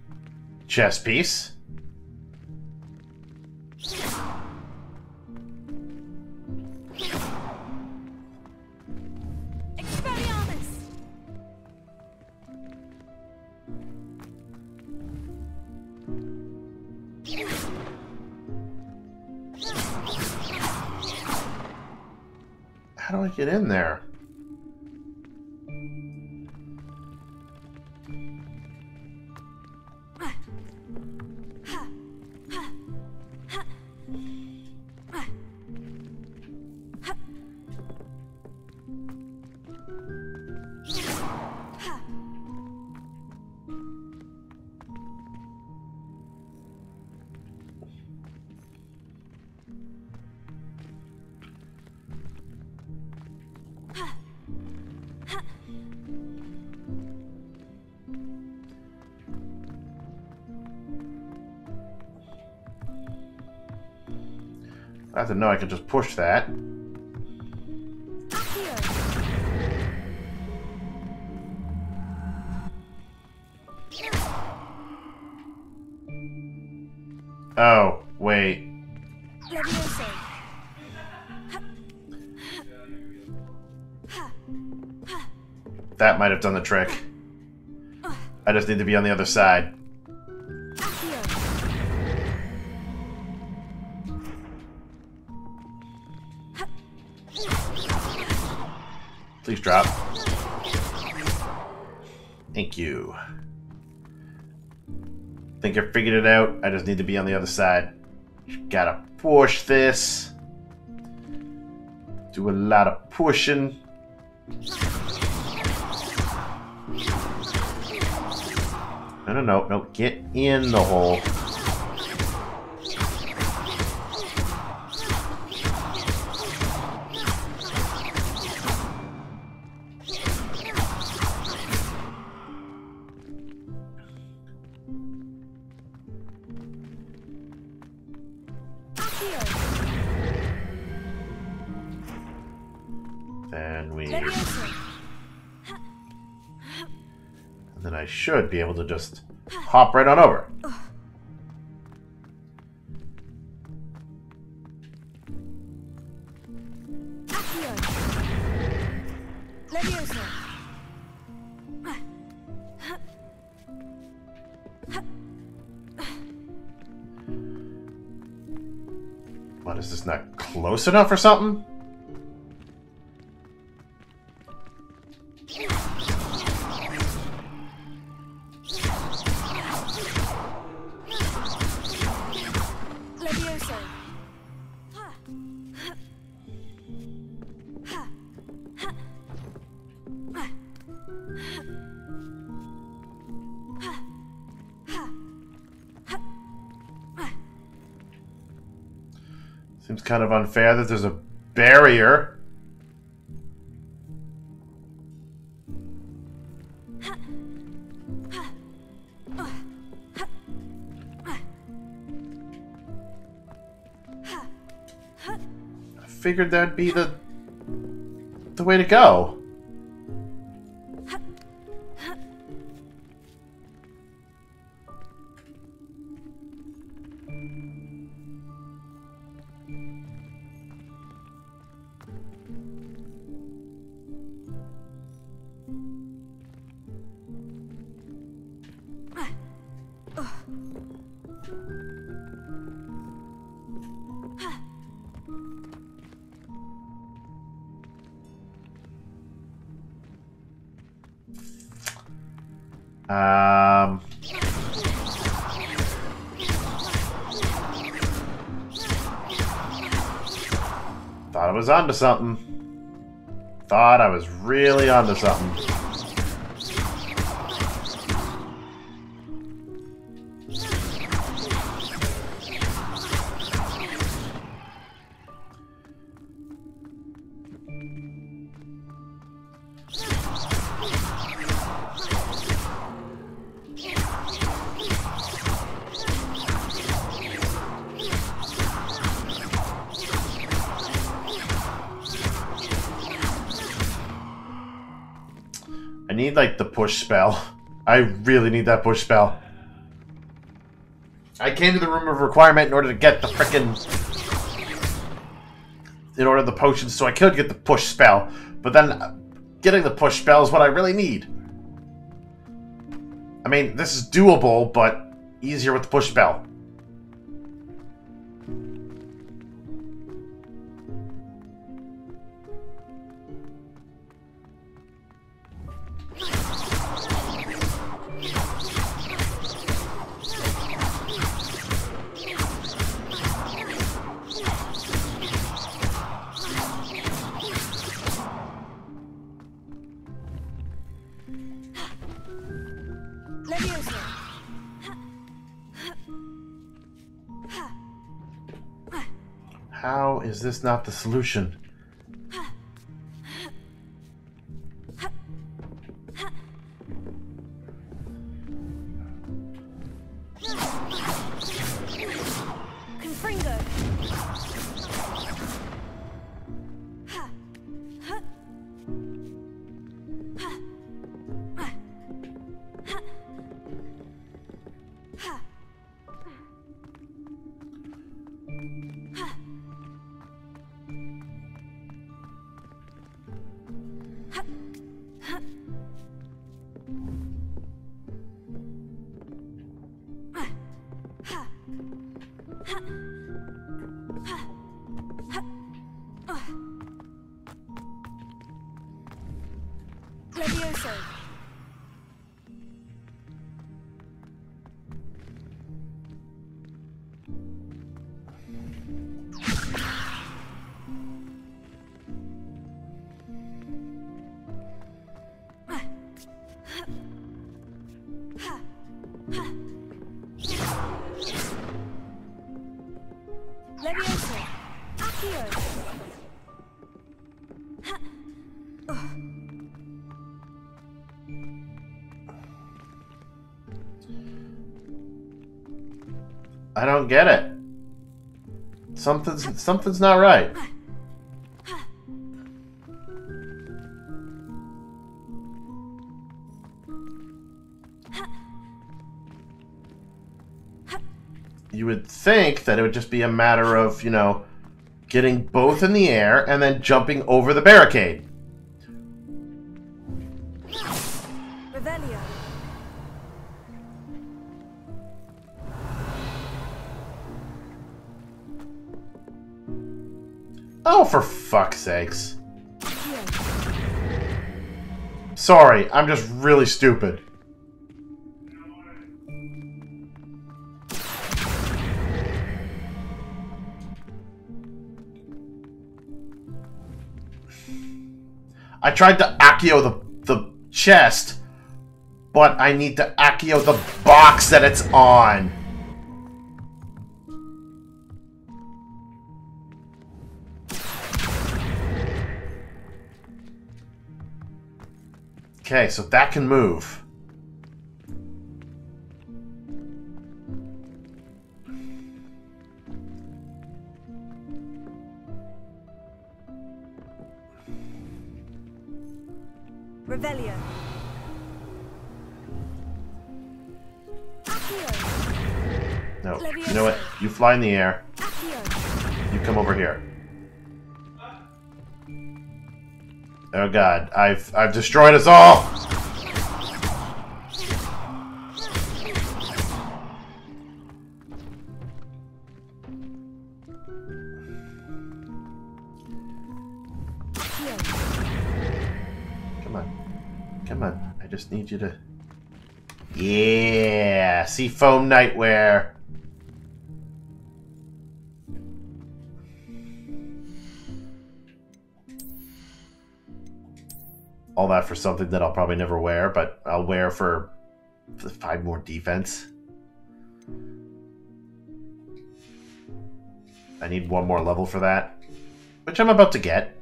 chess piece. Know I can just push that. Oh, wait. That might have done the trick. I just need to be on the other side. Figured it out. I just need to be on the other side. Gotta push this. Do a lot of pushing. No, no, no, no. Get in the hole. Be able to just hop right on over. What, is this not close enough or something? Kind of unfair that there's a barrier. I figured that'd be the the way to go. Onto something. Thought I was really onto something. Push spell. I really need that push spell. I came to the room of requirement in order to get the frickin' in order the potions so I could get the push spell. But then uh, getting the push spell is what I really need. I mean, this is doable, but easier with the push spell. Is not the solution? Get it. Something's something's not right. You would think that it would just be a matter of, you know, getting both in the air and then jumping over the barricade. Oh, for fuck's sakes. Sorry, I'm just really stupid. I tried to Accio the, the chest, but I need to Accio the box that it's on. Okay, so that can move. Revelio. No, you know what? You fly in the air. You come over here. Oh god, I've I've destroyed us all. Come on. Come on. I just need you to Yeah, Seafoam nightwear. All that for something that I'll probably never wear, but I'll wear for five more defense. I need one more level for that, which I'm about to get.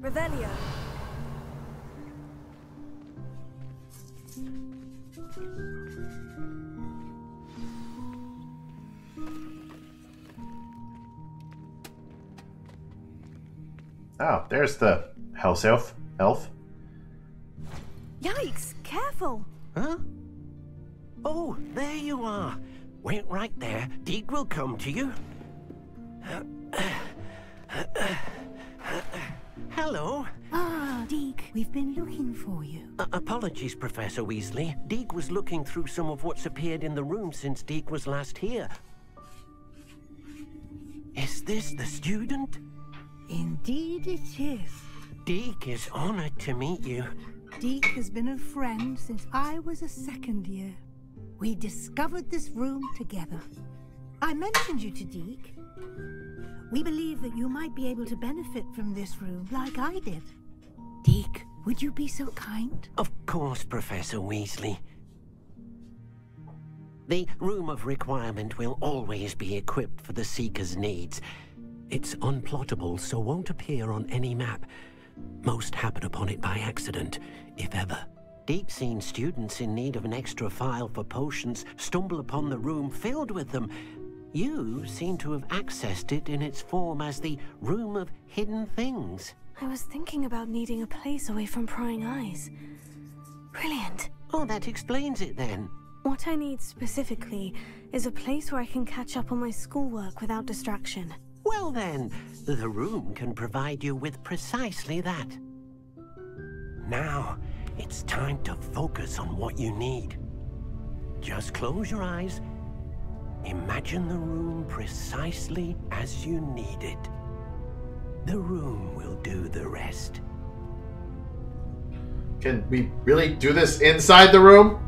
Revelio. Oh, there's the house elf. Elf. Yikes! Careful! Huh? Oh, there you are. Wait right there. Deek will come to you. Hello. Ah, Deek, we've been looking for you. Uh, apologies, Professor Weasley. Deek was looking through some of what's appeared in the room since Deek was last here. Is this the student? Indeed it is. Deek is honored to meet you. Deek has been a friend since I was a second year. We discovered this room together. I mentioned you to Deek. We believe that you might be able to benefit from this room like I did. Deek, would you be so kind? Of course, Professor Weasley. The Room of Requirement will always be equipped for the Seeker's needs. It's unplottable, so won't appear on any map. Most happen upon it by accident, if ever. Deek seen students in need of an extra file for potions stumble upon the room filled with them. You seem to have accessed it in its form as the Room of Hidden Things. I was thinking about needing a place away from prying eyes. Brilliant. Oh, that explains it then. What I need specifically is a place where I can catch up on my schoolwork without distraction. Well then, the room can provide you with precisely that. Now, it's time to focus on what you need. Just close your eyes. Imagine the room precisely as you need it. The room will do the rest. Can we really do this inside the room?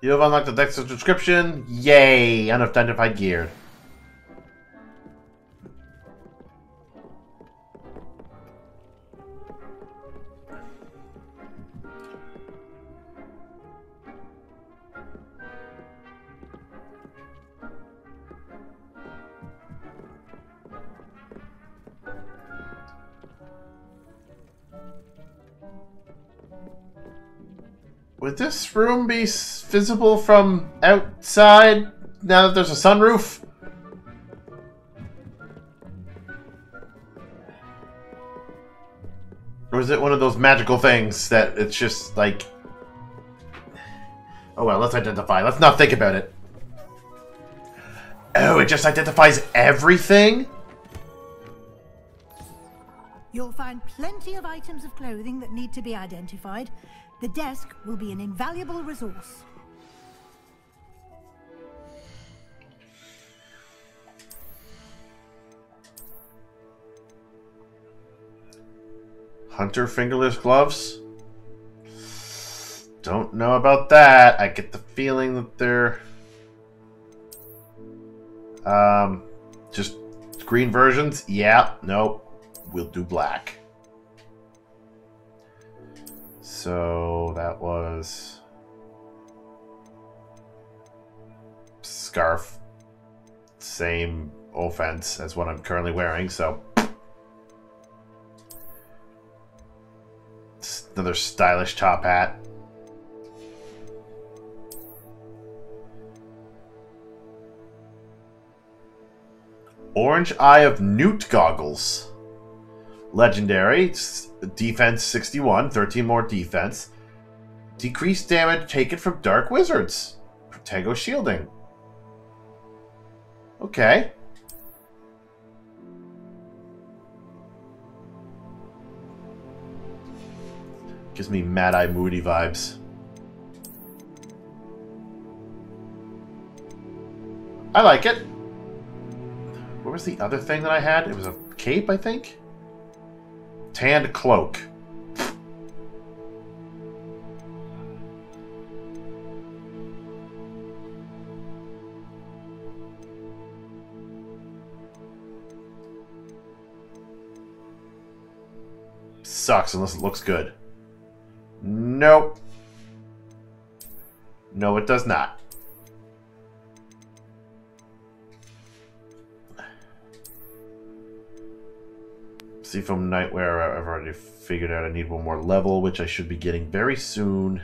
You have unlocked the desk of description. Yay! Unidentified gear. Would this room be visible from outside now that there's a sunroof? Or is it one of those magical things that it's just like. Oh well, let's identify. Let's not think about it. Oh, it just identifies everything? You'll find plenty of items of clothing that need to be identified. The desk will be an invaluable resource. Hunter fingerless gloves? Don't know about that. I get the feeling that they're um just green versions. Yeah, nope. We'll do black. So that was scarf same offense as what I'm currently wearing, so Another stylish top hat. Orange Eye of Newt goggles. Legendary. Defense 61. 13 more defense. Decreased damage taken from Dark Wizards. Protego shielding. Okay. Gives me Mad Eye Moody vibes. I like it. What was the other thing that I had? It was a cape, I think? Tanned cloak. Sucks unless it looks good. Nope. No, it does not. Seafoam Nightwear, I've already figured out I need one more level, which I should be getting very soon.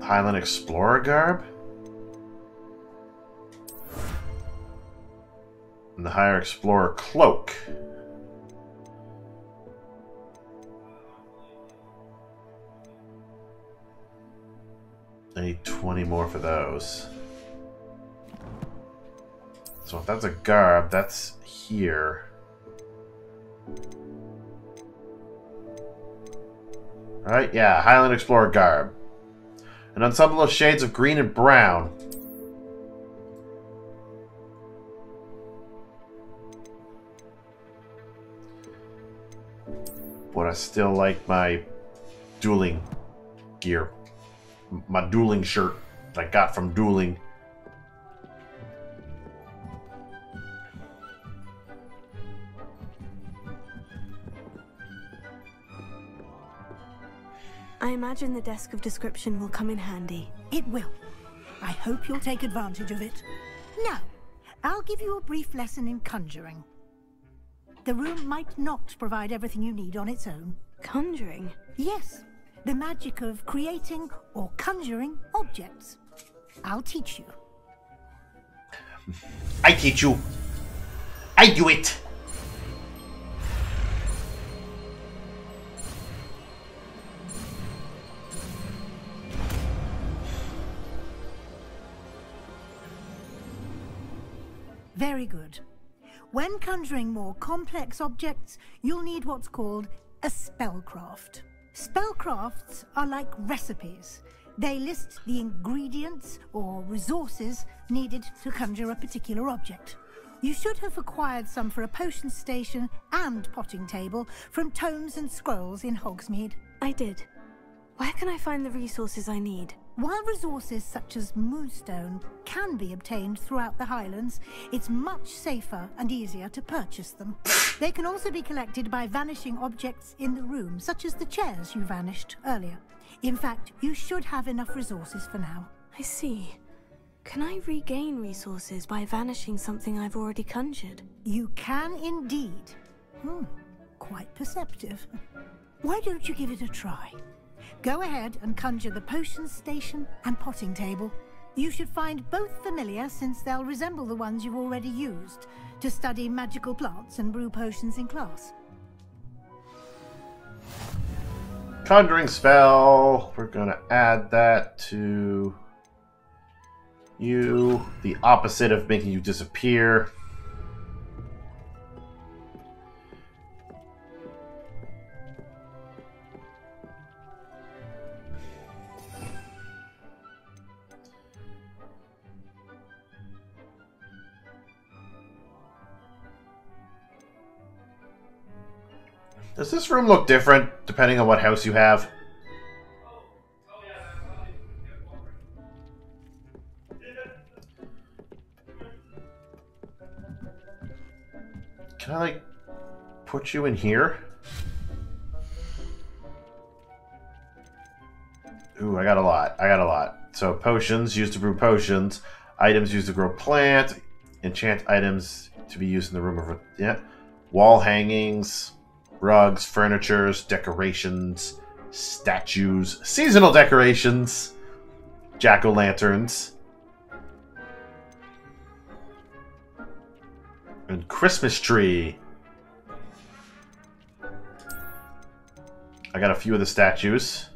Highland Explorer garb? And the Higher Explorer cloak. I need 20 more for those. So if that's a garb, that's here. Right? Yeah, Highland Explorer garb. An ensemble of shades of green and brown. Still like my dueling gear. My dueling shirt that I got from dueling. I imagine the desk of description will come in handy. It will. I hope you'll take advantage of it. Now, I'll give you a brief lesson in conjuring. The room might not provide everything you need on its own. Conjuring? Yes, the magic of creating or conjuring objects. I'll teach you. I teach you. I do it. Very good. When conjuring more complex objects, you'll need what's called a spellcraft. Spellcrafts are like recipes. They list the ingredients or resources needed to conjure a particular object. You should have acquired some for a potion station and potting table from tomes and scrolls in Hogsmeade. I did. Where can I find the resources I need? While resources such as moonstone can be obtained throughout the Highlands, it's much safer and easier to purchase them. They can also be collected by vanishing objects in the room, such as the chairs you vanished earlier. In fact, you should have enough resources for now. I see. Can I regain resources by vanishing something I've already conjured? You can indeed. Hmm, quite perceptive. Why don't you give it a try? Go ahead and conjure the potions station and potting table. You should find both familiar since they'll resemble the ones you've already used to study magical plants and brew potions in class. Conjuring spell. We're going to add that to you. The opposite of making you disappear. Does this room look different depending on what house you have? Can I, like, put you in here? Ooh, I got a lot. I got a lot. So, potions used to brew potions. Items used to grow plant. Enchant items to be used in the room of... Yeah. Wall hangings rugs, furnitures, decorations, statues, seasonal decorations, jack o' lanterns, and Christmas tree. I got a few of the statues.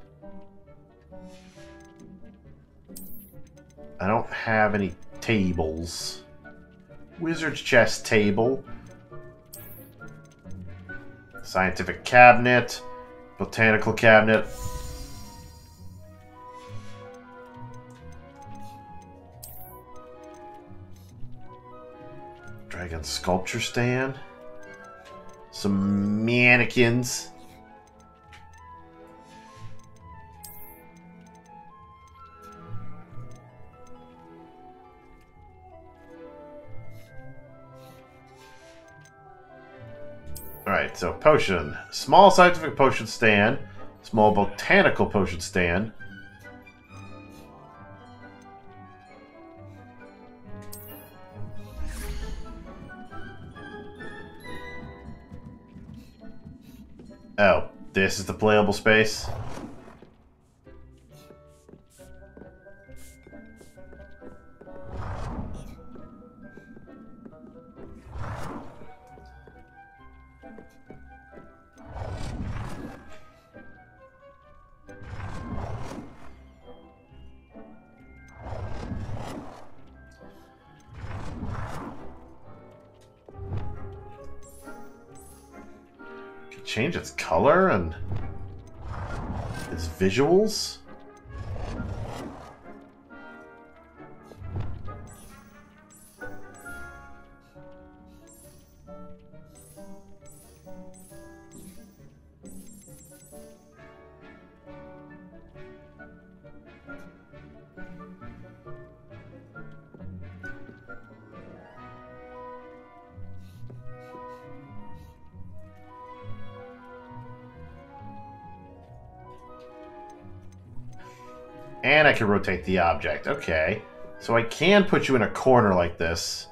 I don't have any tables. Wizard's chest table. Scientific cabinet. Botanical cabinet. Dragon sculpture stand. Some mannequins. So potion. Small scientific potion stand. Small botanical potion stand. Oh, this is the playable space? Change its color and its visuals. Rotate the object. Okay. So I can put you in a corner like this.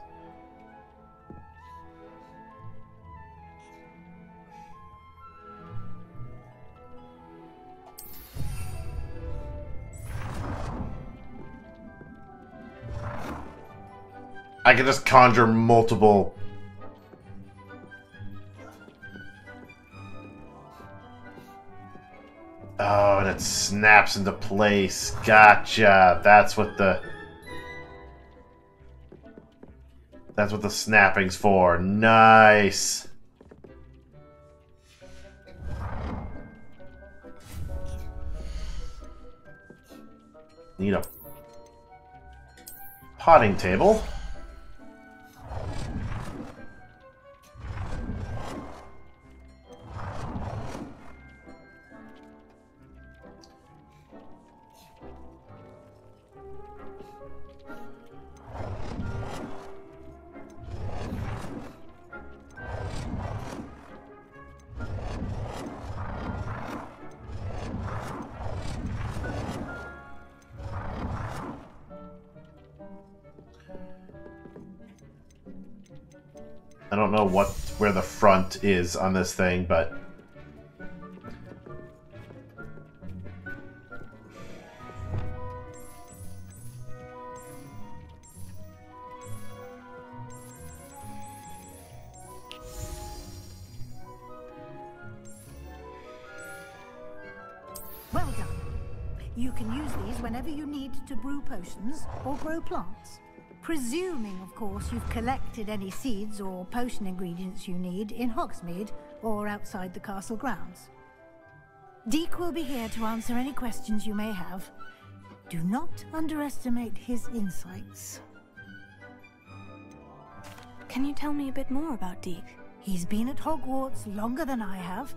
I can just conjure multiple snaps into place. Gotcha. That's what the... That's what the snapping's for. Nice. Need a potting table. Is on this thing, but Well done. You can use these whenever you need to brew potions or grow plants. Presuming, of course, you've collected any seeds or potion ingredients you need in Hogsmeade or outside the castle grounds. Deek will be here to answer any questions you may have. Do not underestimate his insights. Can you tell me a bit more about Deek? He's been at Hogwarts longer than I have,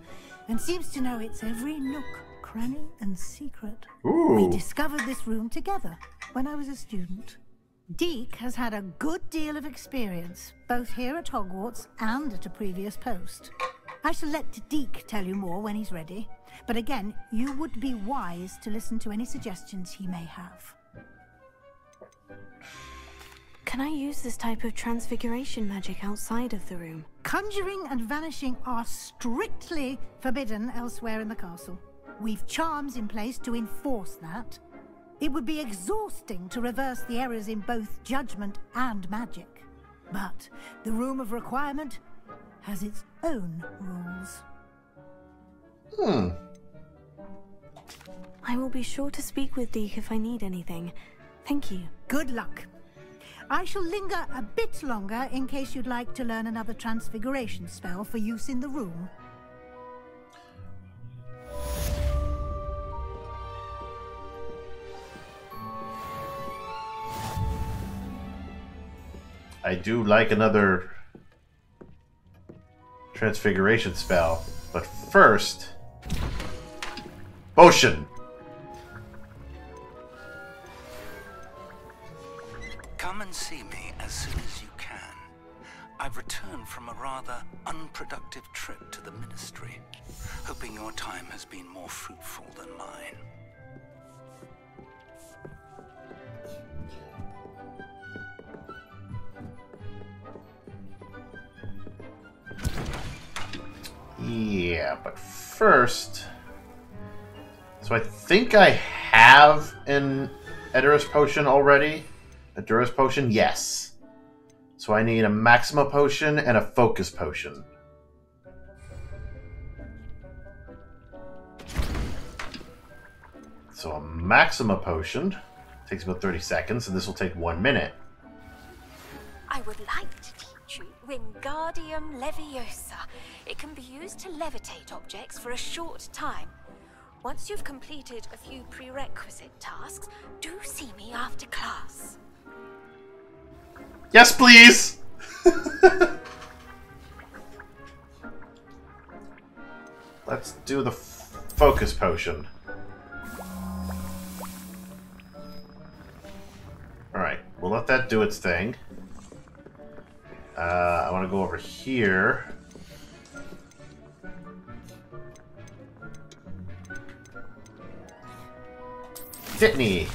and seems to know its every nook, cranny, and secret. Ooh. We discovered this room together when I was a student. Deek has had a good deal of experience, both here at Hogwarts and at a previous post. I shall let Deek tell you more when he's ready, but again, you would be wise to listen to any suggestions he may have. Can I use this type of transfiguration magic outside of the room? Conjuring and vanishing are strictly forbidden elsewhere in the castle. We've charms in place to enforce that. It would be exhausting to reverse the errors in both judgment and magic. But the Room of Requirement has its own rules. Hmm. I will be sure to speak with Deek if I need anything. Thank you. Good luck. I shall linger a bit longer in case you'd like to learn another transfiguration spell for use in the room. I do like another transfiguration spell. But first, potion. Come and see me as soon as you can. I've returned from a rather unproductive trip to the Ministry, hoping your time has been more fruitful than mine. Yeah, but first... So I think I have an Edurus potion already. A Durus potion? Yes. So I need a Maxima potion and a Focus potion. So a Maxima potion takes about 30 seconds, and this will take one minute. I would like Wingardium Leviosa. It can be used to levitate objects for a short time. Once you've completed a few prerequisite tasks, do see me after class. Yes, please! Let's do the focus potion. Alright, we'll let that do its thing. Uh, I want to go over here. Sydney!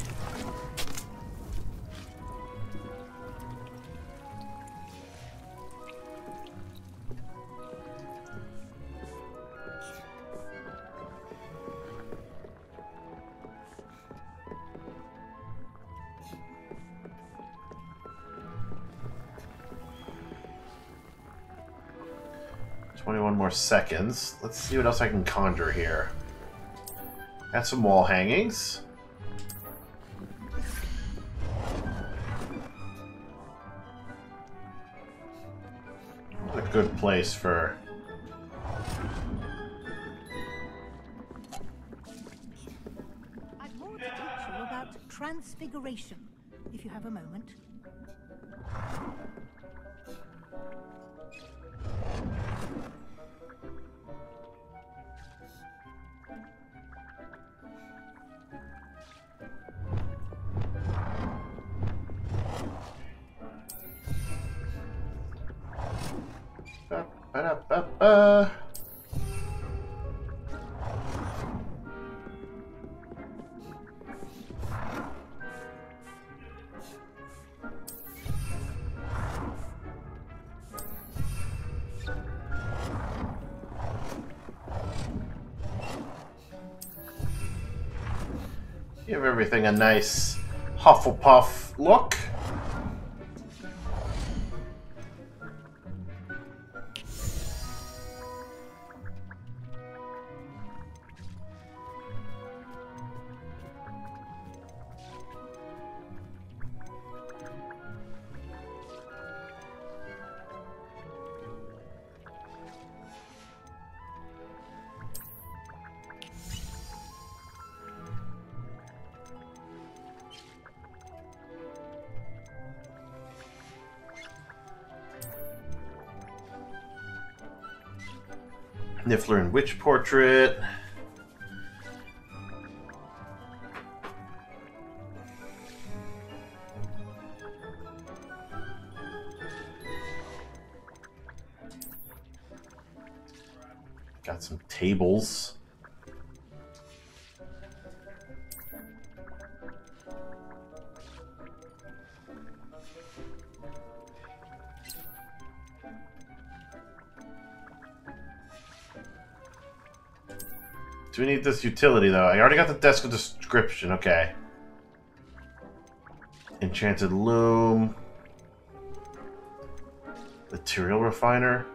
Seconds. Let's see what else I can conjure here. Got some wall hangings. a good place for I've to teach you about transfiguration, if you have a moment. Everything a nice Hufflepuff look. Niffler and Witch Portrait. Got some tables. Need this utility, though? I already got the desk of description. Okay. Enchanted loom. Material refiner.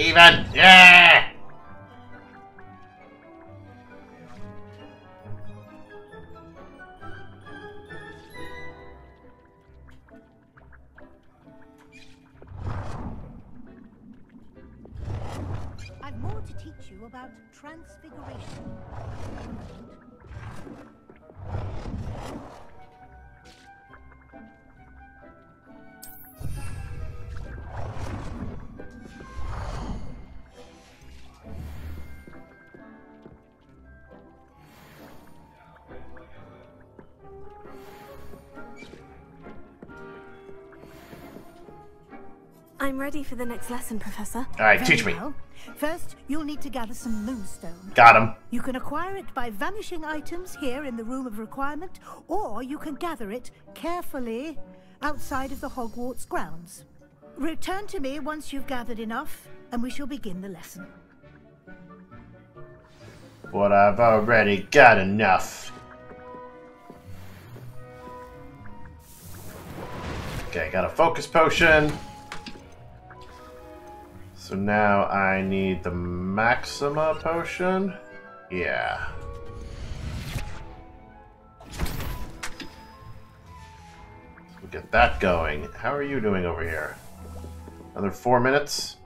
Even. Ready for the next lesson, Professor. All right, Very teach me. well. First, you'll need to gather some moonstone. Got him. You can acquire it by vanishing items here in the Room of Requirement, or you can gather it carefully outside of the Hogwarts grounds. Return to me once you've gathered enough, and we shall begin the lesson. But I've already got enough. Okay, got a focus potion. So now I need the Maxima potion. Yeah. We'll get that going. How are you doing over here? Another four minutes?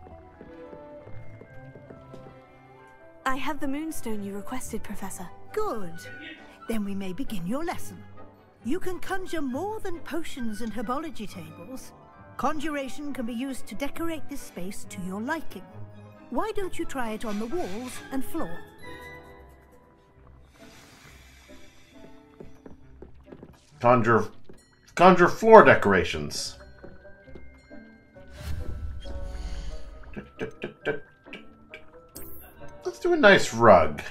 I have the moonstone you requested, Professor. Good. Then we may begin your lesson. You can conjure more than potions and herbology tables. Conjuration can be used to decorate this space to your liking. Why don't you try it on the walls and floor? Conjure, conjure floor decorations. Let's do a nice rug.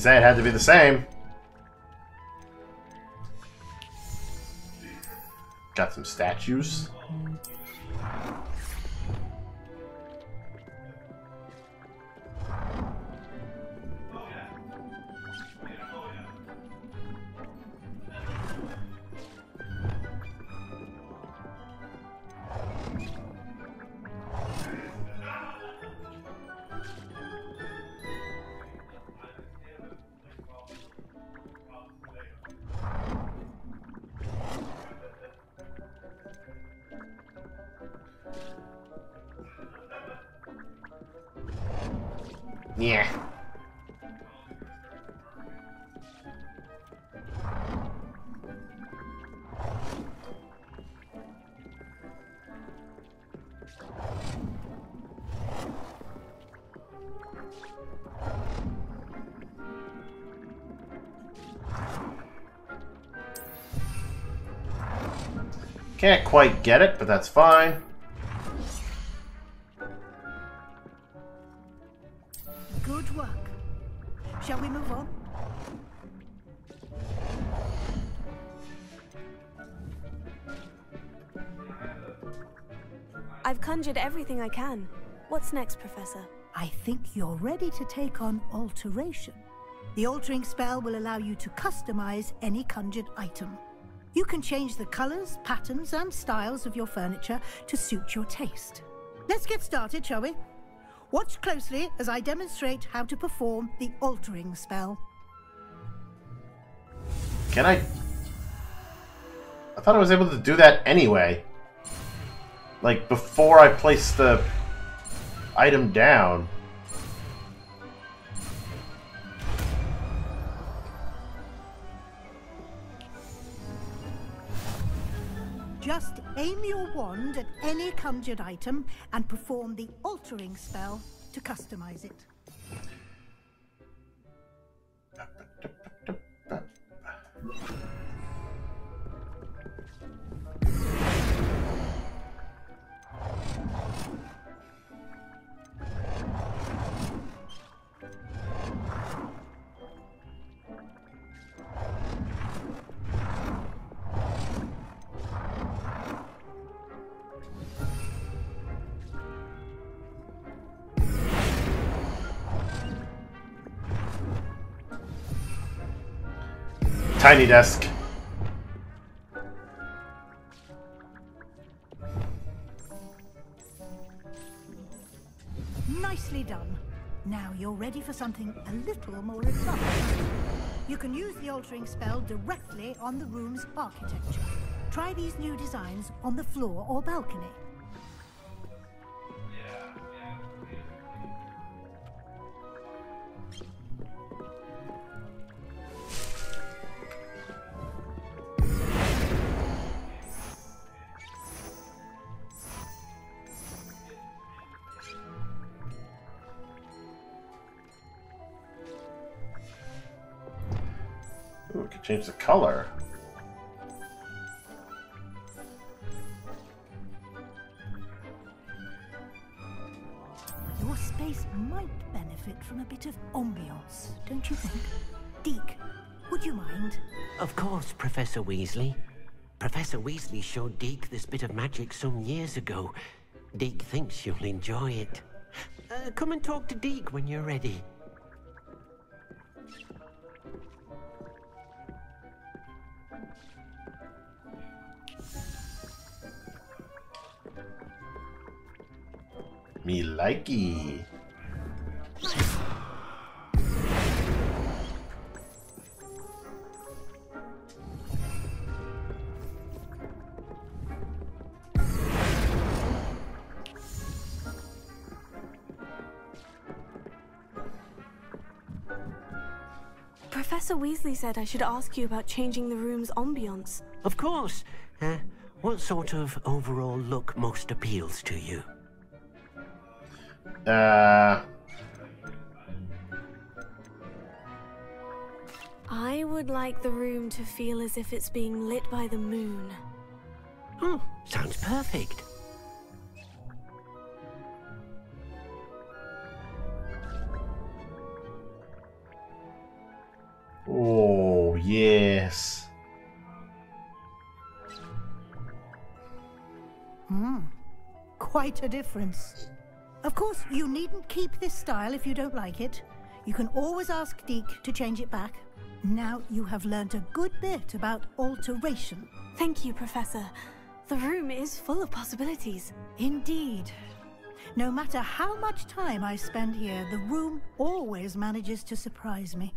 Didn't say it had to be the same. Got some statues. Yeah. Can't quite get it, but that's fine. I've everything I can. What's next, Professor? I think you're ready to take on alteration. The altering spell will allow you to customize any conjured item. You can change the colors, patterns, and styles of your furniture to suit your taste. Let's get started, shall we? Watch closely as I demonstrate how to perform the altering spell. Can I? I thought I was able to do that anyway. Like, before I place the item down. Just aim your wand at any conjured item and perform the altering spell to customize it. Tiny desk. Nicely done. Now you're ready for something a little more exciting. You can use the altering spell directly on the room's architecture. Try these new designs on the floor or balcony. Change the color. Your space might benefit from a bit of ambiance, don't you think? Deek, would you mind? Of course, Professor Weasley. Professor Weasley showed Deek this bit of magic some years ago. Deek thinks you'll enjoy it. Uh, come and talk to Deek when you're ready. Me likey. Professor Weasley said I should ask you about changing the room's ambiance. Of course. Uh, what sort of overall look most appeals to you? Uh, I would like the room to feel as if it's being lit by the moon. Oh, sounds perfect. Oh, yes. Hmm. Quite a difference. Of course, you needn't keep this style if you don't like it. You can always ask Deek to change it back. Now you have learned a good bit about alteration. Thank you, Professor. The room is full of possibilities. Indeed. No matter how much time I spend here, the room always manages to surprise me.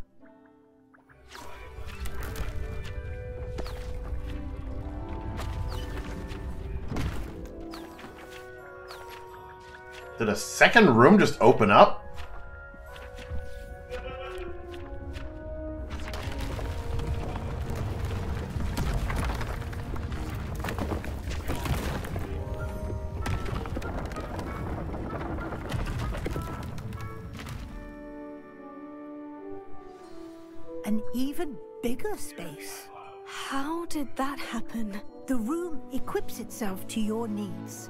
Did a second room just open up? An even bigger space. How did that happen? The room equips itself to your needs.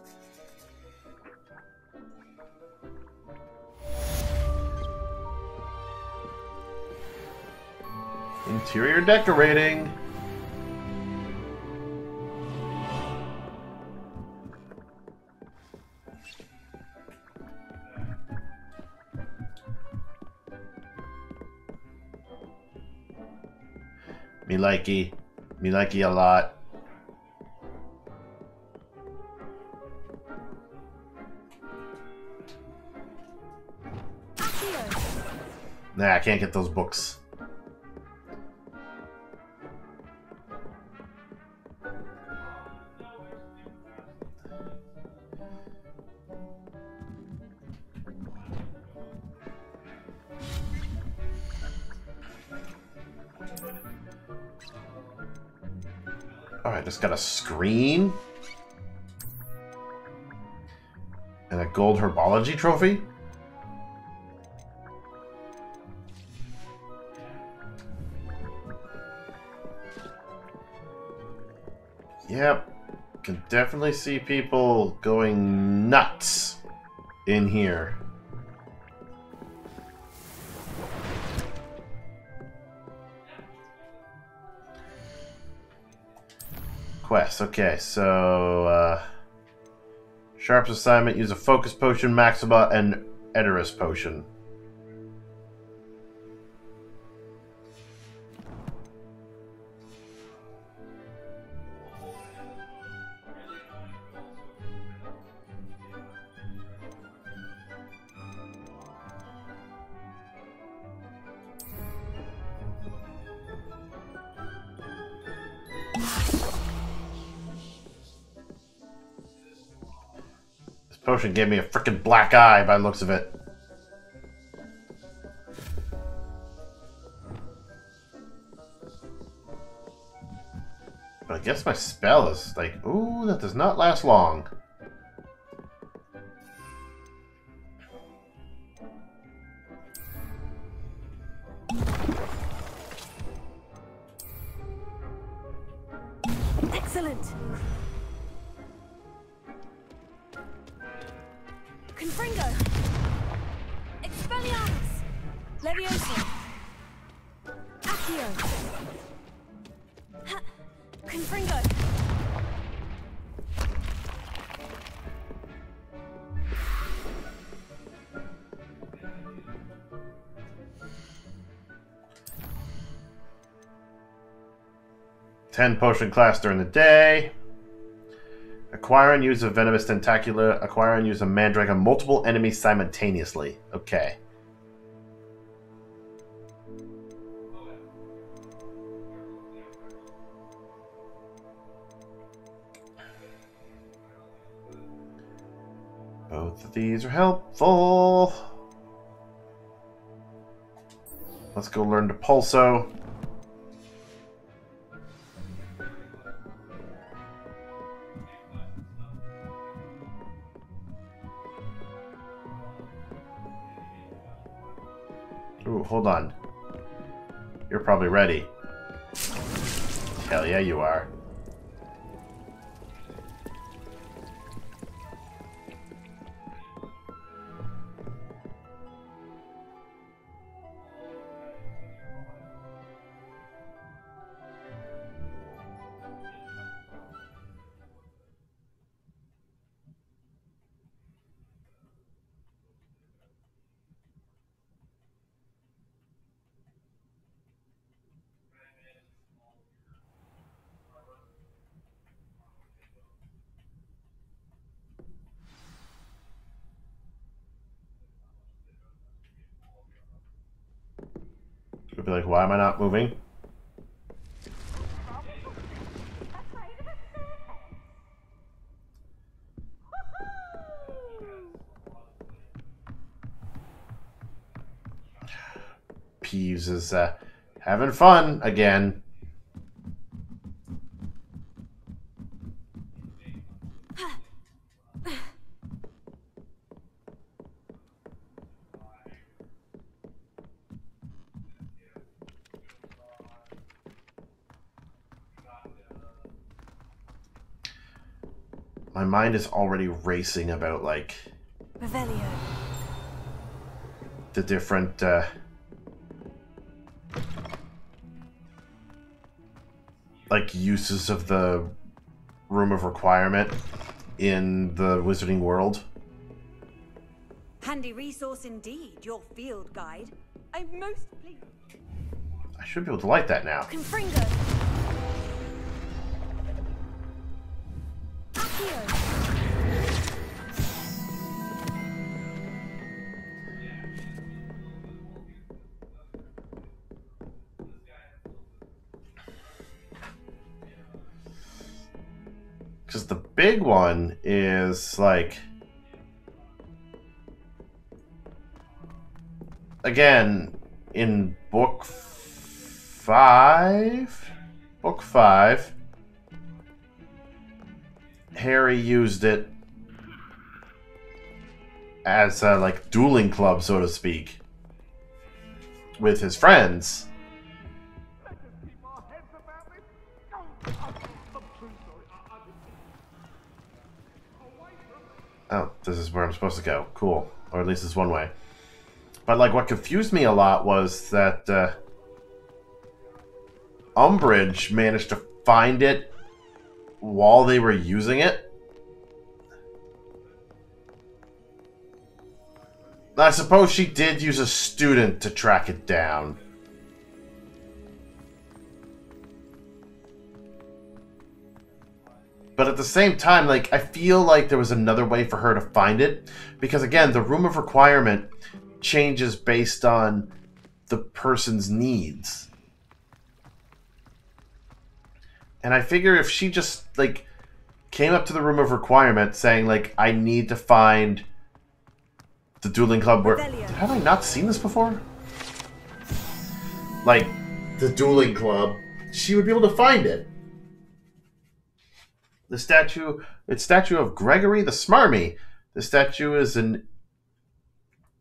Interior decorating. Me likey. Me likey a lot. Nah, I can't get those books. Alright, just got a screen. And a gold herbology trophy? Yep. Can definitely see people going nuts in here. Quest. Okay, so uh, Sharp's assignment: use a focus potion, Maxima, and Edurus potion. Potion gave me a freaking black eye by the looks of it. But I guess my spell is like, ooh, that does not last long. 10 potion class during the day. Acquire and use a venomous Tentacula. Acquire and use a mandrake on multiple enemies simultaneously. Okay. Both of these are helpful. Let's go learn Depulso. Probably ready. Hell yeah, you are. Why am I not moving? Peeves is uh, having fun again. My mind is already racing about like Revelio. the different uh, like uses of the room of requirement in the wizarding world. Handy resource indeed, your field guide. I'm most pleased. I should be able to light that now. Confringo. Because big one is like. Again, in book five? Book five. Harry used it as a like dueling club, so to speak, with his friends. Oh, this is where I'm supposed to go. Cool. Or at least it's one way. But like what confused me a lot was that uh, Umbridge managed to find it while they were using it. I suppose she did use a student to track it down. But at the same time, like, I feel like there was another way for her to find it. Because again, the room of requirement changes based on the person's needs. And I figure if she just, like, came up to the room of requirement saying, like, I need to find the dueling club where. Have I not seen this before? Like, the dueling club, she would be able to find it. The statue, it's statue of Gregory the Smarmy. The statue is an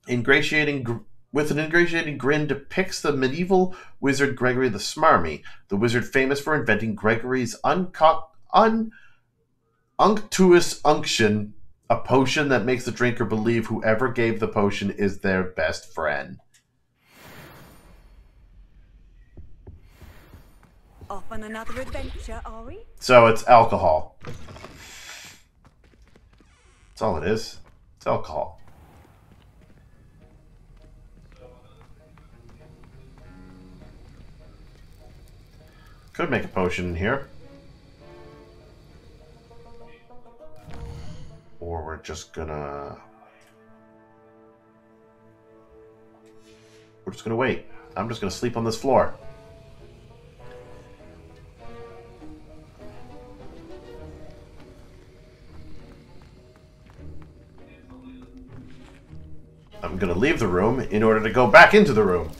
ingratiating with an ingratiating grin depicts the medieval wizard Gregory the Smarmy, the wizard famous for inventing Gregory's un unctuous unction, a potion that makes the drinker believe whoever gave the potion is their best friend. Off on another adventure, are we? So it's alcohol. That's all it is. It's alcohol. Could make a potion in here. Or we're just gonna... We're just gonna wait. I'm just gonna sleep on this floor. I'm gonna leave the room in order to go back into the room.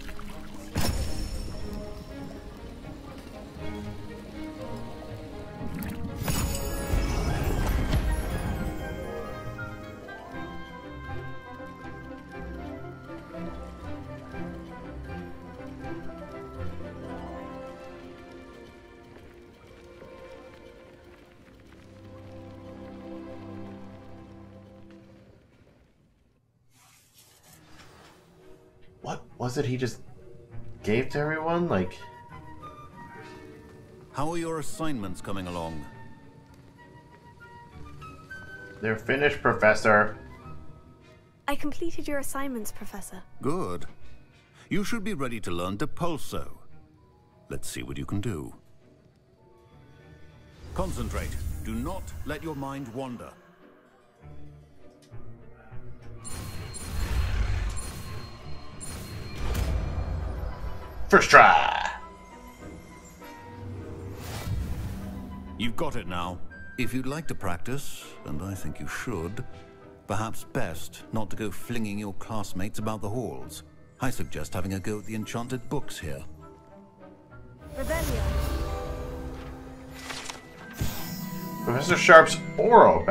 Was it he just gave to everyone? Like, How are your assignments coming along? they're finished, Professor. I completed your assignments, Professor. Good. You should be ready to learn Depulso. Let's see what you can do. Concentrate. Do not let your mind wander. First try. You've got it now. If you'd like to practice, and I think you should, perhaps best not to go flinging your classmates about the halls. I suggest having a go at the enchanted books here. Rebellion. Professor Sharp's Auror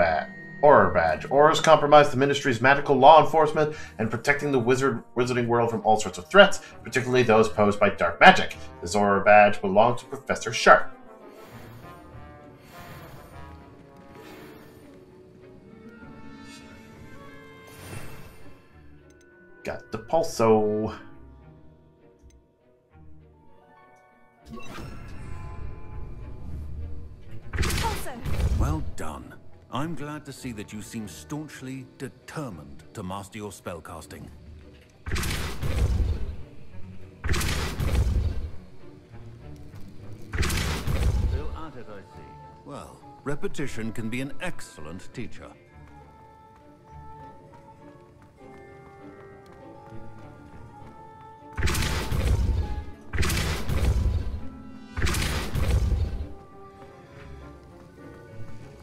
badge. Auror badge. Aurors compromise the Ministry's magical law enforcement and protecting the wizard wizarding world from all sorts of threats, particularly those posed by dark magic. This Auror badge belongs to Professor Sharp. Got Depulso. Well done. I'm glad to see that you seem staunchly determined to master your spellcasting. Still at it, I see. Well, repetition can be an excellent teacher.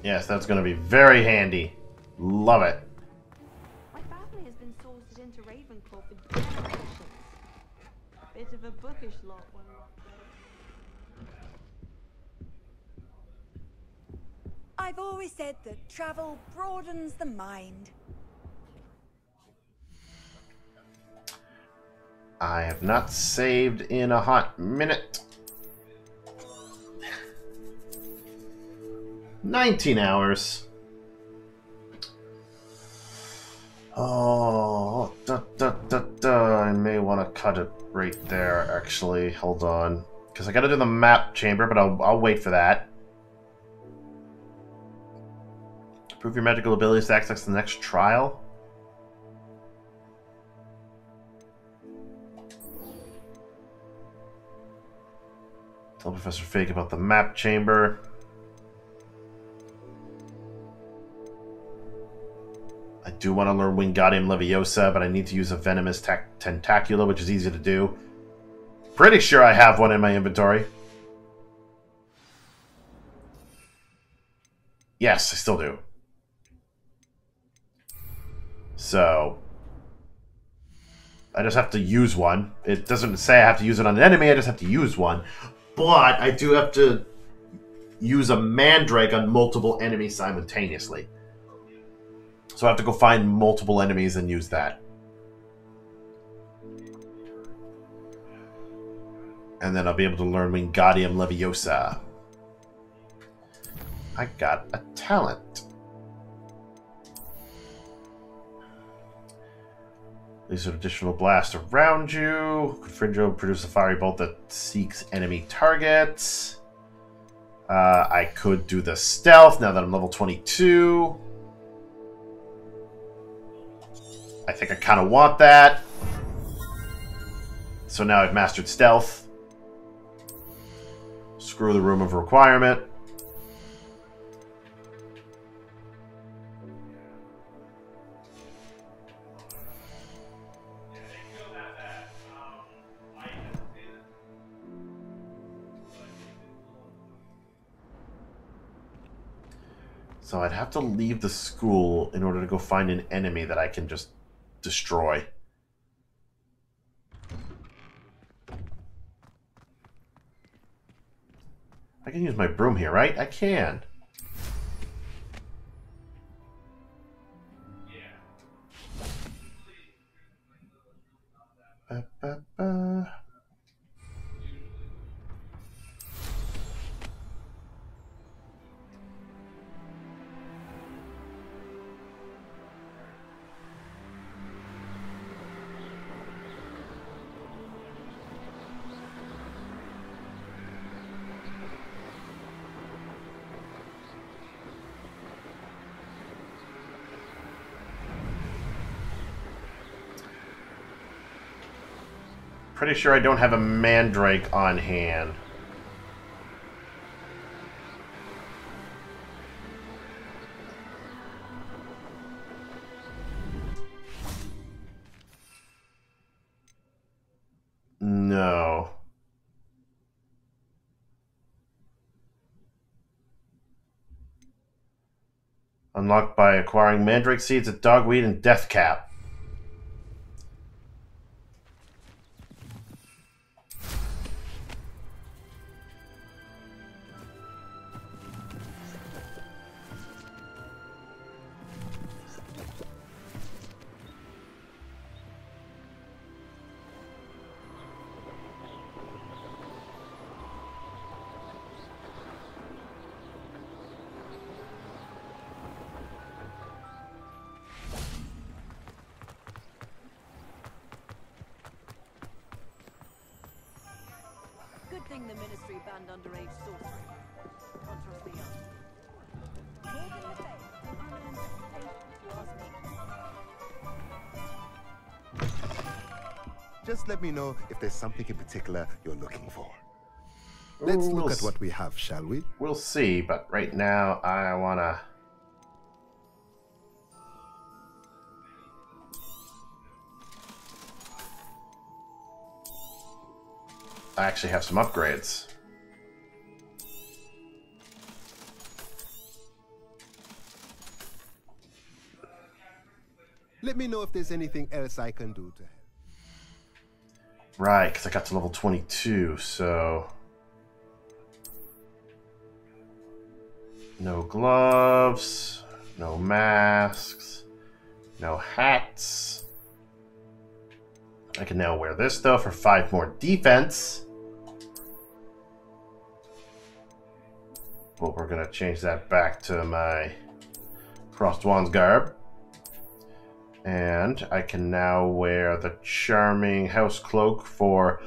Yes, that's going to be very handy. Love it. My family has been sorted into Ravenclaw for generations. Bit of a bookish lot when I've always said that travel broadens the mind. I have not saved in a hot minute. 19 hours. Oh, da, da, da, da. I may want to cut it right there, actually. Hold on. Because I got to do the map chamber, but I'll, I'll wait for that. Prove your magical abilities to access the next trial. Tell Professor Fig about the map chamber. Do want to learn Wingardium Leviosa, but I need to use a Venomous Tentacula, which is easy to do. Pretty sure I have one in my inventory. Yes, I still do. So, I just have to use one. It doesn't say I have to use it on an enemy, I just have to use one. But I do have to use a Mandrake on multiple enemies simultaneously. So I have to go find multiple enemies and use that. And then I'll be able to learn Wingardium Leviosa. I got a talent. These are additional blast around you. Confringo produce a fiery bolt that seeks enemy targets. Uh, I could do the stealth now that I'm level 22. I think I kind of want that. So now I've mastered stealth. Screw the room of requirement. So I'd have to leave the school in order to go find an enemy that I can just destroy. I can use my broom here, right? I can. Ba, ba, ba. Pretty sure I don't have a mandrake on hand. No. Unlocked by acquiring mandrake seeds at Dogweed and Deathcap. Good if there's something in particular you're looking for. Let's look we'll at what we have, shall we? We'll see, but right now I wanna. I actually have some upgrades. Let me know if there's anything else I can do to help. Right, because I got to level 22, so. No gloves, no masks, no hats. I can now wear this, though, for five more defense. But we're going to change that back to my Crossed Wands garb. And I can now wear the Charming House Cloak for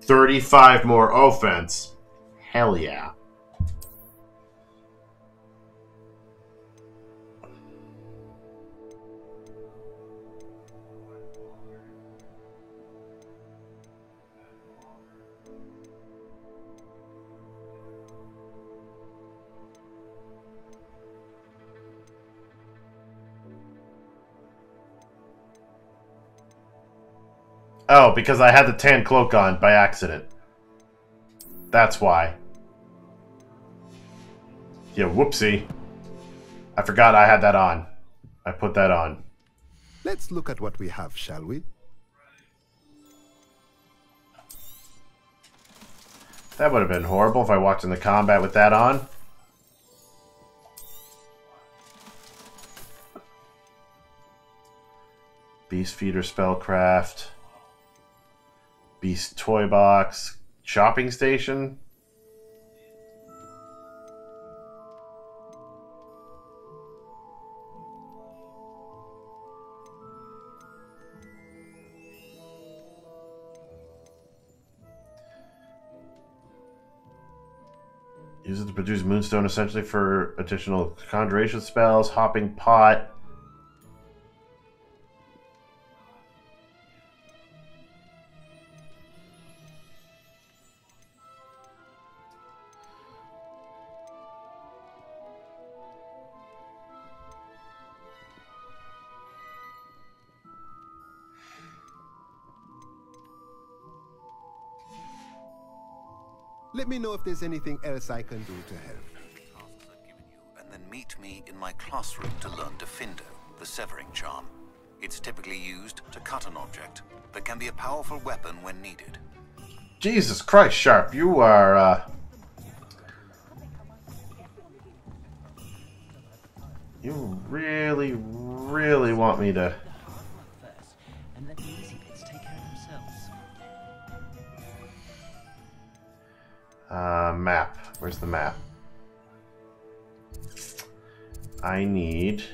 35 more offense. Hell yeah. Oh, because I had the tan cloak on by accident. That's why. Yeah, whoopsie. I forgot I had that on. I put that on. Let's look at what we have, shall we? That would have been horrible if I walked into combat with that on. Beast Feeder Spellcraft. Beast Toy Box. Shopping Station. Use it to produce Moonstone essentially for additional conjuration spells. Hopping Pot. Know if there's anything else I can do to help. and then meet me in my classroom to learn Diffindo, the severing charm. It's typically used to cut an object, but can be a powerful weapon when needed. Jesus Christ, Sharp, you are, uh... You really, really want me to... Uh, map. Where's the map? I need...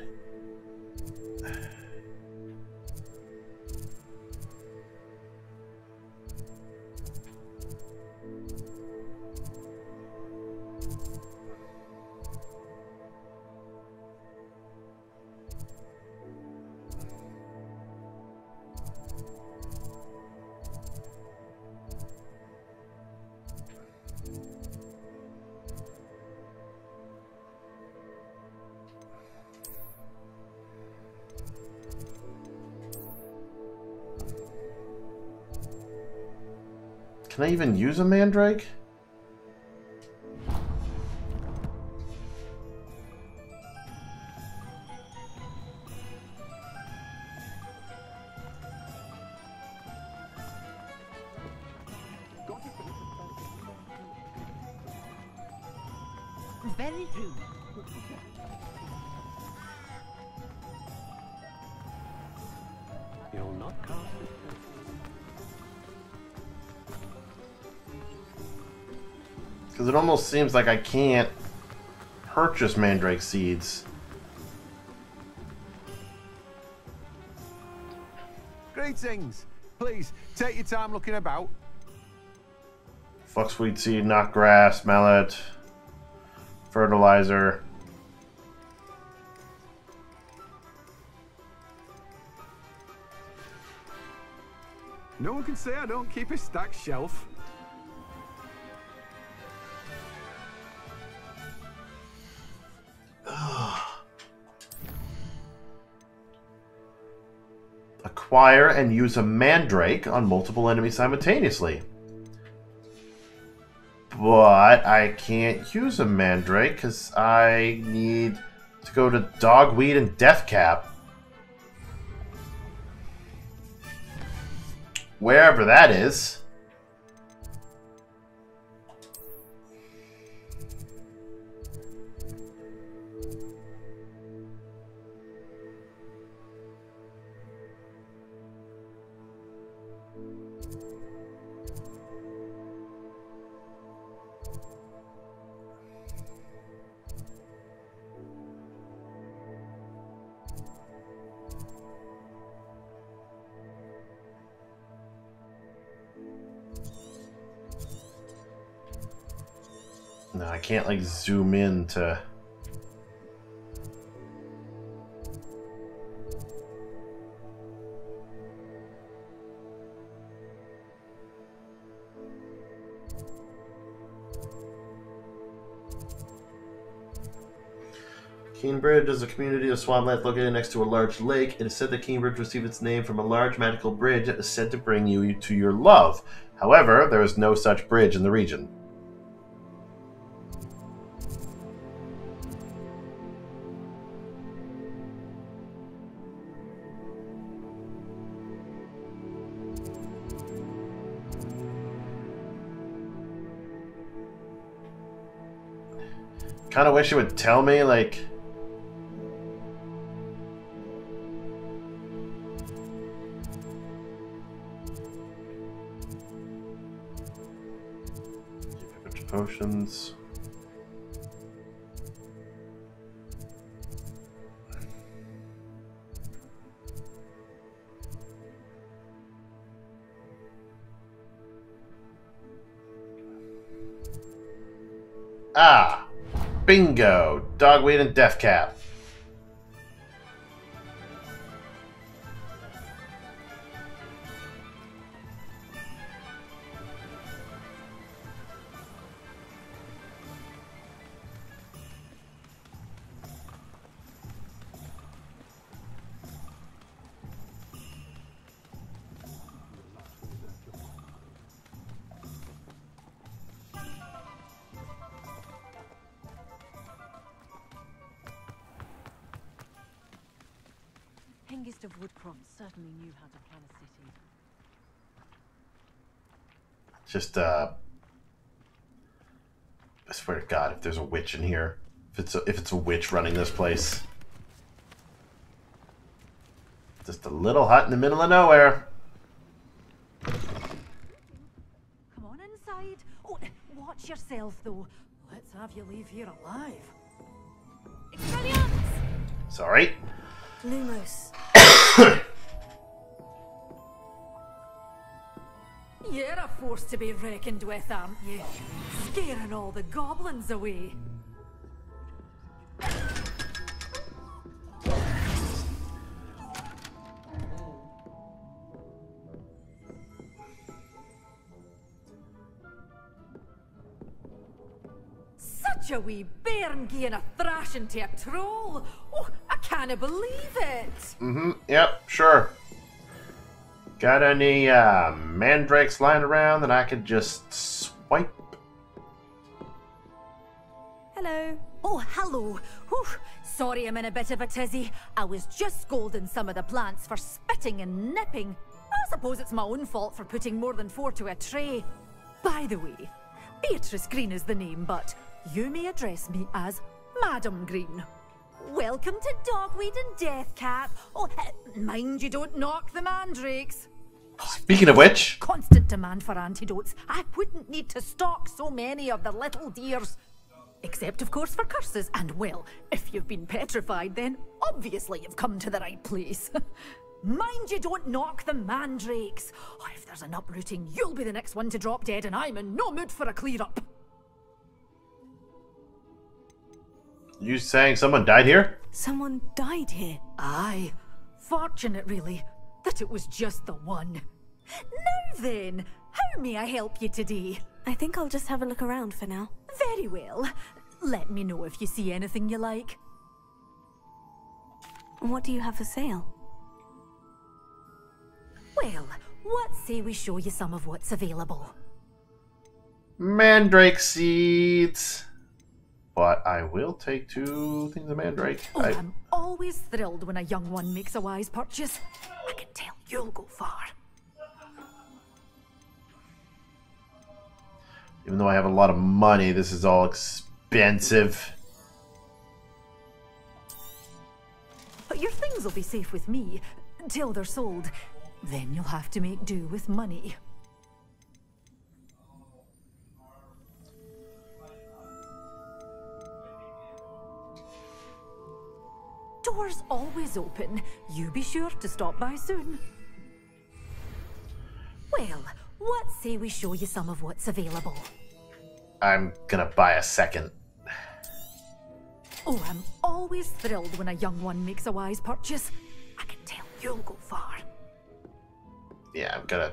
even use a mandrake? Almost seems like I can't purchase mandrake seeds. Greetings. Please, take your time looking about. Fluxweed seed, knotgrass, mallet, fertilizer. No one can say I don't keep a stacked shelf. Acquire and use a mandrake on multiple enemies simultaneously. But I can't use a mandrake because I need to go to Dogweed and Deathcap. Wherever that is. Can't like zoom in to. Keenbridge is a community of swampland located next to a large lake. It is said that Keenbridge received its name from a large magical bridge that is said to bring you to your love. However, there is no such bridge in the region. Kind of wish it would tell me, like. Potions. Bingo! Dogweed and Deathcap. Just, uh. I swear to God, if there's a witch in here, if it's a, if it's a witch running this place, just a little hut in the middle of nowhere. Come on inside. Oh, watch yourself though. Let's have you leave here alive. Expelliarmus! Sorry. Lumos. Force to be reckoned with, aren't you? Scaring all the goblins away. Such a wee bairn giving a thrashing to a troll. Oh, I can't believe it. Mm-hmm. Yep, sure. Got any uh, mandrakes lying around that I could just swipe? Hello. Oh, hello. Whew. Sorry I'm in a bit of a tizzy. I was just scolding some of the plants for spitting and nipping. I suppose it's my own fault for putting more than four to a tray. By the way, Beatrice Green is the name, but you may address me as Madam Green. Welcome to Dogweed and Deathcap. Oh, uh, mind you don't knock the mandrakes. Speaking of which, Constant demand for antidotes. I wouldn't need to stock so many of the little dears. Except, of course, for curses. And, well, if you've been petrified, then obviously you've come to the right place. Mind you don't knock the mandrakes. Oh, if there's an uprooting, you'll be the next one to drop dead, and I'm in no mood for a clear up. You saying someone died here? Someone died here. Aye. Fortunate, really, that it was just the one. Now then, how may I help you today? I think I'll just have a look around for now. Very well. Let me know if you see anything you like. What do you have for sale? Well, what say we show you some of what's available? Mandrake seeds. But I will take two things of mandrake. Oh, I, I'm always thrilled when a young one makes a wise purchase. I can tell you'll go far. even though I have a lot of money, this is all expensive. But your things will be safe with me till they're sold. Then you'll have to make do with money. Doors always open. You be sure to stop by soon. Well, what say we show you some of what's available? I'm gonna buy a second. Oh, I'm always thrilled when a young one makes a wise purchase. I can tell you'll go far. Yeah, I'm gonna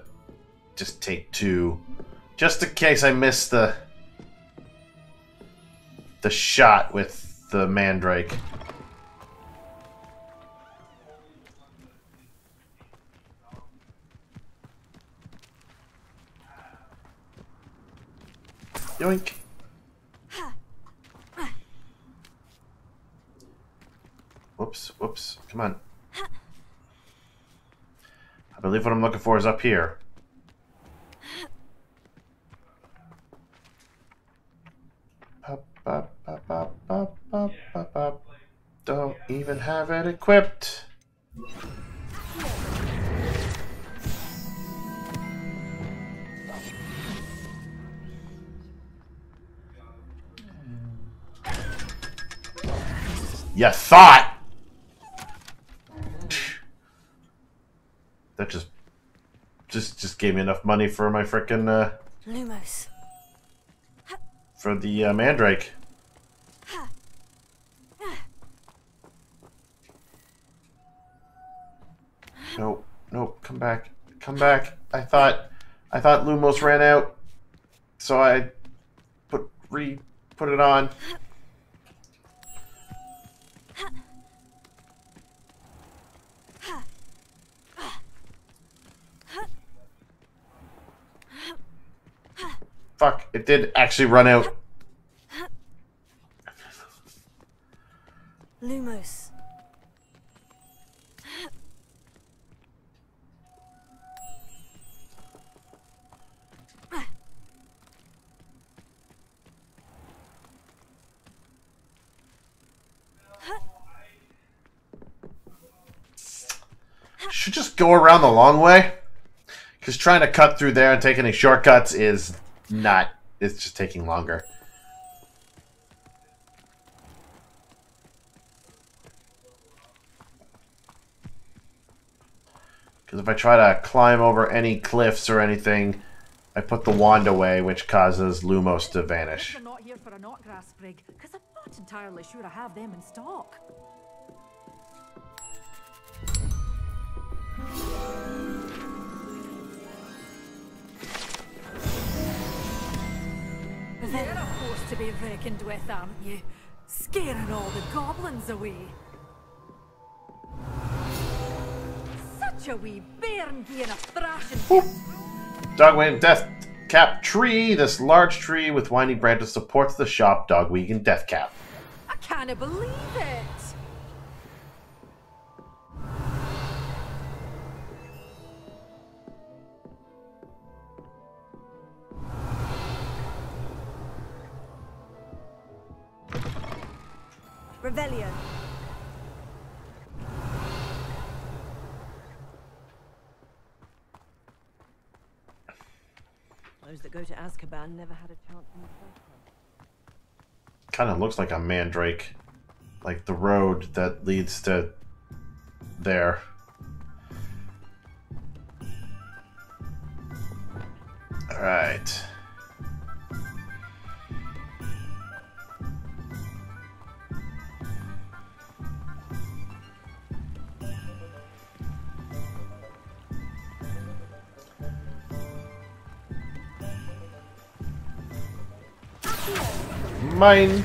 just take two. Just in case I miss the the shot with the mandrake. Yoink. Whoops, whoops. Come on. I believe what I'm looking for is up here. Don't even have it equipped. You thought. That just just just gave me enough money for my frickin' uh Lumos. for the uh, mandrake. No, no, come back. Come back. I thought I thought Lumos ran out. So I put re put it on. Fuck, it did actually run out. Lumos. Should just go around the long way. Because trying to cut through there and take any shortcuts is not. It's just taking longer. Because if I try to climb over any cliffs or anything, I put the wand away, which causes Lumos to vanish. Not here for a I'm not entirely sure I have them in stock. They're a force to be reckoned with, aren't you? Scaring all the goblins away. Such a wee bairn being a thrashing. Dogweed Death Cap Tree. This large tree with winding branches supports the shop Dogweed and Death Cap. I can't believe it. Revelio. Those that go to Azkaban never had a chance in the first place. Kind of looks like a mandrake. Like the road that leads to there. Alright. Mine.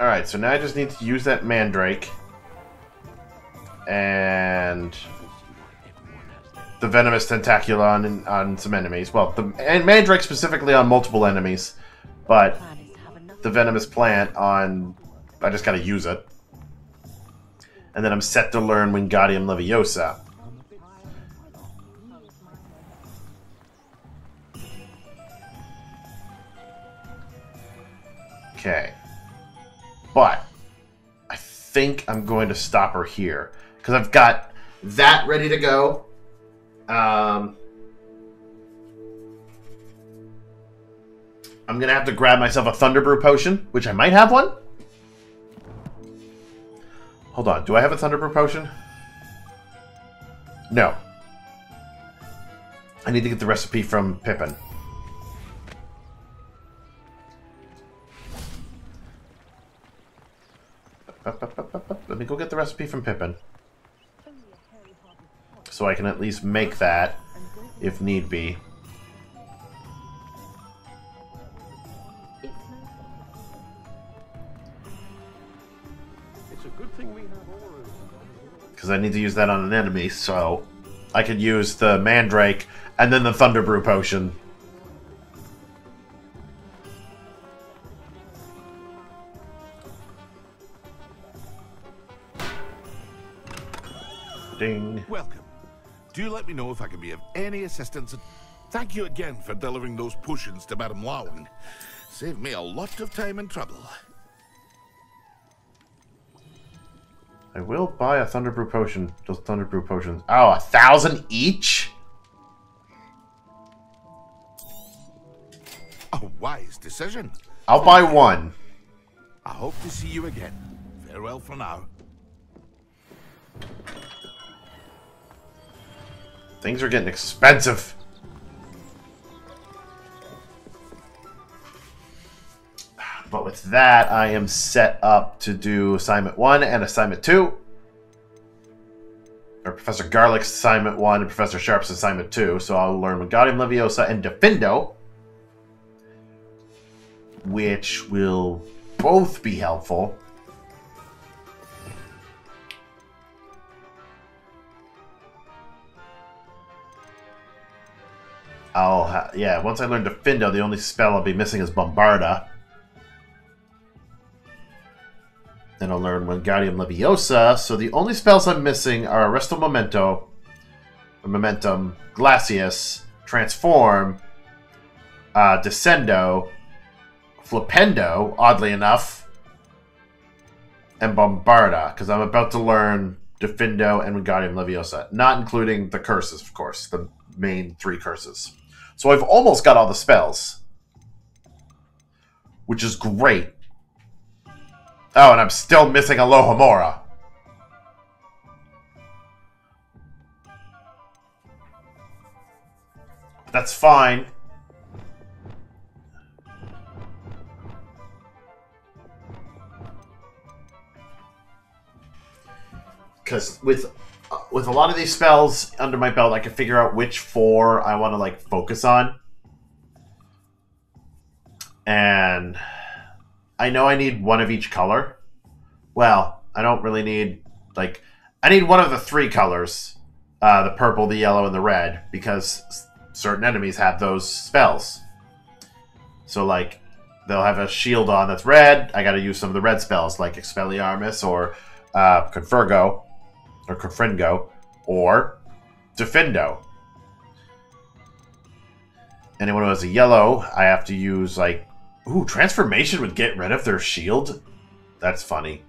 Alright, so now I just need to use that mandrake. And the venomous tentacula on, on some enemies. Well, the and mandrake specifically on multiple enemies, but the venomous plant on. I just gotta use it. And then I'm set to learn Wingardium Leviosa. Okay. But I think I'm going to stop her here because I've got that ready to go. Um, I'm gonna have to grab myself a Thunderbrew potion, which I might have one. Hold on, do I have a Thunderbrew potion? No. I need to get the recipe from Pippin. Let me go get the recipe from Pippin. So I can at least make that, if need be. Because I need to use that on an enemy, so I could use the Mandrake and then the Thunderbrew potion. Ding. Welcome. Do let me know if I can be of any assistance. Thank you again for delivering those potions to Madame Lawing. Saved me a lot of time and trouble. I will buy a Thunderbrew potion. Those Thunderbrew potions. Oh, a thousand each? A wise decision. I'll buy one. I hope to see you again. Farewell for now. Things are getting expensive. But with that, I am set up to do assignment one and assignment two. Or Professor Garlick's assignment one and Professor Sharp's assignment two. So I'll learn Wingardium Leviosa and Diffindo. Which will both be helpful. I'll ha yeah, once I learn Diffindo, the only spell I'll be missing is Bombarda. Then I'll learn Wingardium Leviosa, so the only spells I'm missing are Arresto Memento, Momentum, Glacius, Transform, uh, Descendo, Flipendo, oddly enough, and Bombarda, because I'm about to learn Diffindo and Wingardium Leviosa, not including the curses, of course, the main three curses. So I've almost got all the spells, which is great. Oh, and I'm still missing Alohomora. That's fine. Because with uh, with a lot of these spells under my belt, I can figure out which four I want to like focus on. And I know I need one of each color. Well, I don't really need like I need one of the three colors, uh, the purple, the yellow, and the red, because certain enemies have those spells. So like they'll have a shield on that's red. I got to use some of the red spells like Expelliarmus or uh, Confurgo or Confringo or Diffindo. Anyone who has a yellow, I have to use like ooh transformation would get rid of their shield. That's funny.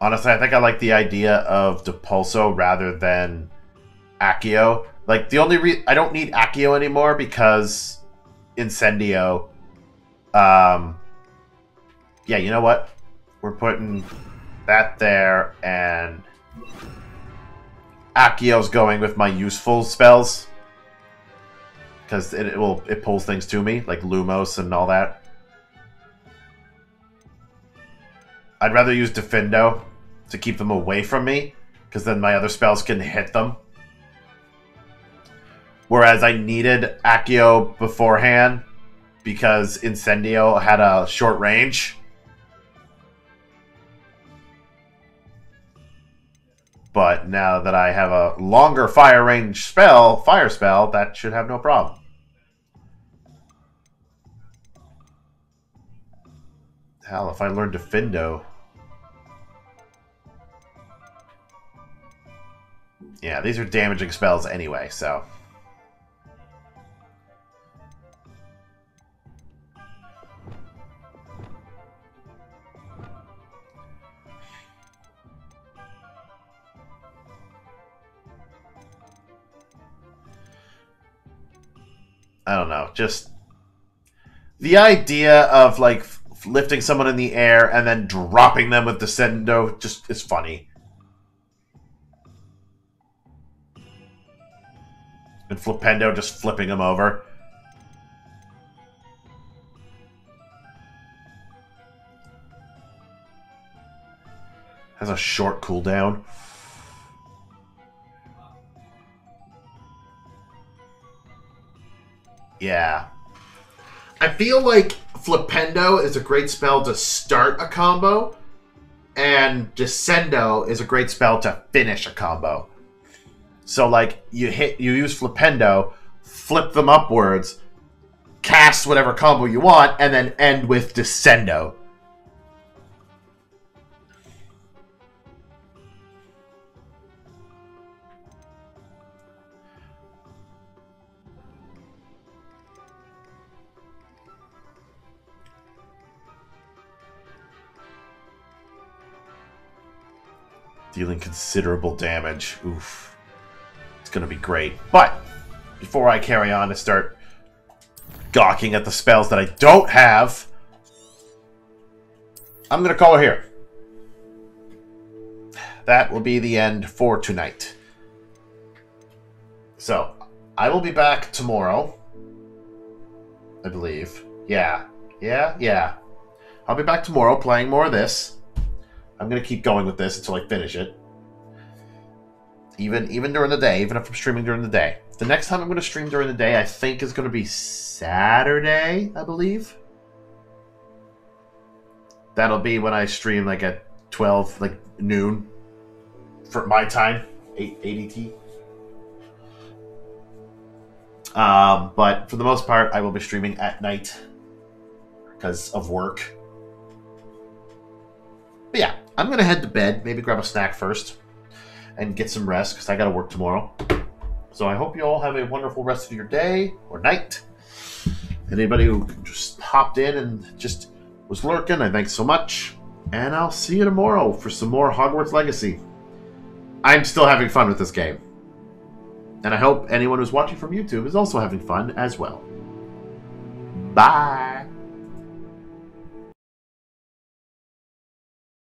Honestly, I think I like the idea of Depulso rather than Accio. Like the only re- I don't need Accio anymore because Incendio. Um, yeah, you know what? We're putting that there, and Accio's going with my useful spells because it, it will it pulls things to me like Lumos and all that. I'd rather use Diffindo to keep them away from me, because then my other spells can hit them. Whereas I needed Accio beforehand, because Incendio had a short range. But now that I have a longer fire range spell, fire spell, that should have no problem. Hell, if I learn Diffindo. Yeah, these are damaging spells anyway, so. I don't know, just the idea of like lifting someone in the air and then dropping them with Descendo just is funny. And Flipendo just flipping him over. Has a short cooldown. Yeah. I feel like Flipendo is a great spell to start a combo, and Descendo is a great spell to finish a combo. So like you hit you use Flipendo, flip them upwards, cast whatever combo you want, and then end with Descendo. Dealing considerable damage. Oof. It's gonna be great. But before I carry on and start gawking at the spells that I don't have, I'm gonna call her here. That will be the end for tonight. So, I will be back tomorrow. I believe. Yeah. Yeah, yeah. I'll be back tomorrow playing more of this. I'm gonna keep going with this until I finish it. Even even during the day, even if I'm streaming during the day. The next time I'm gonna stream during the day, I think is gonna be Saturday, I believe. That'll be when I stream like at twelve, like noon, for my time, eight eight ET. Um, but for the most part, I will be streaming at night because of work. But yeah, I'm gonna head to bed. Maybe grab a snack first and get some rest because I gotta work tomorrow. So I hope you all have a wonderful rest of your day or night. Anybody who just hopped in and just was lurking, I thank so much. And I'll see you tomorrow for some more Hogwarts Legacy. I'm still having fun with this game. And I hope anyone who's watching from YouTube is also having fun as well. Bye.